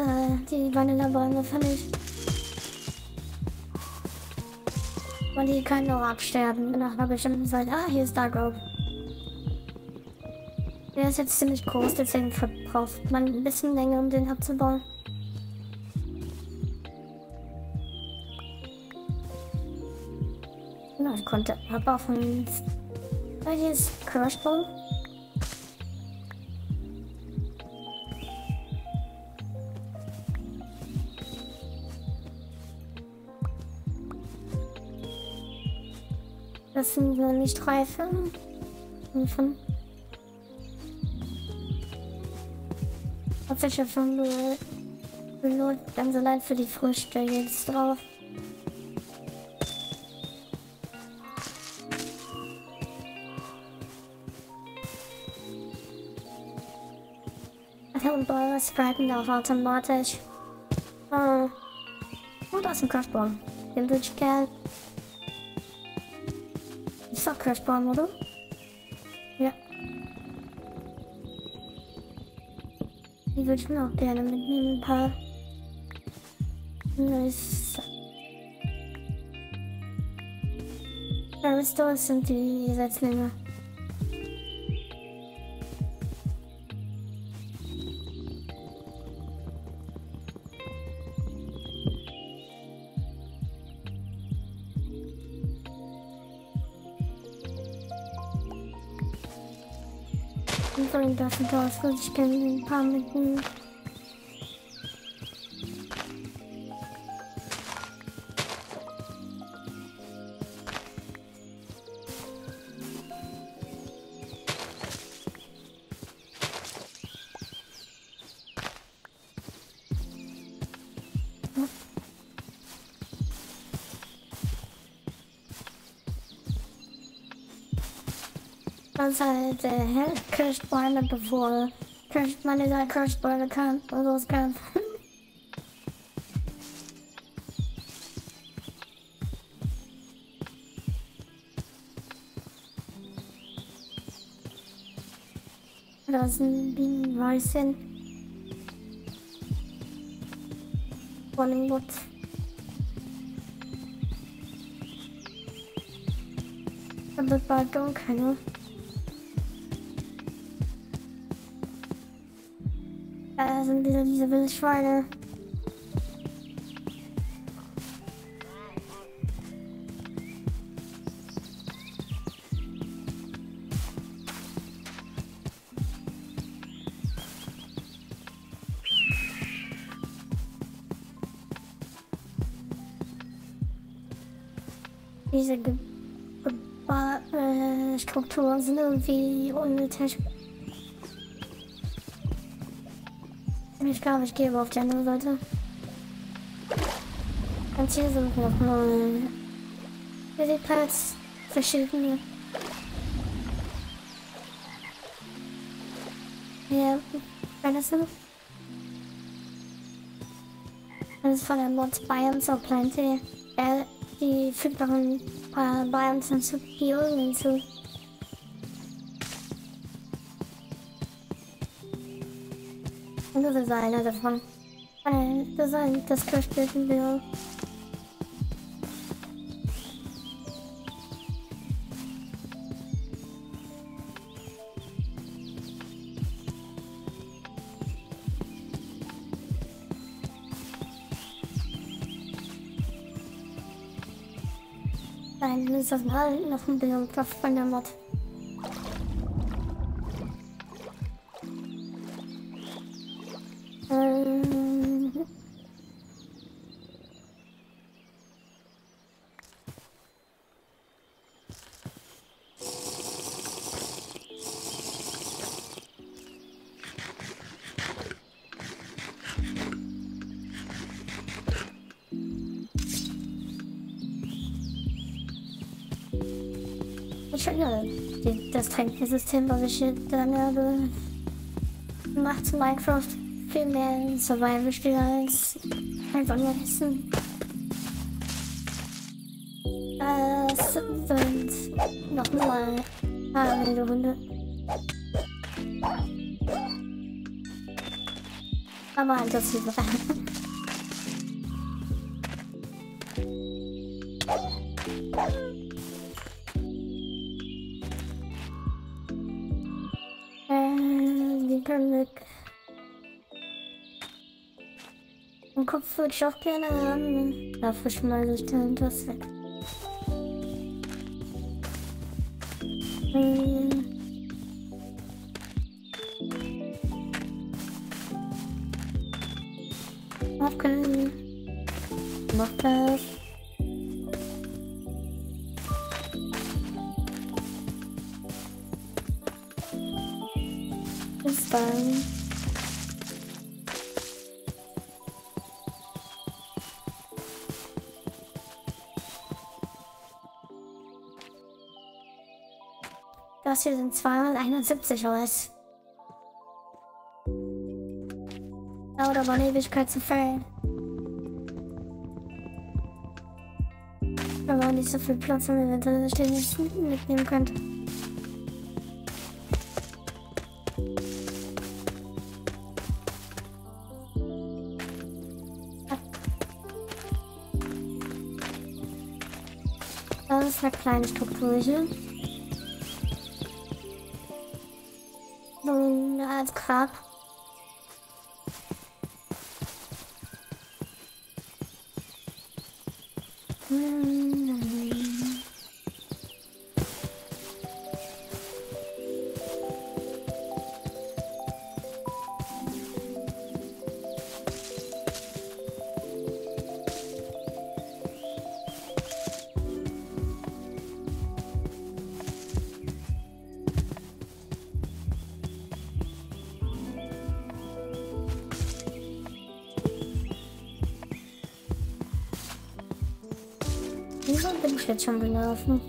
die Vanillabäume, fand ich. Und die können auch absterben nach einer bestimmten Zeit. Ah, hier ist Dark Oak. Der ist jetzt ziemlich groß, deswegen verbraucht man ein bisschen länger, um den abzubauen. Na, ich konnte abbauen. Ah, hier ist Crashball. Das sind nur nicht Reife. Von Hauptsächlich nur Belohnt ganz allein für die Früchte jetzt drauf. Und Bäume spreiten auch automatisch. Oh. Und aus dem Kraftbaum. Den würde ich gern. Ist doch Kraftbaum, oder? Ja. Die würde ich mir auch gerne mitnehmen, ein paar. Nice. Restores sind die Setzlinge. Und von das und das würde ich gerne ein paar mitnehmen. Das halt äh, Kirschbäume, bevor Kirsch, man dieser Kirschbäume kam, oder so kam. Da ist ein Bienenhäuschen. Bollingwood. Da wird bald dunkel, ne? Sind wieder diese Wildschweine. Diese Ge Geba äh, Strukturen sind irgendwie unnötig. Ich glaube, ich gehe aber auf die andere Seite. Und hier sind noch mal Lillipads, verschiedene. Ja, war das so? Das ist von der Mod Biomes of Plenty. Äh, die fügt noch ein paar Biomes hinzu, Biomen hinzu. Das ist einer davon. Das das Kirschbilden wir. Nein, ist das mal noch ein Bildungsplatz von der Mod. Das Tränkensystem, was ich hier dann habe, macht Minecraft viel mehr ein Survival-Spiel als einfach nur Essen. Es sind nochmal haarige Hunde. Aber halt das hier. würde ich auch gerne haben. Schmeiße ich dann das weg. Hm. Das hier sind 271 Holz. Dauert aber eine Ewigkeit zu fällen. Aber nicht so viel Platz im Inventar, dass ich den nicht mitnehmen könnte. Das ist eine kleine Struktur hier. ครับ jetzt schon gelaufen?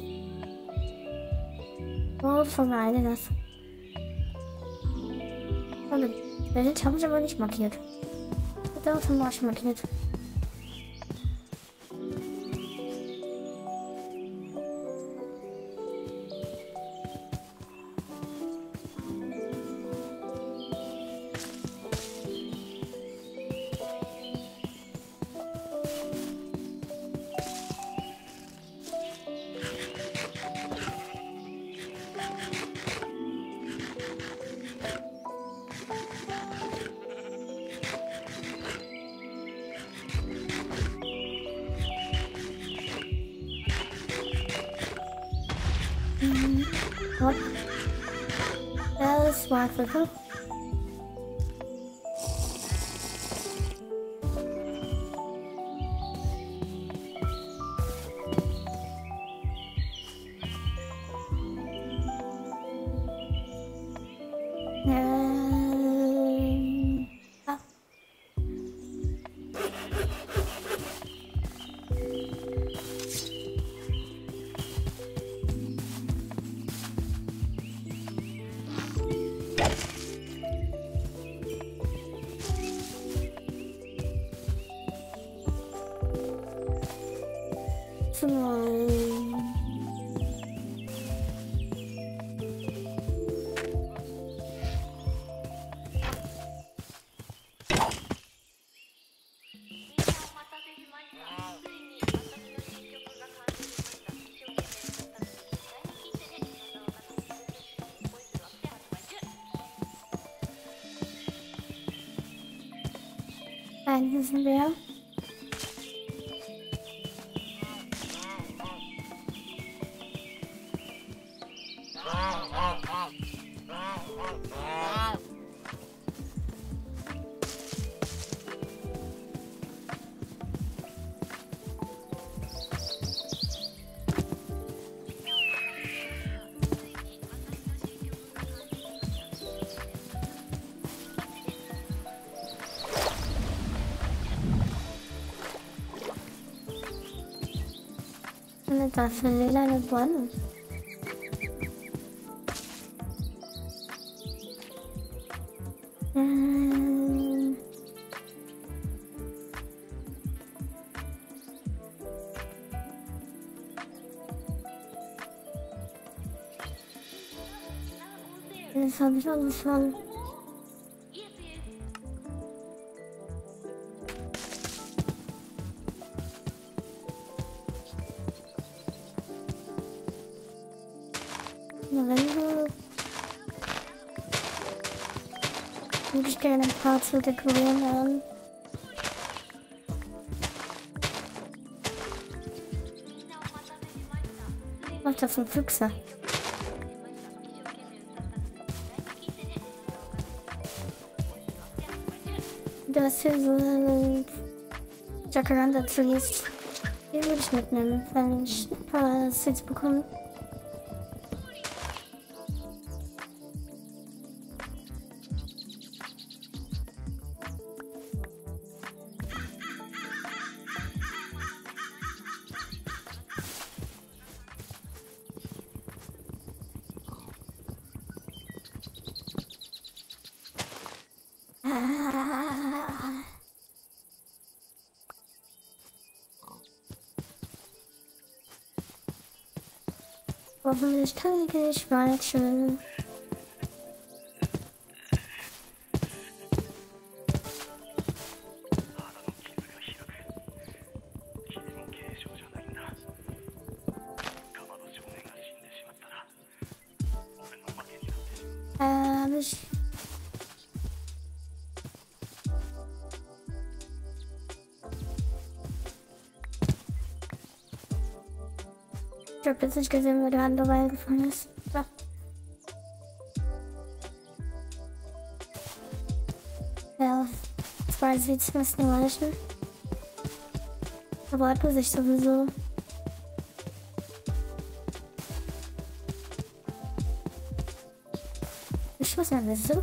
Wo vermeide das? Oh, Bild habe ich aber nicht markiert. Das automatisch markiert. Das war Nein, Eine Tafel lilane Bäume. Ähm, Das habe ein zu dekorieren haben. Was das für Füchse? Das hier so ein Jacaranda Trees. Die würde ich mitnehmen, wenn ich ein paar Seeds bekomme. Hoffentlich kriege Jetzt nicht gesehen, wo der andere reingefallen ist. Ja. Ja, zwei Seeds müssen reichen. Aber hat man sich sowieso. Ich muss ja wissen.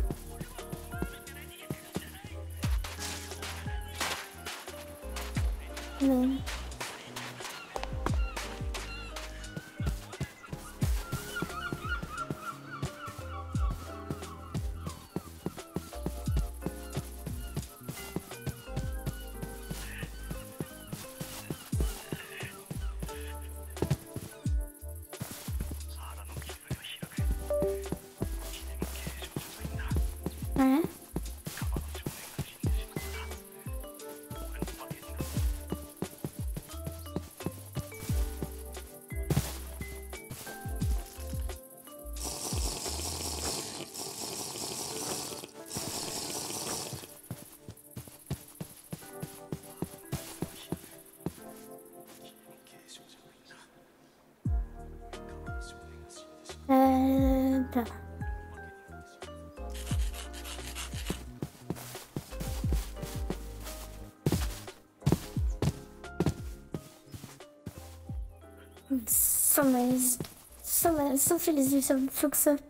So, nice. so viele süße Füchse. Äh.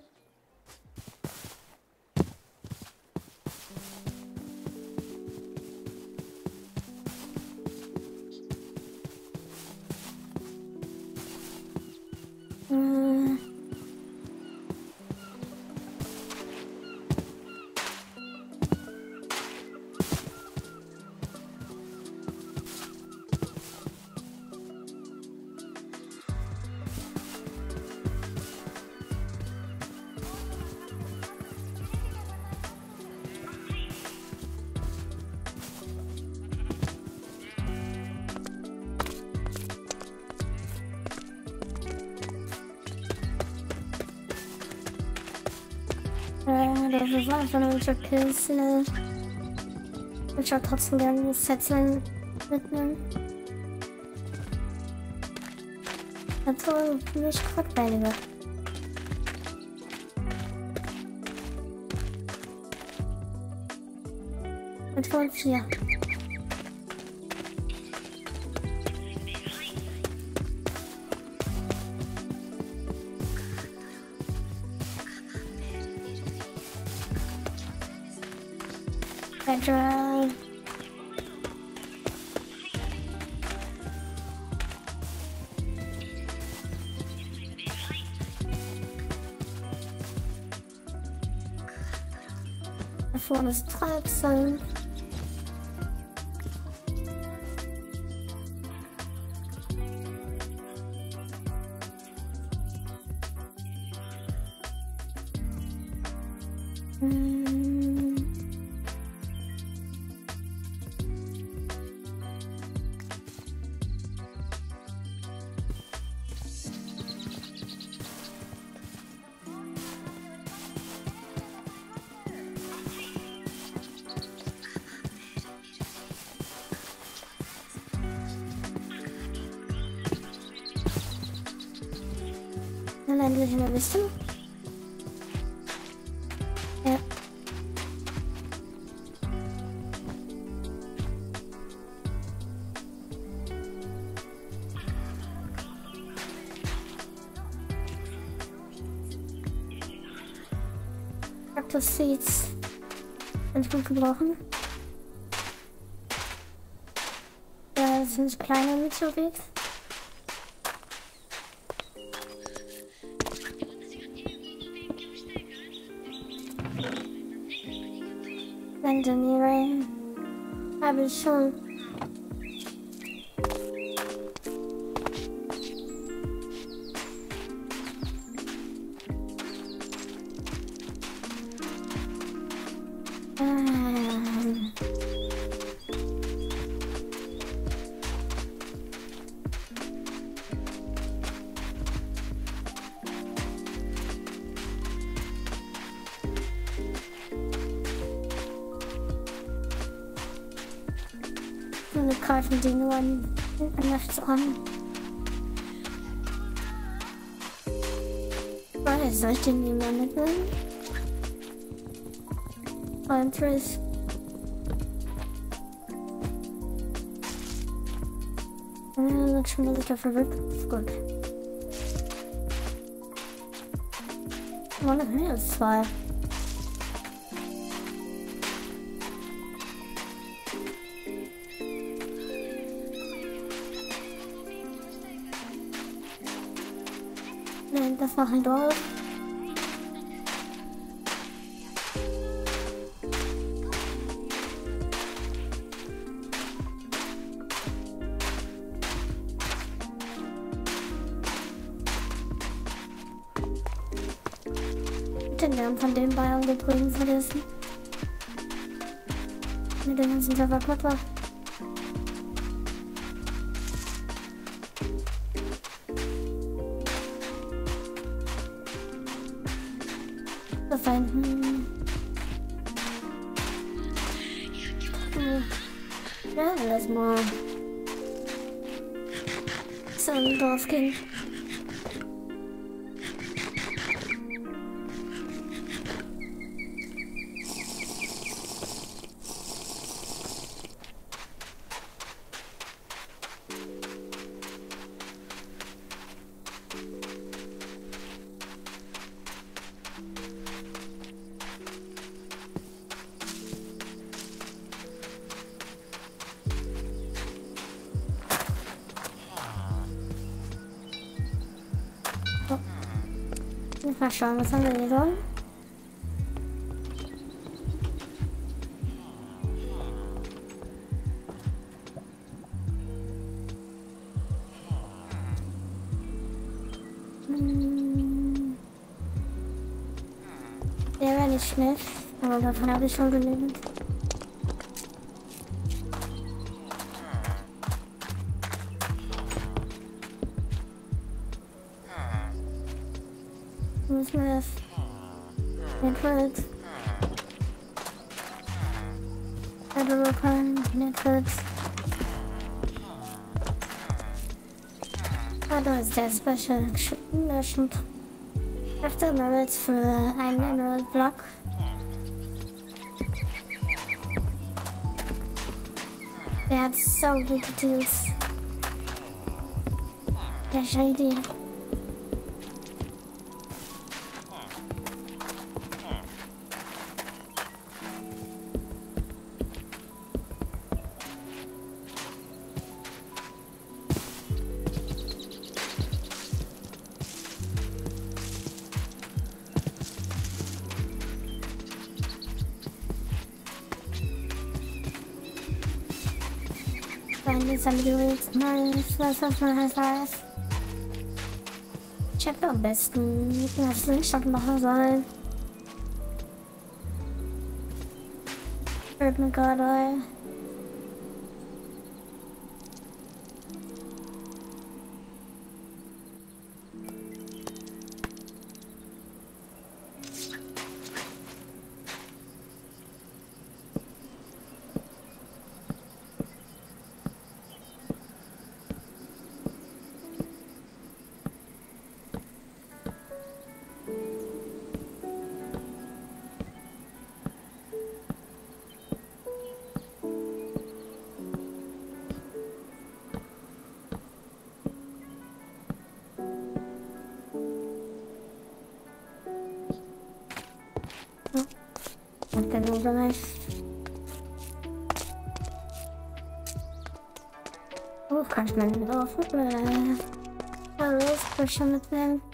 das war einfach nur ein Pilsner. Ich würde trotzdem gerne das Setzlein mitnehmen. Dazu nicht Krottbeine weg. Und von vier. Eine Liste. Ja. Seeds. Kann ich gut gebrauchen. Ja, das sind kleine Meteoriten. Legendary. Habe ich schon. An rechts an. Weil soll ich den niemand mitnehmen? Und Triss. Ja, dann schon mal sicher verrückt. Ist ein Dorf. Den Namen von dem Bayern übrigens vergessen. Mit dem ganzen Serverkörper. Schauen, was haben wir hier so? Hm. Der wäre nicht schlecht, aber davon habe ich schon genügend. special action. After another for the I'm block. They had so many deals. Dash idea. Die. Dann jetzt haben wir jetzt mal was auf mein Haus. Ich hätte am besten was Linkshot machen sollen. Hört mir gerade. Und dann Bereich. Oh, kann ich mal drauf? Äh, alles, kann ich schon mitnehmen. Ah,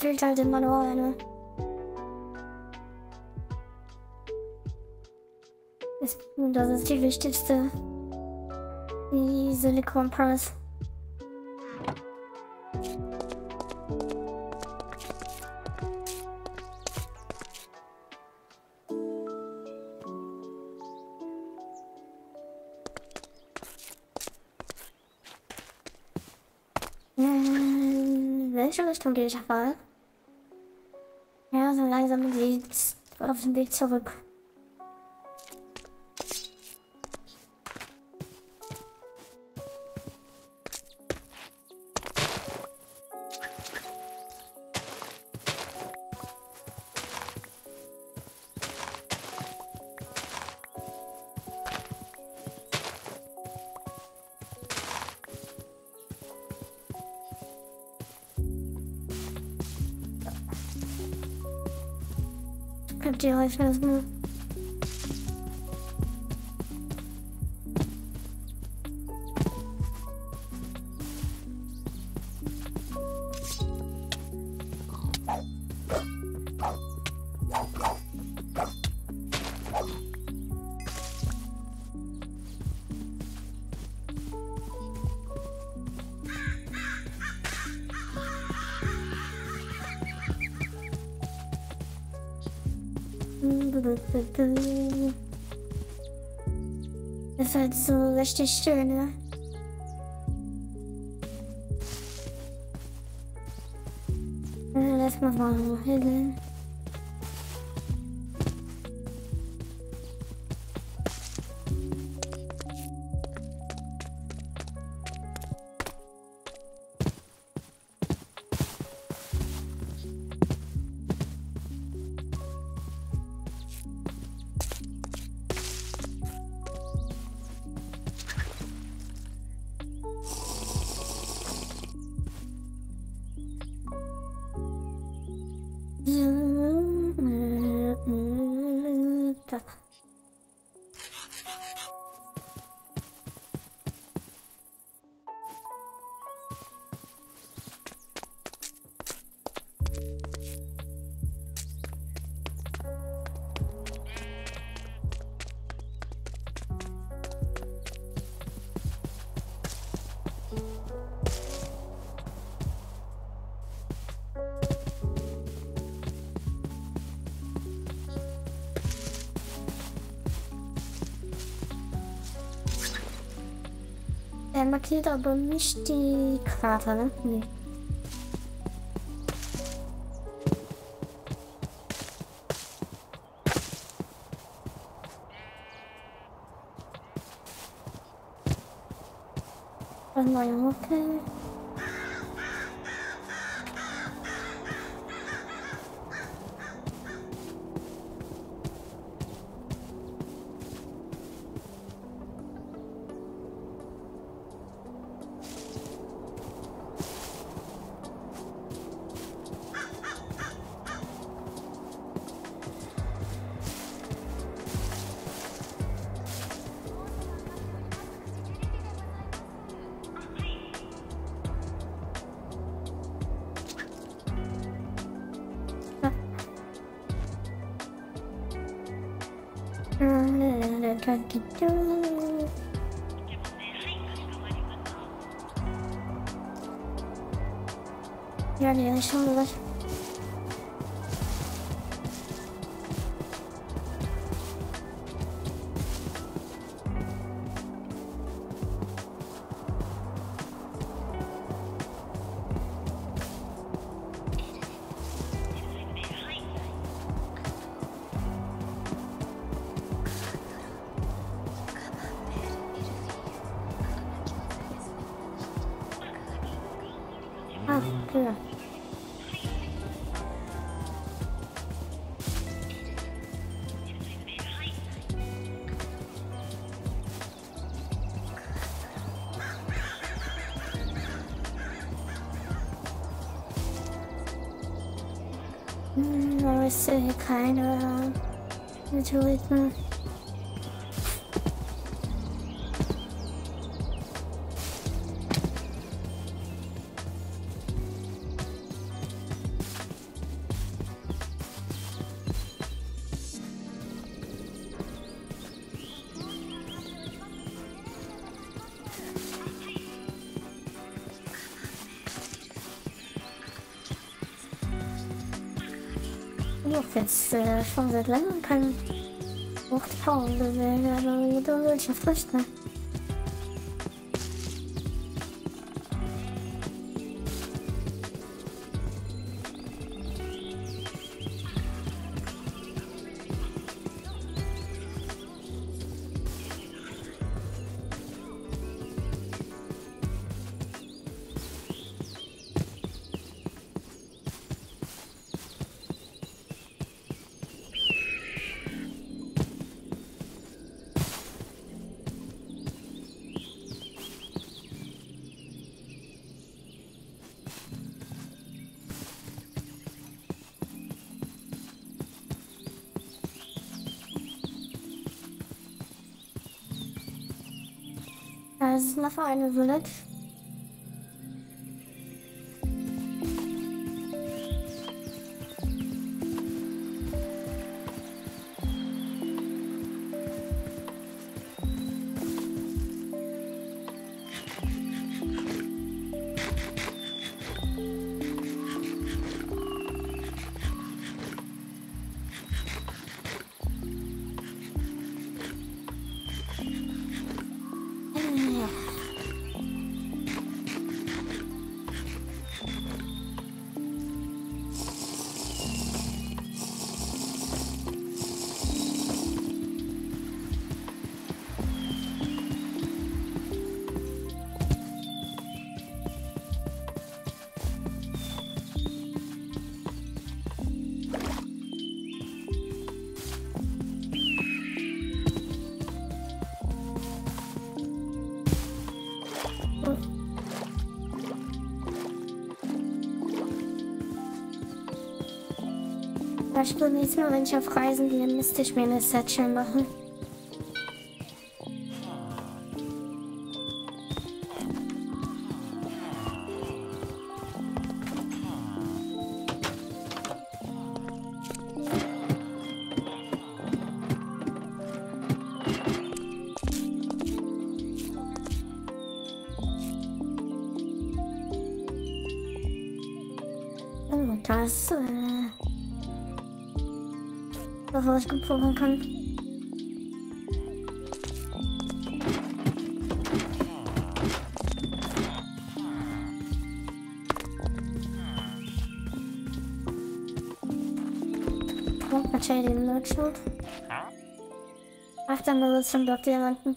fehlt halt immer nur eine. Das, ist die wichtigste. Die Silicon Pearls. Ähm, welche Richtung gehe ich mal? Auf dem Weg I know. Ihr euch erstmal. Das ist halt so richtig schön, ne? Markiert aber nicht die Krater, ne? Nee. Neue Mucke. Ja, sehe hier keine Meteoriten. Jetzt äh, schon seit längerem kein Fruchtfaul gesehen, also wieder welche Früchte. Ja, noch eine Village. Beim nächsten Mal, wenn ich auf Reisen gehe, müsste ich mir eine Satchel machen. was gut vorkommen kann. Macht man den Notschutz. Ach, dann nur zum Block Diamanten.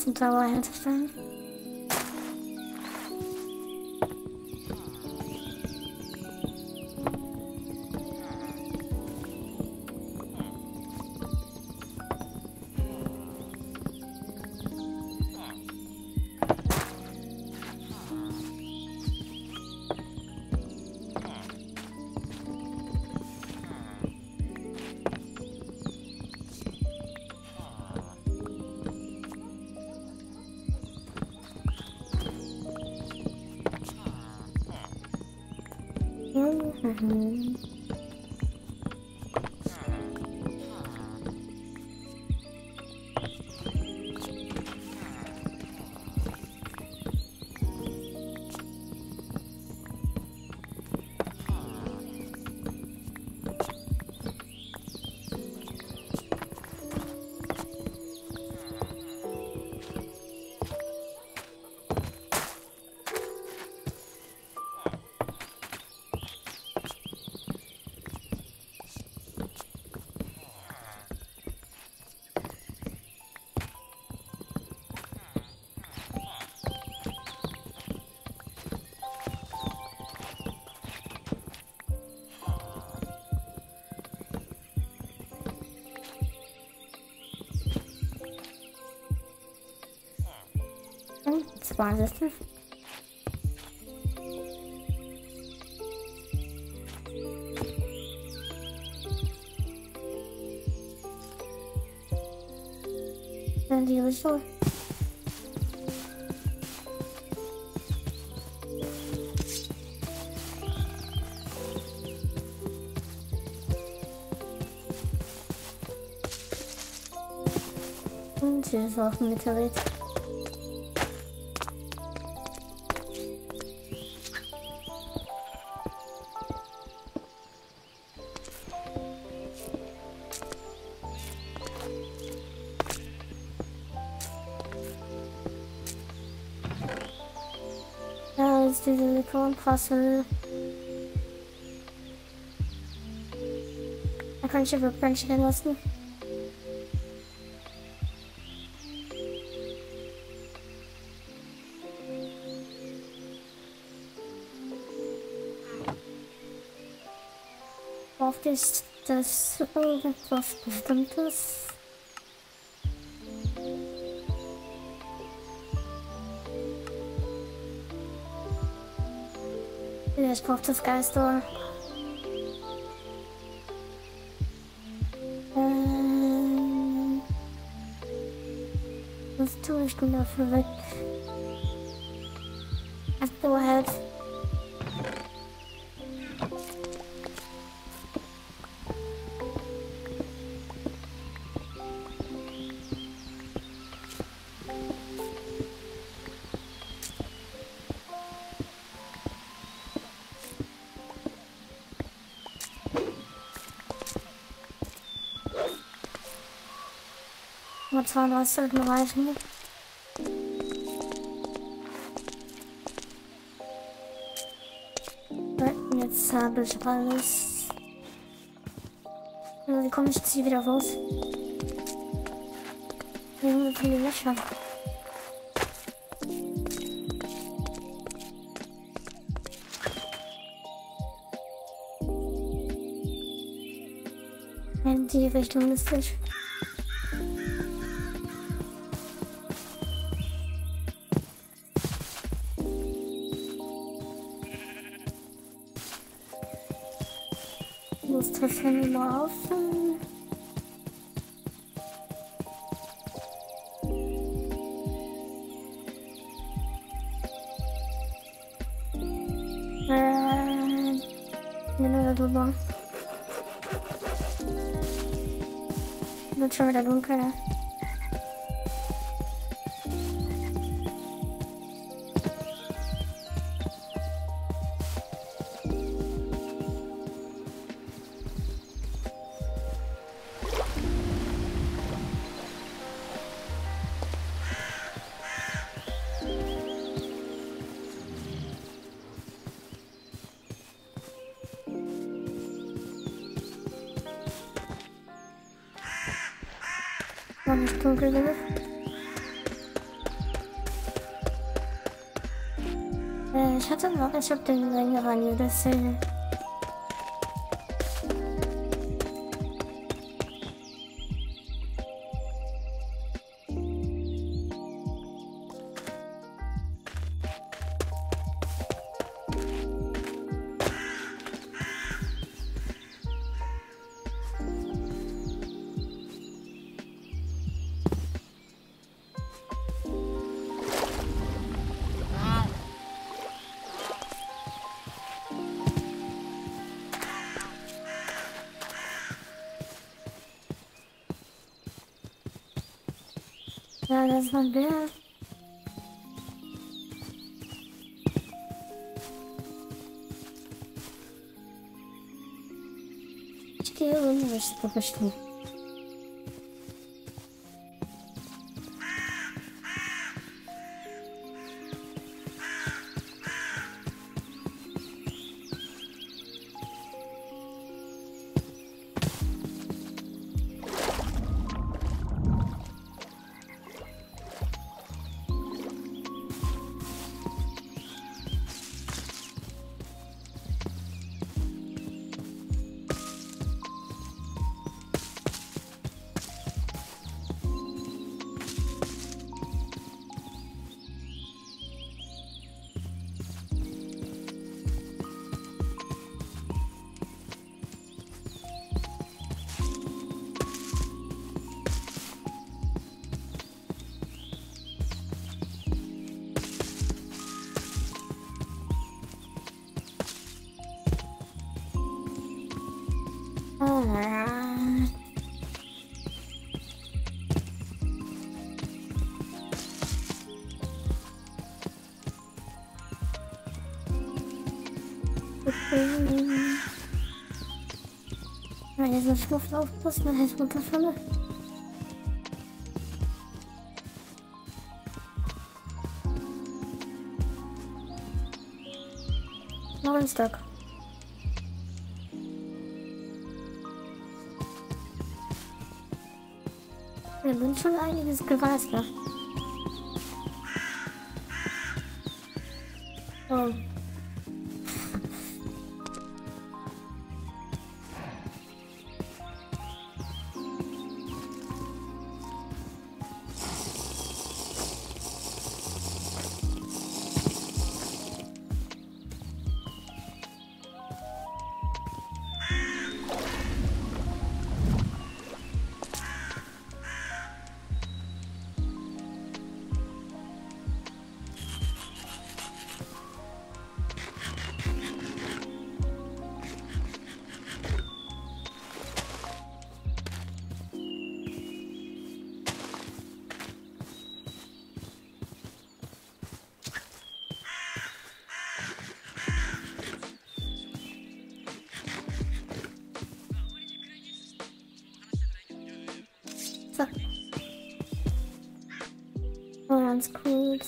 schon ein bisschen teuer herzustellen. Mhm. Das war das. Dann die Richtung. Und hier ist Silikonfassel. Da kann ich über Branch stehen lassen. Braucht ist das irgendwas Bestimmtes? Ja, ich brauche das Geister. Ähm, was tue ich denn dafür weg? 32 sollten reichen. Jetzt habe ich alles. Wie komme ich jetzt hier wieder raus? Irgendwie von den Löchern. In die Richtung ich. Ich muss das dunkel genug. Äh, ich hatte noch, ich hab den Judassil. Ja, das war der. Ich gehe in die richtige Richtung. Ah. Jetzt ein Schnuff aufpassen, hätte ich runterfalle. Noch ein Stock. Wir sind schon einiges gereist, So. Oh, ganz cool.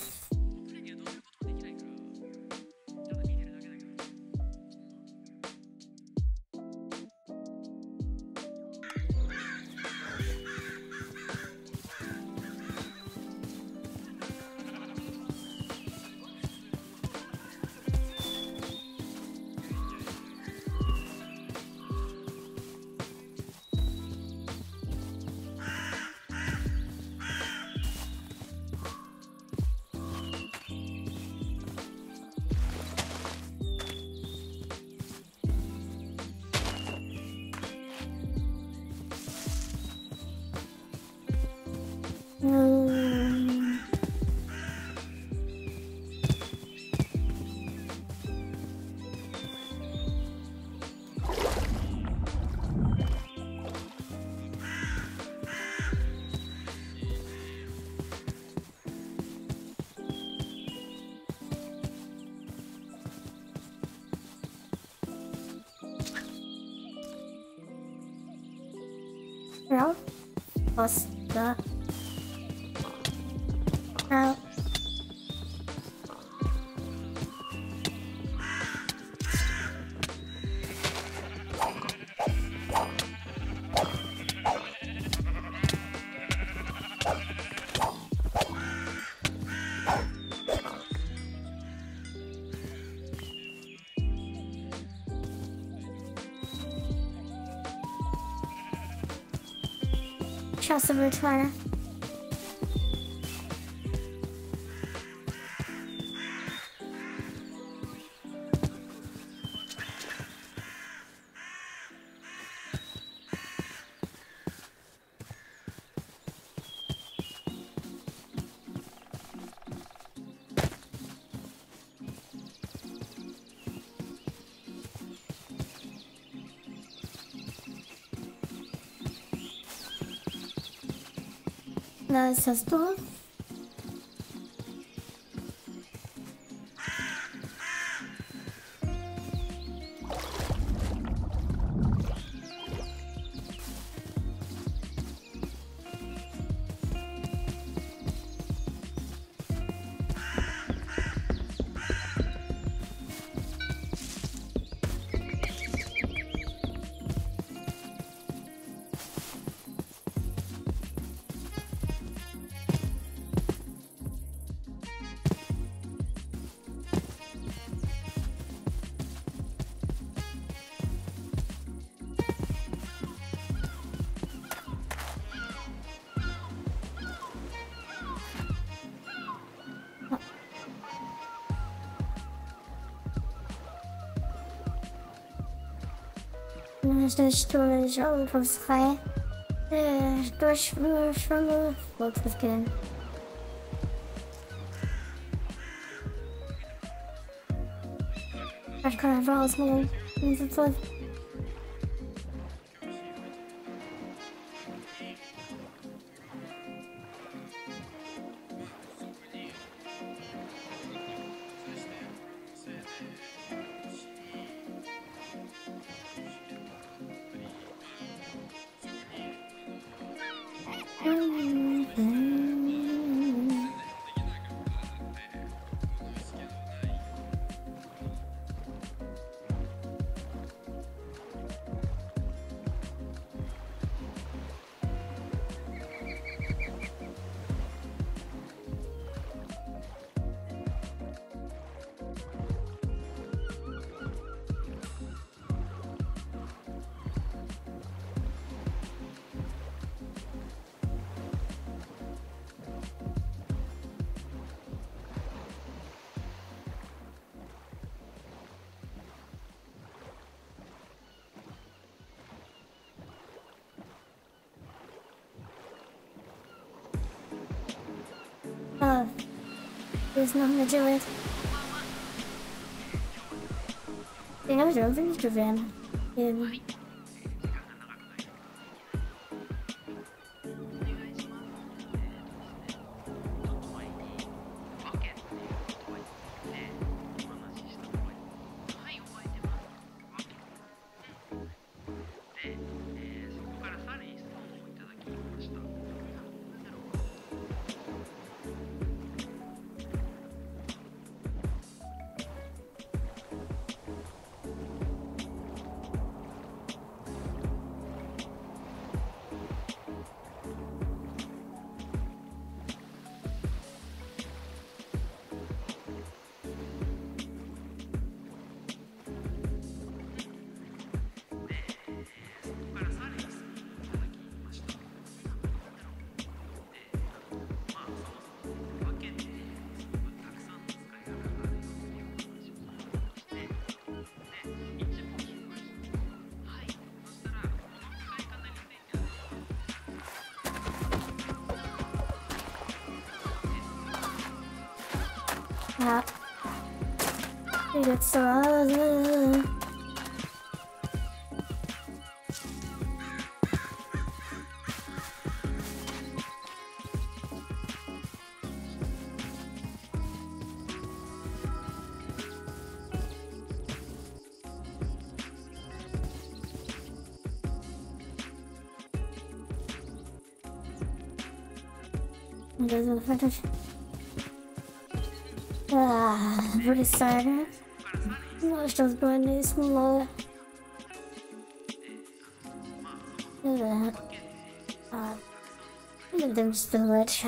Ich hasse Wildschweine. Na, ich durch Autos frei. Äh, durchschwimme, schwimme, Fortschritt gehen. Ich kann einfach ausmachen. Bin sofort. Hier ist noch eine Jewel. Den habe ich irgendwie nicht gesehen. Summer. Goes. Ah, what is saga. Würde ich sagen. Mach ich das beim nächsten Mal. Ja. Ah. Mit dem Storage.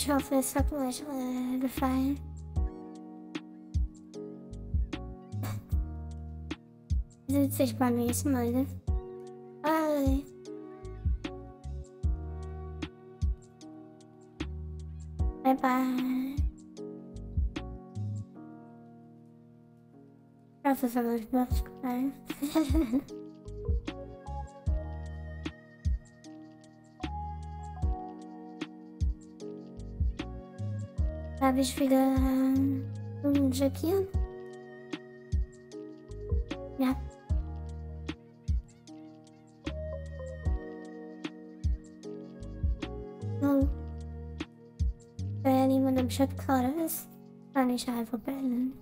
Ich hoffe, es hat euch äh, gefallen. Sieht sich beim nächsten Mal. ne? Bye. Bye bye. Ich hoffe, es hat euch gefallen. Ich wieder ähm, umjackieren? Ja. So. Wenn jemand im Chat gerade ist, kann ich einfach beenden.